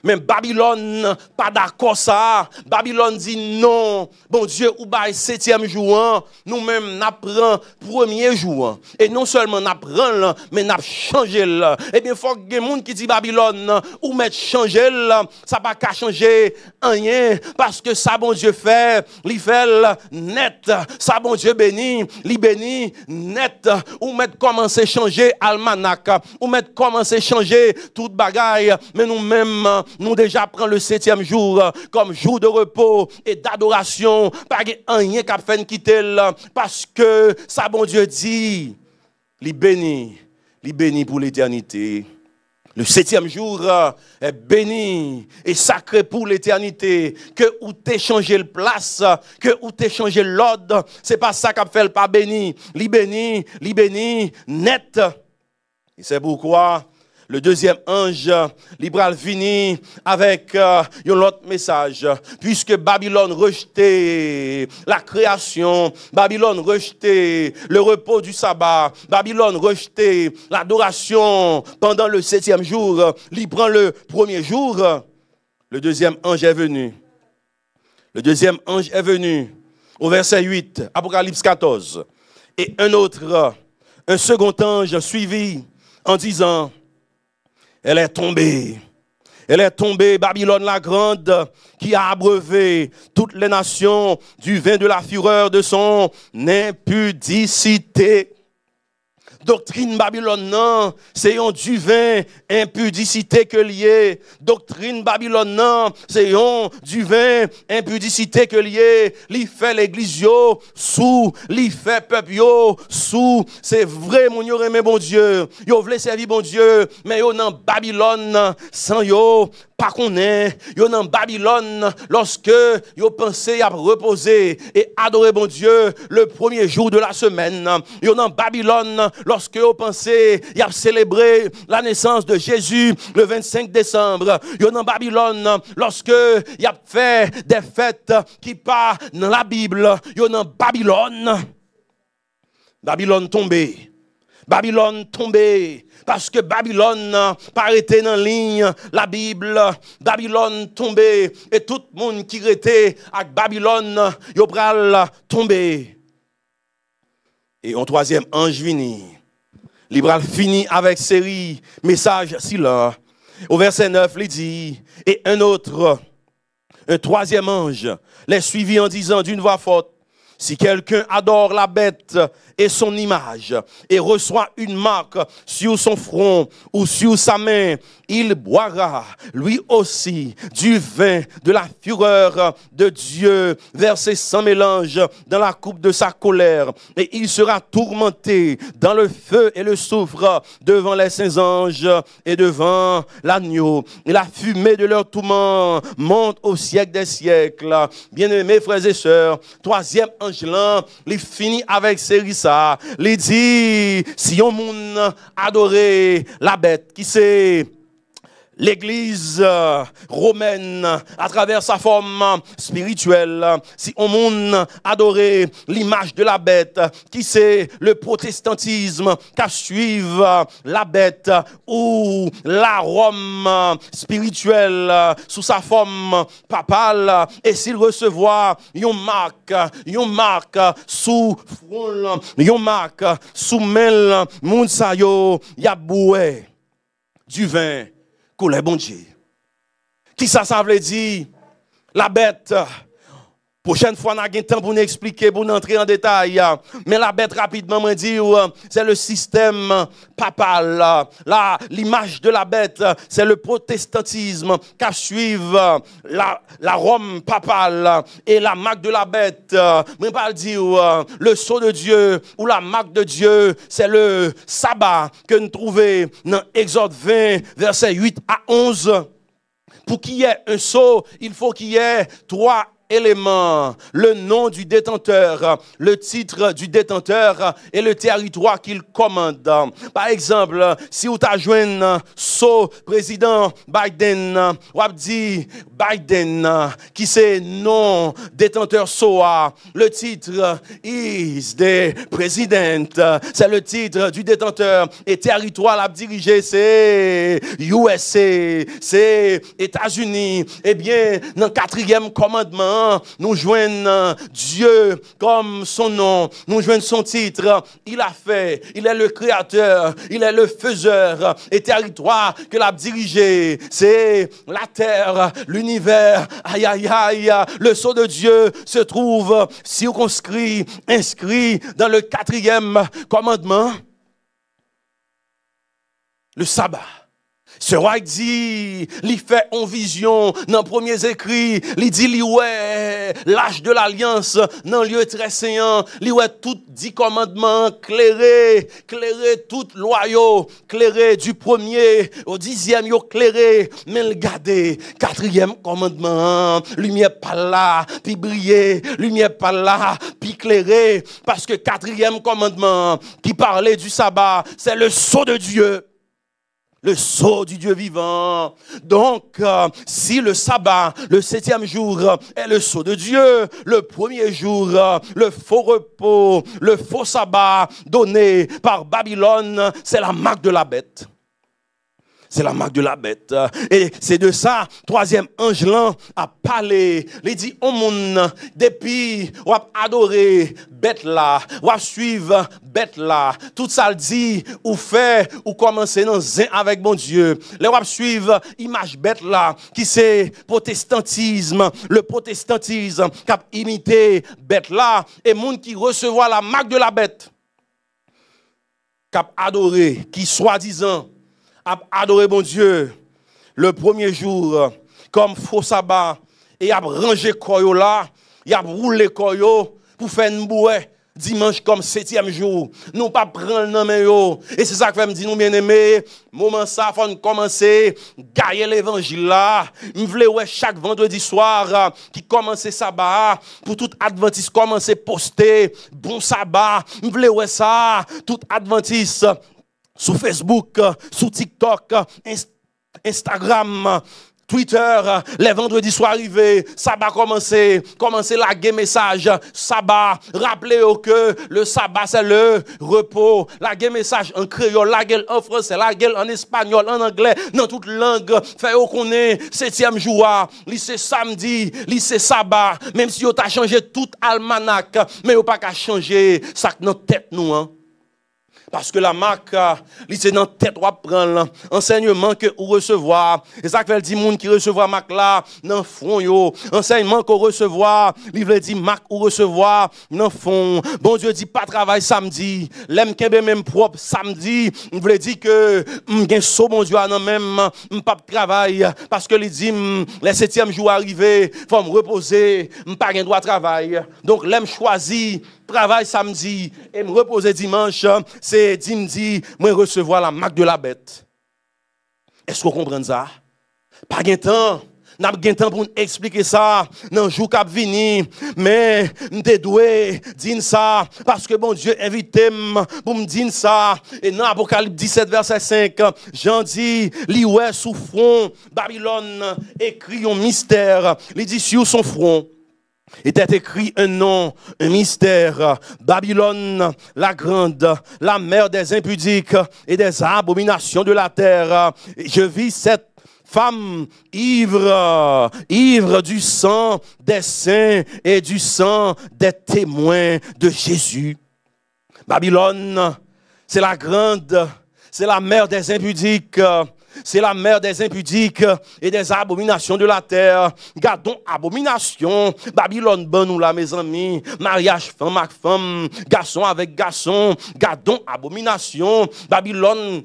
Mais Babylone, pas d'accord ça. Babylone dit non. Bon Dieu, ou bail septième jour, hein. nous-mêmes n'apprenons premier jour. Hein. Et non seulement n'apprenons, mais n'a changé là. Eh bien, faut que gens qui dit Babylone, ou mettre changer là, ça pas changer rien. Parce que ça, bon Dieu fait, il fait net. Ça, bon Dieu béni, il bénit net. Ou mettre commencer changer almanach. Ou mettre commencer changer toute bagaille. Mais nous-mêmes, nous déjà prenons le septième jour euh, comme jour de repos et d'adoration. Pas rien qu'à faire quitter là, parce que ça, bon Dieu dit, il béni, il béni pour l'éternité. Le septième jour euh, est béni et sacré pour l'éternité. Que t'es changé le place, que t'es changé l'ordre, c'est pas ça qu'a fait le pas béni. Li béni, li béni, net. Et c'est pourquoi le deuxième ange, libéral fini avec euh, un autre message. Puisque Babylone rejetait la création, Babylone rejetait le repos du sabbat, Babylone rejetait l'adoration pendant le septième jour, prend le premier jour. Le deuxième ange est venu. Le deuxième ange est venu au verset 8, Apocalypse 14. Et un autre, un second ange suivi en disant, elle est tombée. Elle est tombée, Babylone la grande, qui a abreuvé toutes les nations du vin de la fureur de son impudicité. Doctrine Babylone, non, c'est un du vin, impudicité que lié. Doctrine Babylone, non, c'est un du vin, impudicité que lié. Li fait l'église yo, sous, li fait peuple yo, sous. C'est vrai, mon yo aimé bon Dieu. Yo voulez servir bon Dieu, mais yo dans Babylone, sans yo, pas qu'on est, yo dans Babylone, lorsque yo pensé à reposer et adorer bon Dieu le premier jour de la semaine. Yo dans Babylone, lorsque yo pensé à célébrer la naissance de Jésus le 25 décembre. Yo dans Babylone, lorsque y a fait des fêtes qui pas dans la Bible. Yo dans Babylone. Babylone tombée. Babylone tombée parce que Babylone pas été dans ligne la Bible. Babylone tombé. Et tout le monde qui était avec Babylone yo pral tombé. Et un troisième ange vini Libral fini avec série message si là au verset 9 il dit et un autre un troisième ange les suivit en disant d'une voix forte si quelqu'un adore la bête et son image et reçoit une marque sur son front ou sur sa main, il boira lui aussi du vin de la fureur de Dieu versé sans mélange dans la coupe de sa colère et il sera tourmenté dans le feu et le soufre devant les saints anges et devant l'agneau. La fumée de leur tourment monte au siècle des siècles. Bien-aimés frères et sœurs, troisième ange là, il finit avec Sérissa. sa, li di, si yon moun adore la bet, ki se... l'église euh, romaine à travers sa forme spirituelle. Si on monde adorer l'image de la bête, qui c'est le protestantisme qui suivre la bête ou la Rome spirituelle sous sa forme papale? Et s'il recevoir une marque, une marque sous front, une marque sous main, moun yo, y a boué du vin coulait bon Dieu. Qui ça, ça veut dire? La bête. Prochaine fois, on a un temps pour nous expliquer, pour nous entrer en détail. Mais la bête, rapidement, me dit, c'est le système papal. Là, l'image de la bête, c'est le protestantisme qui suivre la, la Rome papale et la marque de la bête. Mais pas dire, le sceau de Dieu ou la marque de Dieu, c'est le sabbat que nous trouvons dans Exode 20, versets 8 à 11. Pour qu'il y ait un sceau, il faut qu'il y ait trois éléments, le nom du détenteur, le titre du détenteur et le territoire qu'il commande. Par exemple, si vous joint so président Biden, ou dit Biden, qui c'est nom détenteur SOA, le titre is the president, c'est le titre du détenteur et territoire l'a dirigé c'est USA, c'est États-Unis. Eh bien, dans le quatrième commandement, nous joignons Dieu comme son nom, nous joignons son titre. Il a fait, il est le créateur, il est le faiseur et territoire que l'a dirigé. C'est la terre, l'univers. Aïe, aïe, aïe. Le sceau de Dieu se trouve circonscrit, inscrit dans le quatrième commandement. Le sabbat. Ce roi dit, il fait en vision dans premiers écrits, il dit ouais l'âge de l'alliance dans lieu très saint, li ouais tout dix commandements clairé, clairé tout loyaux, clairé du premier au dixième yo clairé, mais le garder quatrième commandement, lumière pas là, puis briller, lumière pas là, puis clairé parce que quatrième commandement qui parlait du sabbat, c'est le sceau de Dieu le sceau du Dieu vivant. Donc, euh, si le sabbat, le septième jour, est le sceau de Dieu, le premier jour, euh, le faux repos, le faux sabbat donné par Babylone, c'est la marque de la bête. C'est la marque de la bête. Et c'est de ça, troisième ange là a parlé. Il dit, au monde, depuis, on a adoré bête là, on a suivre bête là. Tout ça le dit, ou fait, ou commencer dans zin avec bon Dieu. Les on suivre image bête là, qui c'est protestantisme, le protestantisme qui a imité bête là, et monde qui recevoir la marque de la bête. qui a adoré, qui soi-disant a adoré bon Dieu le premier jour comme faux sabbat et a rangé koyo là, il a roulé pour faire une bouée dimanche comme septième jour. Nous pas prendre nom yo. Et c'est ça que me dit nous bien aimés, moment ça faut commencer gagner l'évangile là. Me voulais ouais chaque vendredi soir qui commence sabbat pour tout adventiste commencer poster bon sabbat. Me voulais ouais ça tout adventiste sur Facebook, sur TikTok, Instagram, Twitter, les vendredis soirs arrivés, sabbat commencer, commencer la guerre message, sabbat, rappelez que le sabbat c'est le repos, la guerre message en créole, la gueule en français, la gueule en espagnol, en anglais, dans toute langue, fait qu'on est septième jour, lycée samedi, lycée sabbat, même si on a changé tout almanach, mais on pas qu'à changer ça notre tête nous, hein. Parce que la marque, c'est dans tête ou prendre enseignement que ou recevoir. Et ça dit monde qui recevoir marque là dans fond yo. Enseignement qu'on recevoir, il veut dire marque ou recevoir dans fond. Bon Dieu dit pas travail samedi. L'aime kembe même propre samedi. Il veut dire que m'gen so bon Dieu non même pas travail parce que il dit le septième jour arrivé, faut me reposer, pas gain droit travail. Donc l'aime choisi travail samedi et me reposer dimanche, c'est dimanche, moi recevoir la marque de la bête. Est-ce que vous comprenez ça? Pas de temps. N'a pas temps pour expliquer ça dans le jour qui venu, mais m'te doué dire ça parce que bon Dieu invite pour me dire ça et dans Apocalypse 17 verset 5, Jean dit, li ouais sous front Babylone écrit un mystère, il dit sur son front était écrit un nom, un mystère. Babylone, la grande, la mère des impudiques et des abominations de la terre. Je vis cette femme ivre, ivre du sang des saints et du sang des témoins de Jésus. Babylone, c'est la grande, c'est la mère des impudiques c'est la mère des impudiques et des abominations de la terre. Gardons abomination. Babylone, bon nous là, mes amis. Mariage femme avec femme. Garçon avec garçon. Gardons abomination. Babylone,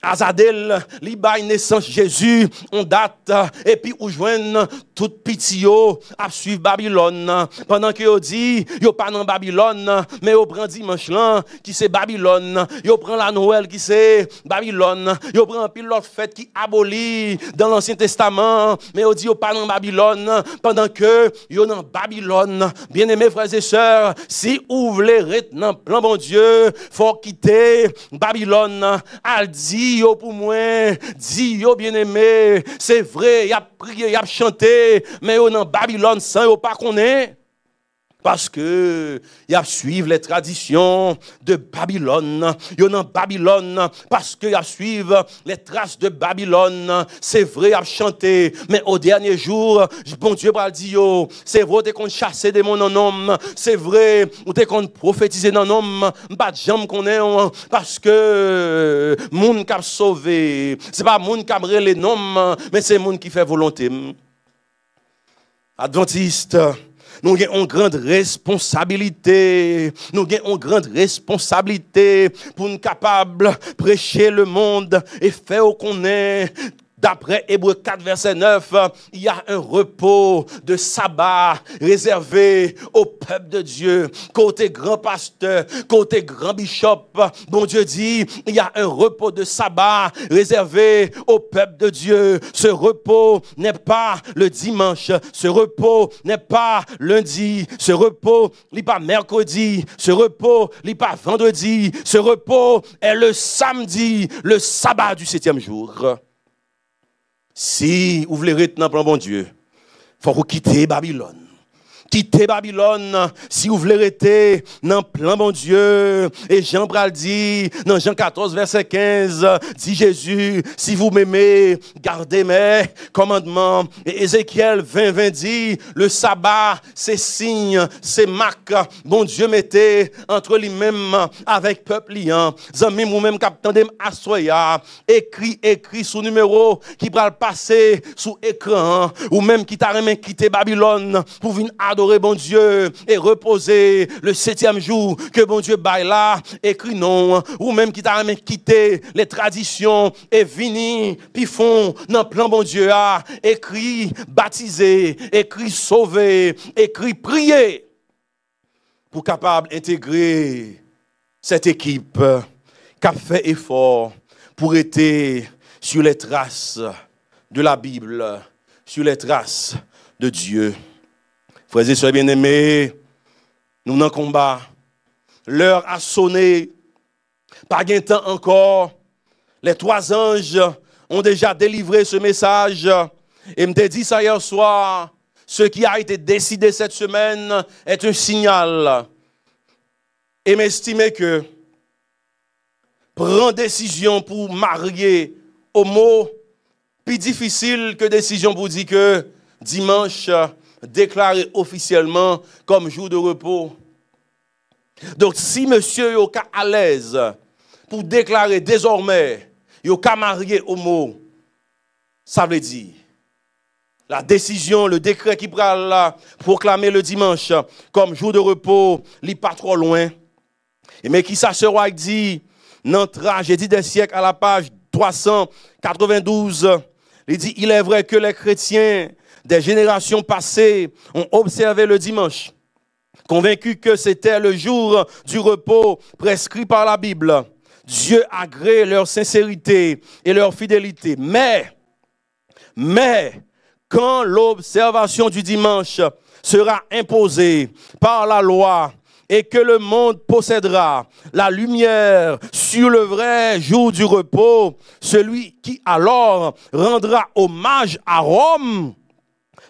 Azadel, li bay naissance Jésus, on date, et puis ou joignent tout pitié à suivre Babylone. Pendant que yo dit, yo pas dans Babylone, mais yo prend dimanche qui c'est Babylone. Yo prend la Noël qui c'est Babylone. Yo prend pile l'autre fête qui abolit dans l'Ancien Testament, mais yo dit yo pas dans Babylone, pendant que yo dans Babylone. Bien-aimés frères et sœurs, si vous voulez dans plan bon Dieu, faut quitter Babylone. Al dit yo pour moi, dit yo bien-aimé, c'est vrai, il a prié, il a chanté, mais yo dans Babylone sans yo pas connaît. Parce que y a suivre les traditions de Babylone. Y a Babylone parce que y a suivre les traces de Babylone. C'est vrai à chanter, mais au dernier jour, bon Dieu va dire c'est vrai t'es qu'on chasser des mon homme, c'est vrai ou t'es qu'on prophétiser dans homme, pas de jambe qu'on est parce que monde qui a sauvé, c'est pas monde qui a les noms, mais c'est monde qui fait volonté. Adventiste nous avons une grande responsabilité. Nous avons une grande responsabilité pour nous capables de prêcher le monde et faire qu'on est D'après Hébreu 4, verset 9, il y a un repos de sabbat réservé au peuple de Dieu. Côté grand pasteur, côté grand bishop, bon Dieu dit, il y a un repos de sabbat réservé au peuple de Dieu. Ce repos n'est pas le dimanche, ce repos n'est pas lundi, ce repos n'est pas mercredi, ce repos n'est pas vendredi, ce repos est le samedi, le sabbat du septième jour. Si vous voulez retenir bon Dieu, faut vous quitter Babylone quitter Babylone si vous voulez rester dans plan bon Dieu. Et Jean Bral dit, dans Jean 14, verset 15, dit Jésus, si vous m'aimez, gardez mes commandements. Et Ézéchiel 20, 20 dit, le sabbat, c'est signe, c'est marque, bon Dieu mettez entre lui-même avec peuple liant. Zami vous-même capitaine assoya, écrit, écrit sous numéro qui va passer sous écran, ou même qui t'a quitter Babylone pour venir bon Dieu et reposer le septième jour que bon Dieu baille là, écrit non, ou même qui t'a quitté les traditions et vini, puis font dans plan bon Dieu a écrit baptiser, écrit sauver, écrit prier pour capable intégrer cette équipe qui a fait effort pour être sur les traces de la Bible, sur les traces de Dieu. Frères et sœurs bien-aimés, nous dans combat. L'heure a sonné. Pas de temps encore. Les trois anges ont déjà délivré ce message. Et me dit ça hier soir. Ce qui a été décidé cette semaine est un signal. Et m'estimer que prendre décision pour marier au mot, plus difficile que décision pour dire que dimanche, déclaré officiellement comme jour de repos. Donc si monsieur est à l'aise pour déclarer désormais, il est marié au mot, ça veut dire la décision, le décret qui là, proclamer le dimanche comme jour de repos, n'est pas trop loin. Mais qui s'assera dit, dans tragédie des siècles à la page 392, il dit, il est vrai que les chrétiens des générations passées ont observé le dimanche, convaincus que c'était le jour du repos prescrit par la Bible. Dieu agrée leur sincérité et leur fidélité. Mais, mais, quand l'observation du dimanche sera imposée par la loi et que le monde possédera la lumière sur le vrai jour du repos, celui qui alors rendra hommage à Rome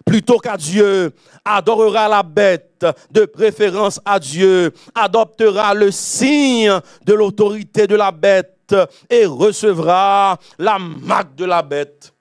plutôt qu'à Dieu, adorera la bête, de préférence à Dieu, adoptera le signe de l'autorité de la bête et recevra la marque de la bête.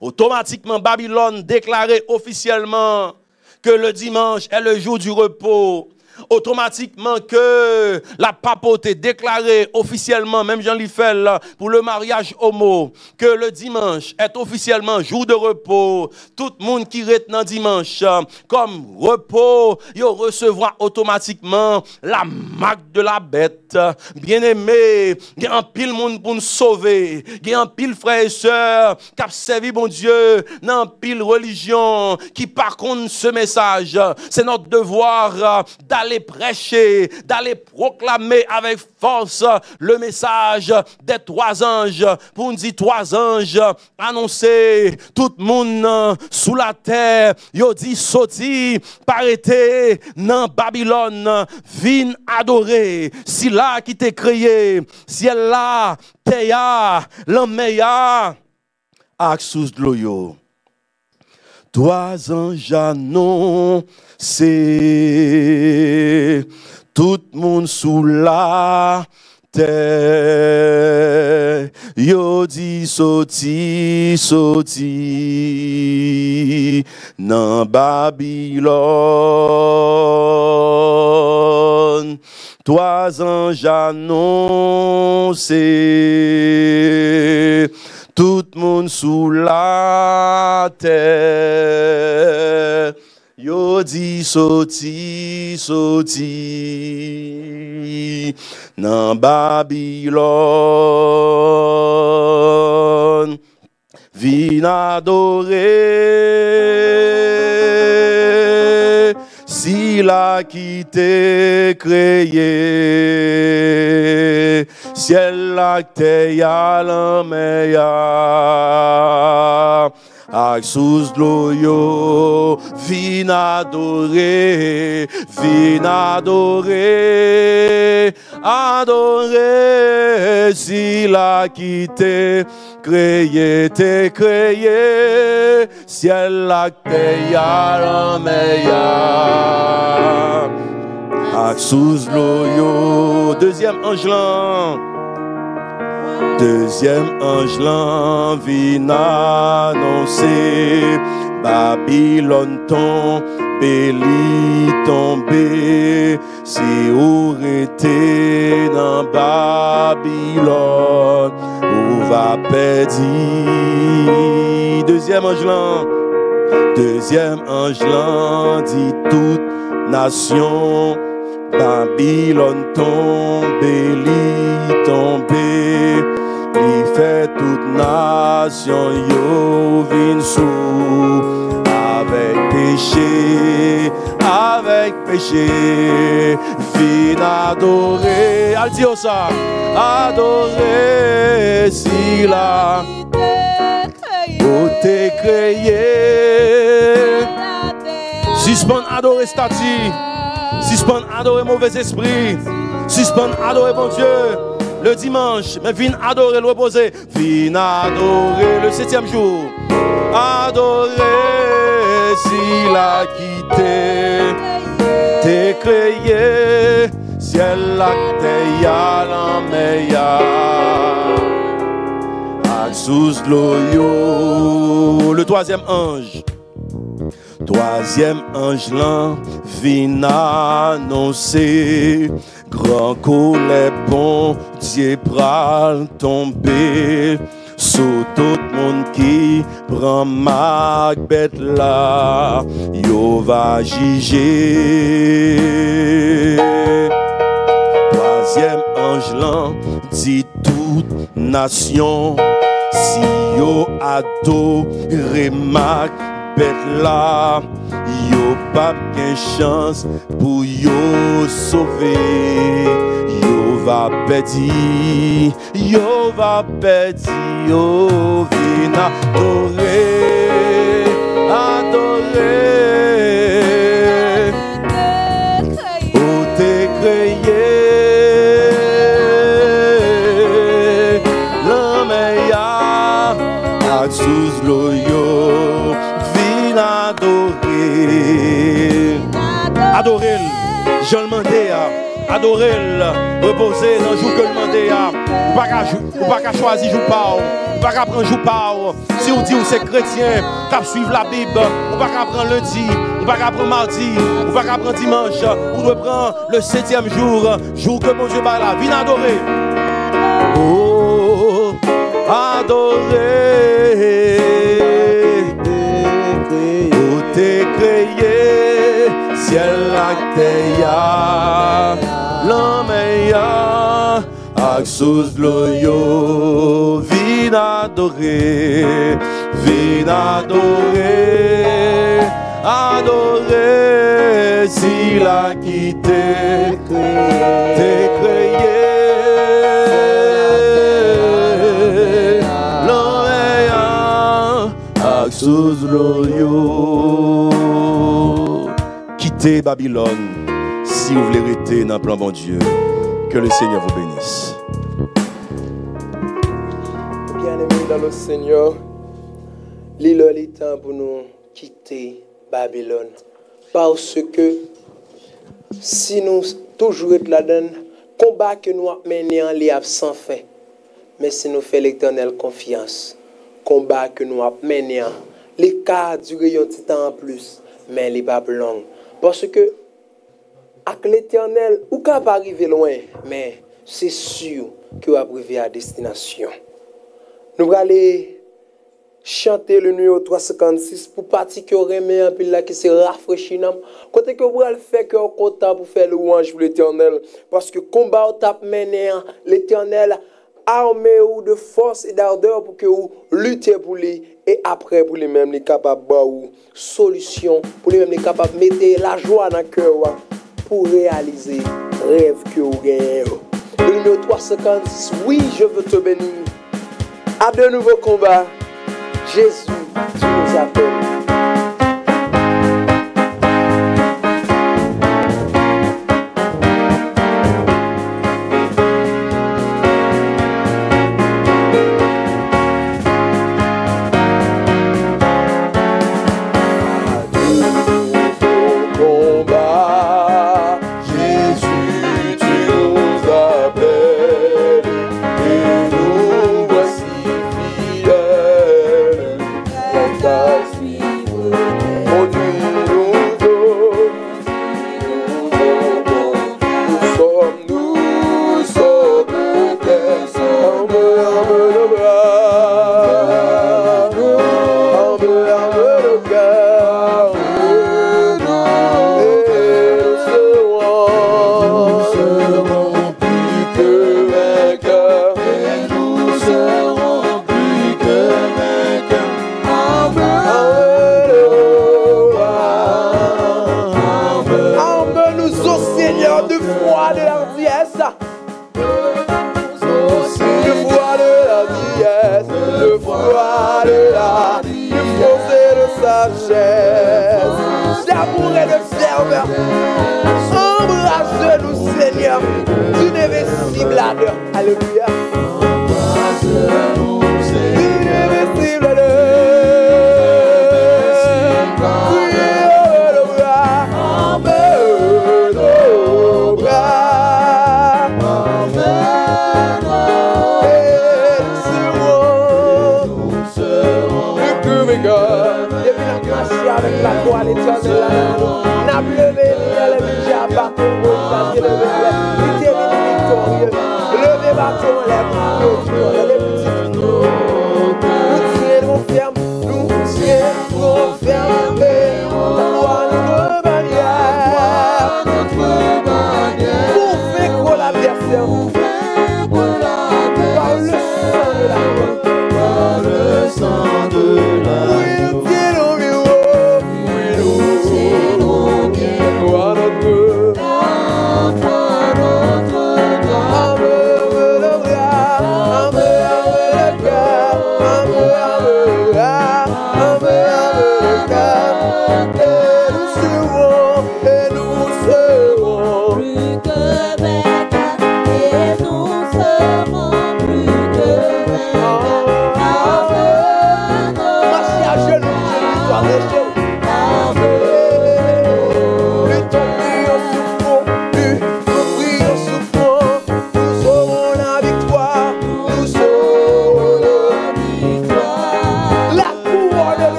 Automatiquement, Babylone déclarait officiellement que le dimanche est le jour du repos automatiquement que la papauté déclarée officiellement, même Jean Liffel, pour le mariage homo, que le dimanche est officiellement jour de repos. Tout le monde qui dans dimanche comme repos, il recevra automatiquement la marque de la bête. Bien aimé, il y a un pile monde pour nous sauver. Il y a un pile frères et sœurs qui servi bon Dieu dans pile religion qui par contre ce message. C'est notre devoir d'aller prêcher, d'aller proclamer avec force le message des trois anges. Pour nous dire trois anges, annoncer tout le monde sous la terre. Yo dit sorti, parité dans Babylone, vin adorer. Si là qui t'est créé, si elle là, teya, l'emmeya, axus gloyo. Trois anges c'est tout monde sous la terre. Yo dit sauti, sauti, dans Babylone. Trois anges annoncés tout monde sous la terre. Yo dit sauti, sauti, dans Babylone, vin adorer, si la qui t'est créé, ciel la te ya la meilleure. Ak sous gloyo, vin adoré, vin adoré, adoré, si la qui t'est créé, t'est créé, ciel la te ya meilleur. Ak sous deuxième ange là. Deuxième ange vient annoncer Babylone tombé, li tombé Si ou été dans Babylone Ou va perdre Deuxième ange Deuxième ange dit toute nation. Babylone tombe, li tombe. Li fait toute nation yo vin sous avec péché, avec péché, vin adorer, al dit ça, adorer si la. Beauté créée, suspend adorer statue, suspend adorer mauvais esprit, suspend adorer bon Dieu. Le dimanche, mais viens adorer le reposer. Viens adorer le septième jour. Adorer s'il a quitté. T'es créé. Ciel la terre ya la meilleure. Sous l'eau, le troisième ange. Troisième ange là, vient annoncer Grand colère, bon Dieu pral tomber Sous tout monde qui prend Macbeth là Yo va juger. Troisième ange là dit toute nation Si yo adoré Macbeth là Yo pas qu'une chance pour yo sauver. Yo va perdre Yo va perdre Yo vin adorer Adorer Jean le mandé Adorer Reposer dans le jour que le mandé Ou pas qu'à qu'à choisir jour pas Ou pas qu'à prendre jour pas Si on dit ou c'est chrétien T'as suivre la Bible Ou pas qu'à prendre lundi Ou pas qu'à prendre mardi Ou pas qu'à prendre dimanche Ou doit prendre le septième jour Jour que mon Dieu bat la Viens adorer. Oh, adorer. L'homme ak sous l'oyo, vin adorer, vin adorer, adorer, s'il a quitté, t'es créé, l'oreille ak sous. Quittez Babylone si vous voulez rester dans le plan bon Dieu. Que le Seigneur vous bénisse. Bien-aimés dans le Seigneur, l'île est temps pour nous quitter Babylone. Parce que si nous toujours être là-dedans, combat que nous menons en liable sans. Mais si nous faisons l'éternel confiance, combat que nous menons, les cas durent un petit temps en plus, mais les pas. Paske ak l'Eternel ou ka pa rive loin, men se sur ki ou ap rive a destinasyon. Nou prale chante le nuyo 356 pou pati ki ou reme an pil la ki se rafreshi nam. Kote ki ou prale fe ki ou kontan pou fe louange pou l'Eternel. Paske komba ou tap menen l'Eternel a arme ou de fos e dardeur pou ke ou lute pou li e apre pou li menm li kapab ba ou solusyon pou li menm li kapab mette la jwa nan kè ou pou realize rev ke ou genye ou. Le numéro 356, oui je veux te bénir. A de nouveaux combats, Jésus, tu nous appelles.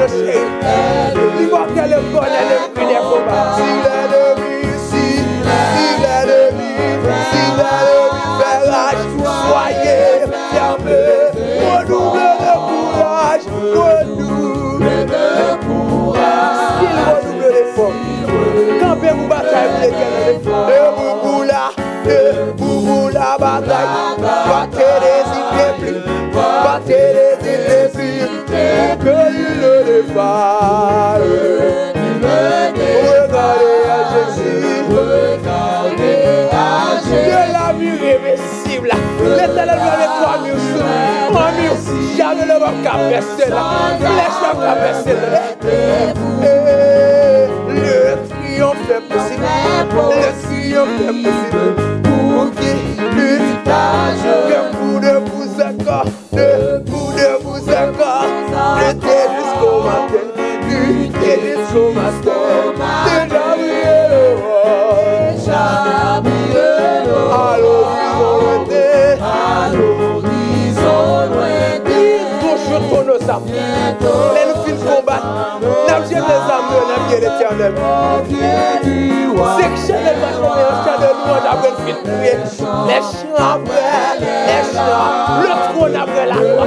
le ciel. Dis-moi elle Le triomphe est possible. Le triomphe est possible. Pour qui l'héritage. Debout, debout encore. Debout, debout encore. Lutter jusqu'au matin. éternellement. Sectionnellement, ton ancien de louange après le fil prier. Les chants après, les chants. Le trône après la croix.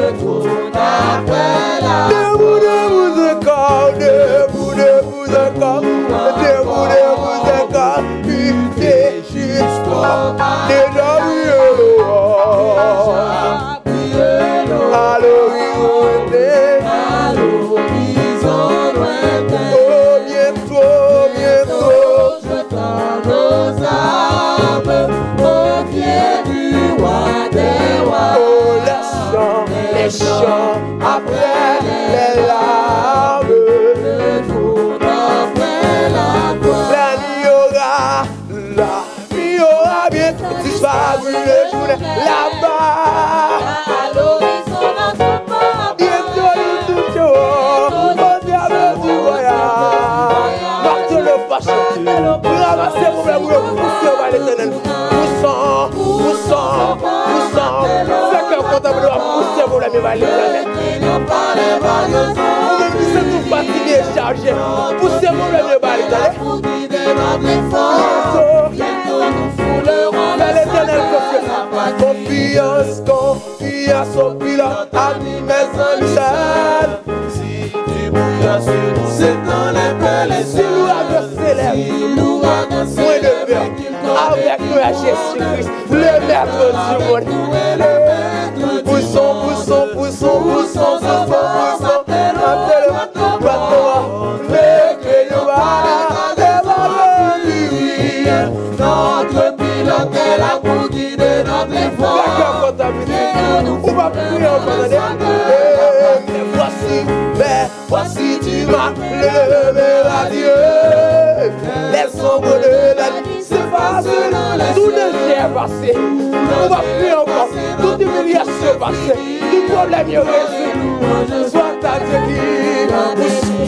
insaisissable. Si tu bouillas sur nous, c'est dans les avec nous à Jésus-Christ, le maître du monde. pase, nou va pri ankon, tout humilyasyon pase, tout problem yo rezi, swan ta te ki, pou sou.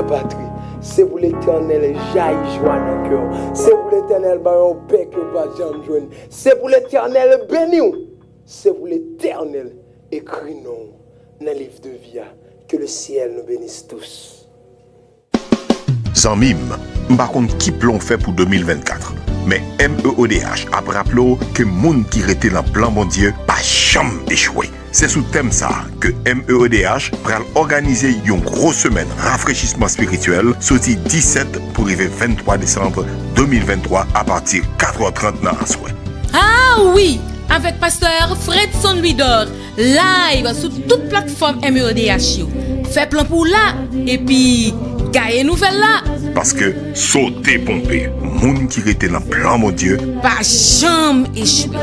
la patrie. C'est pour l'éternel, e jaillit joie dans cœur. C'est pour l'éternel, baron paix que pas jamais C'est pour l'éternel, béni. C'est pour l'éternel, écrit nous dans le livre de vie. Que le ciel nous bénisse tous. Sans mime, par contre, qui plomb fait pour 2024? Mais MEODH a rappelé que monde qui était dans le plan bon Dieu, pas jamais échoué. C'est sous thème ça ke MEODH pral organize yon gro semen rafrechisman spirituel soti 17 pou rive 23 Desembre 2023 a partir 4h30 nan aswe. Ah oui, avec pasteur Fredson Louis-Dor, live sur toute plateforme MEODH. yo. Fait plan pour là, et puis, gagne nouvelle là. Parce que sauter pomper, moun ki rete lan plan bon Dieu, Pas jamais échoué.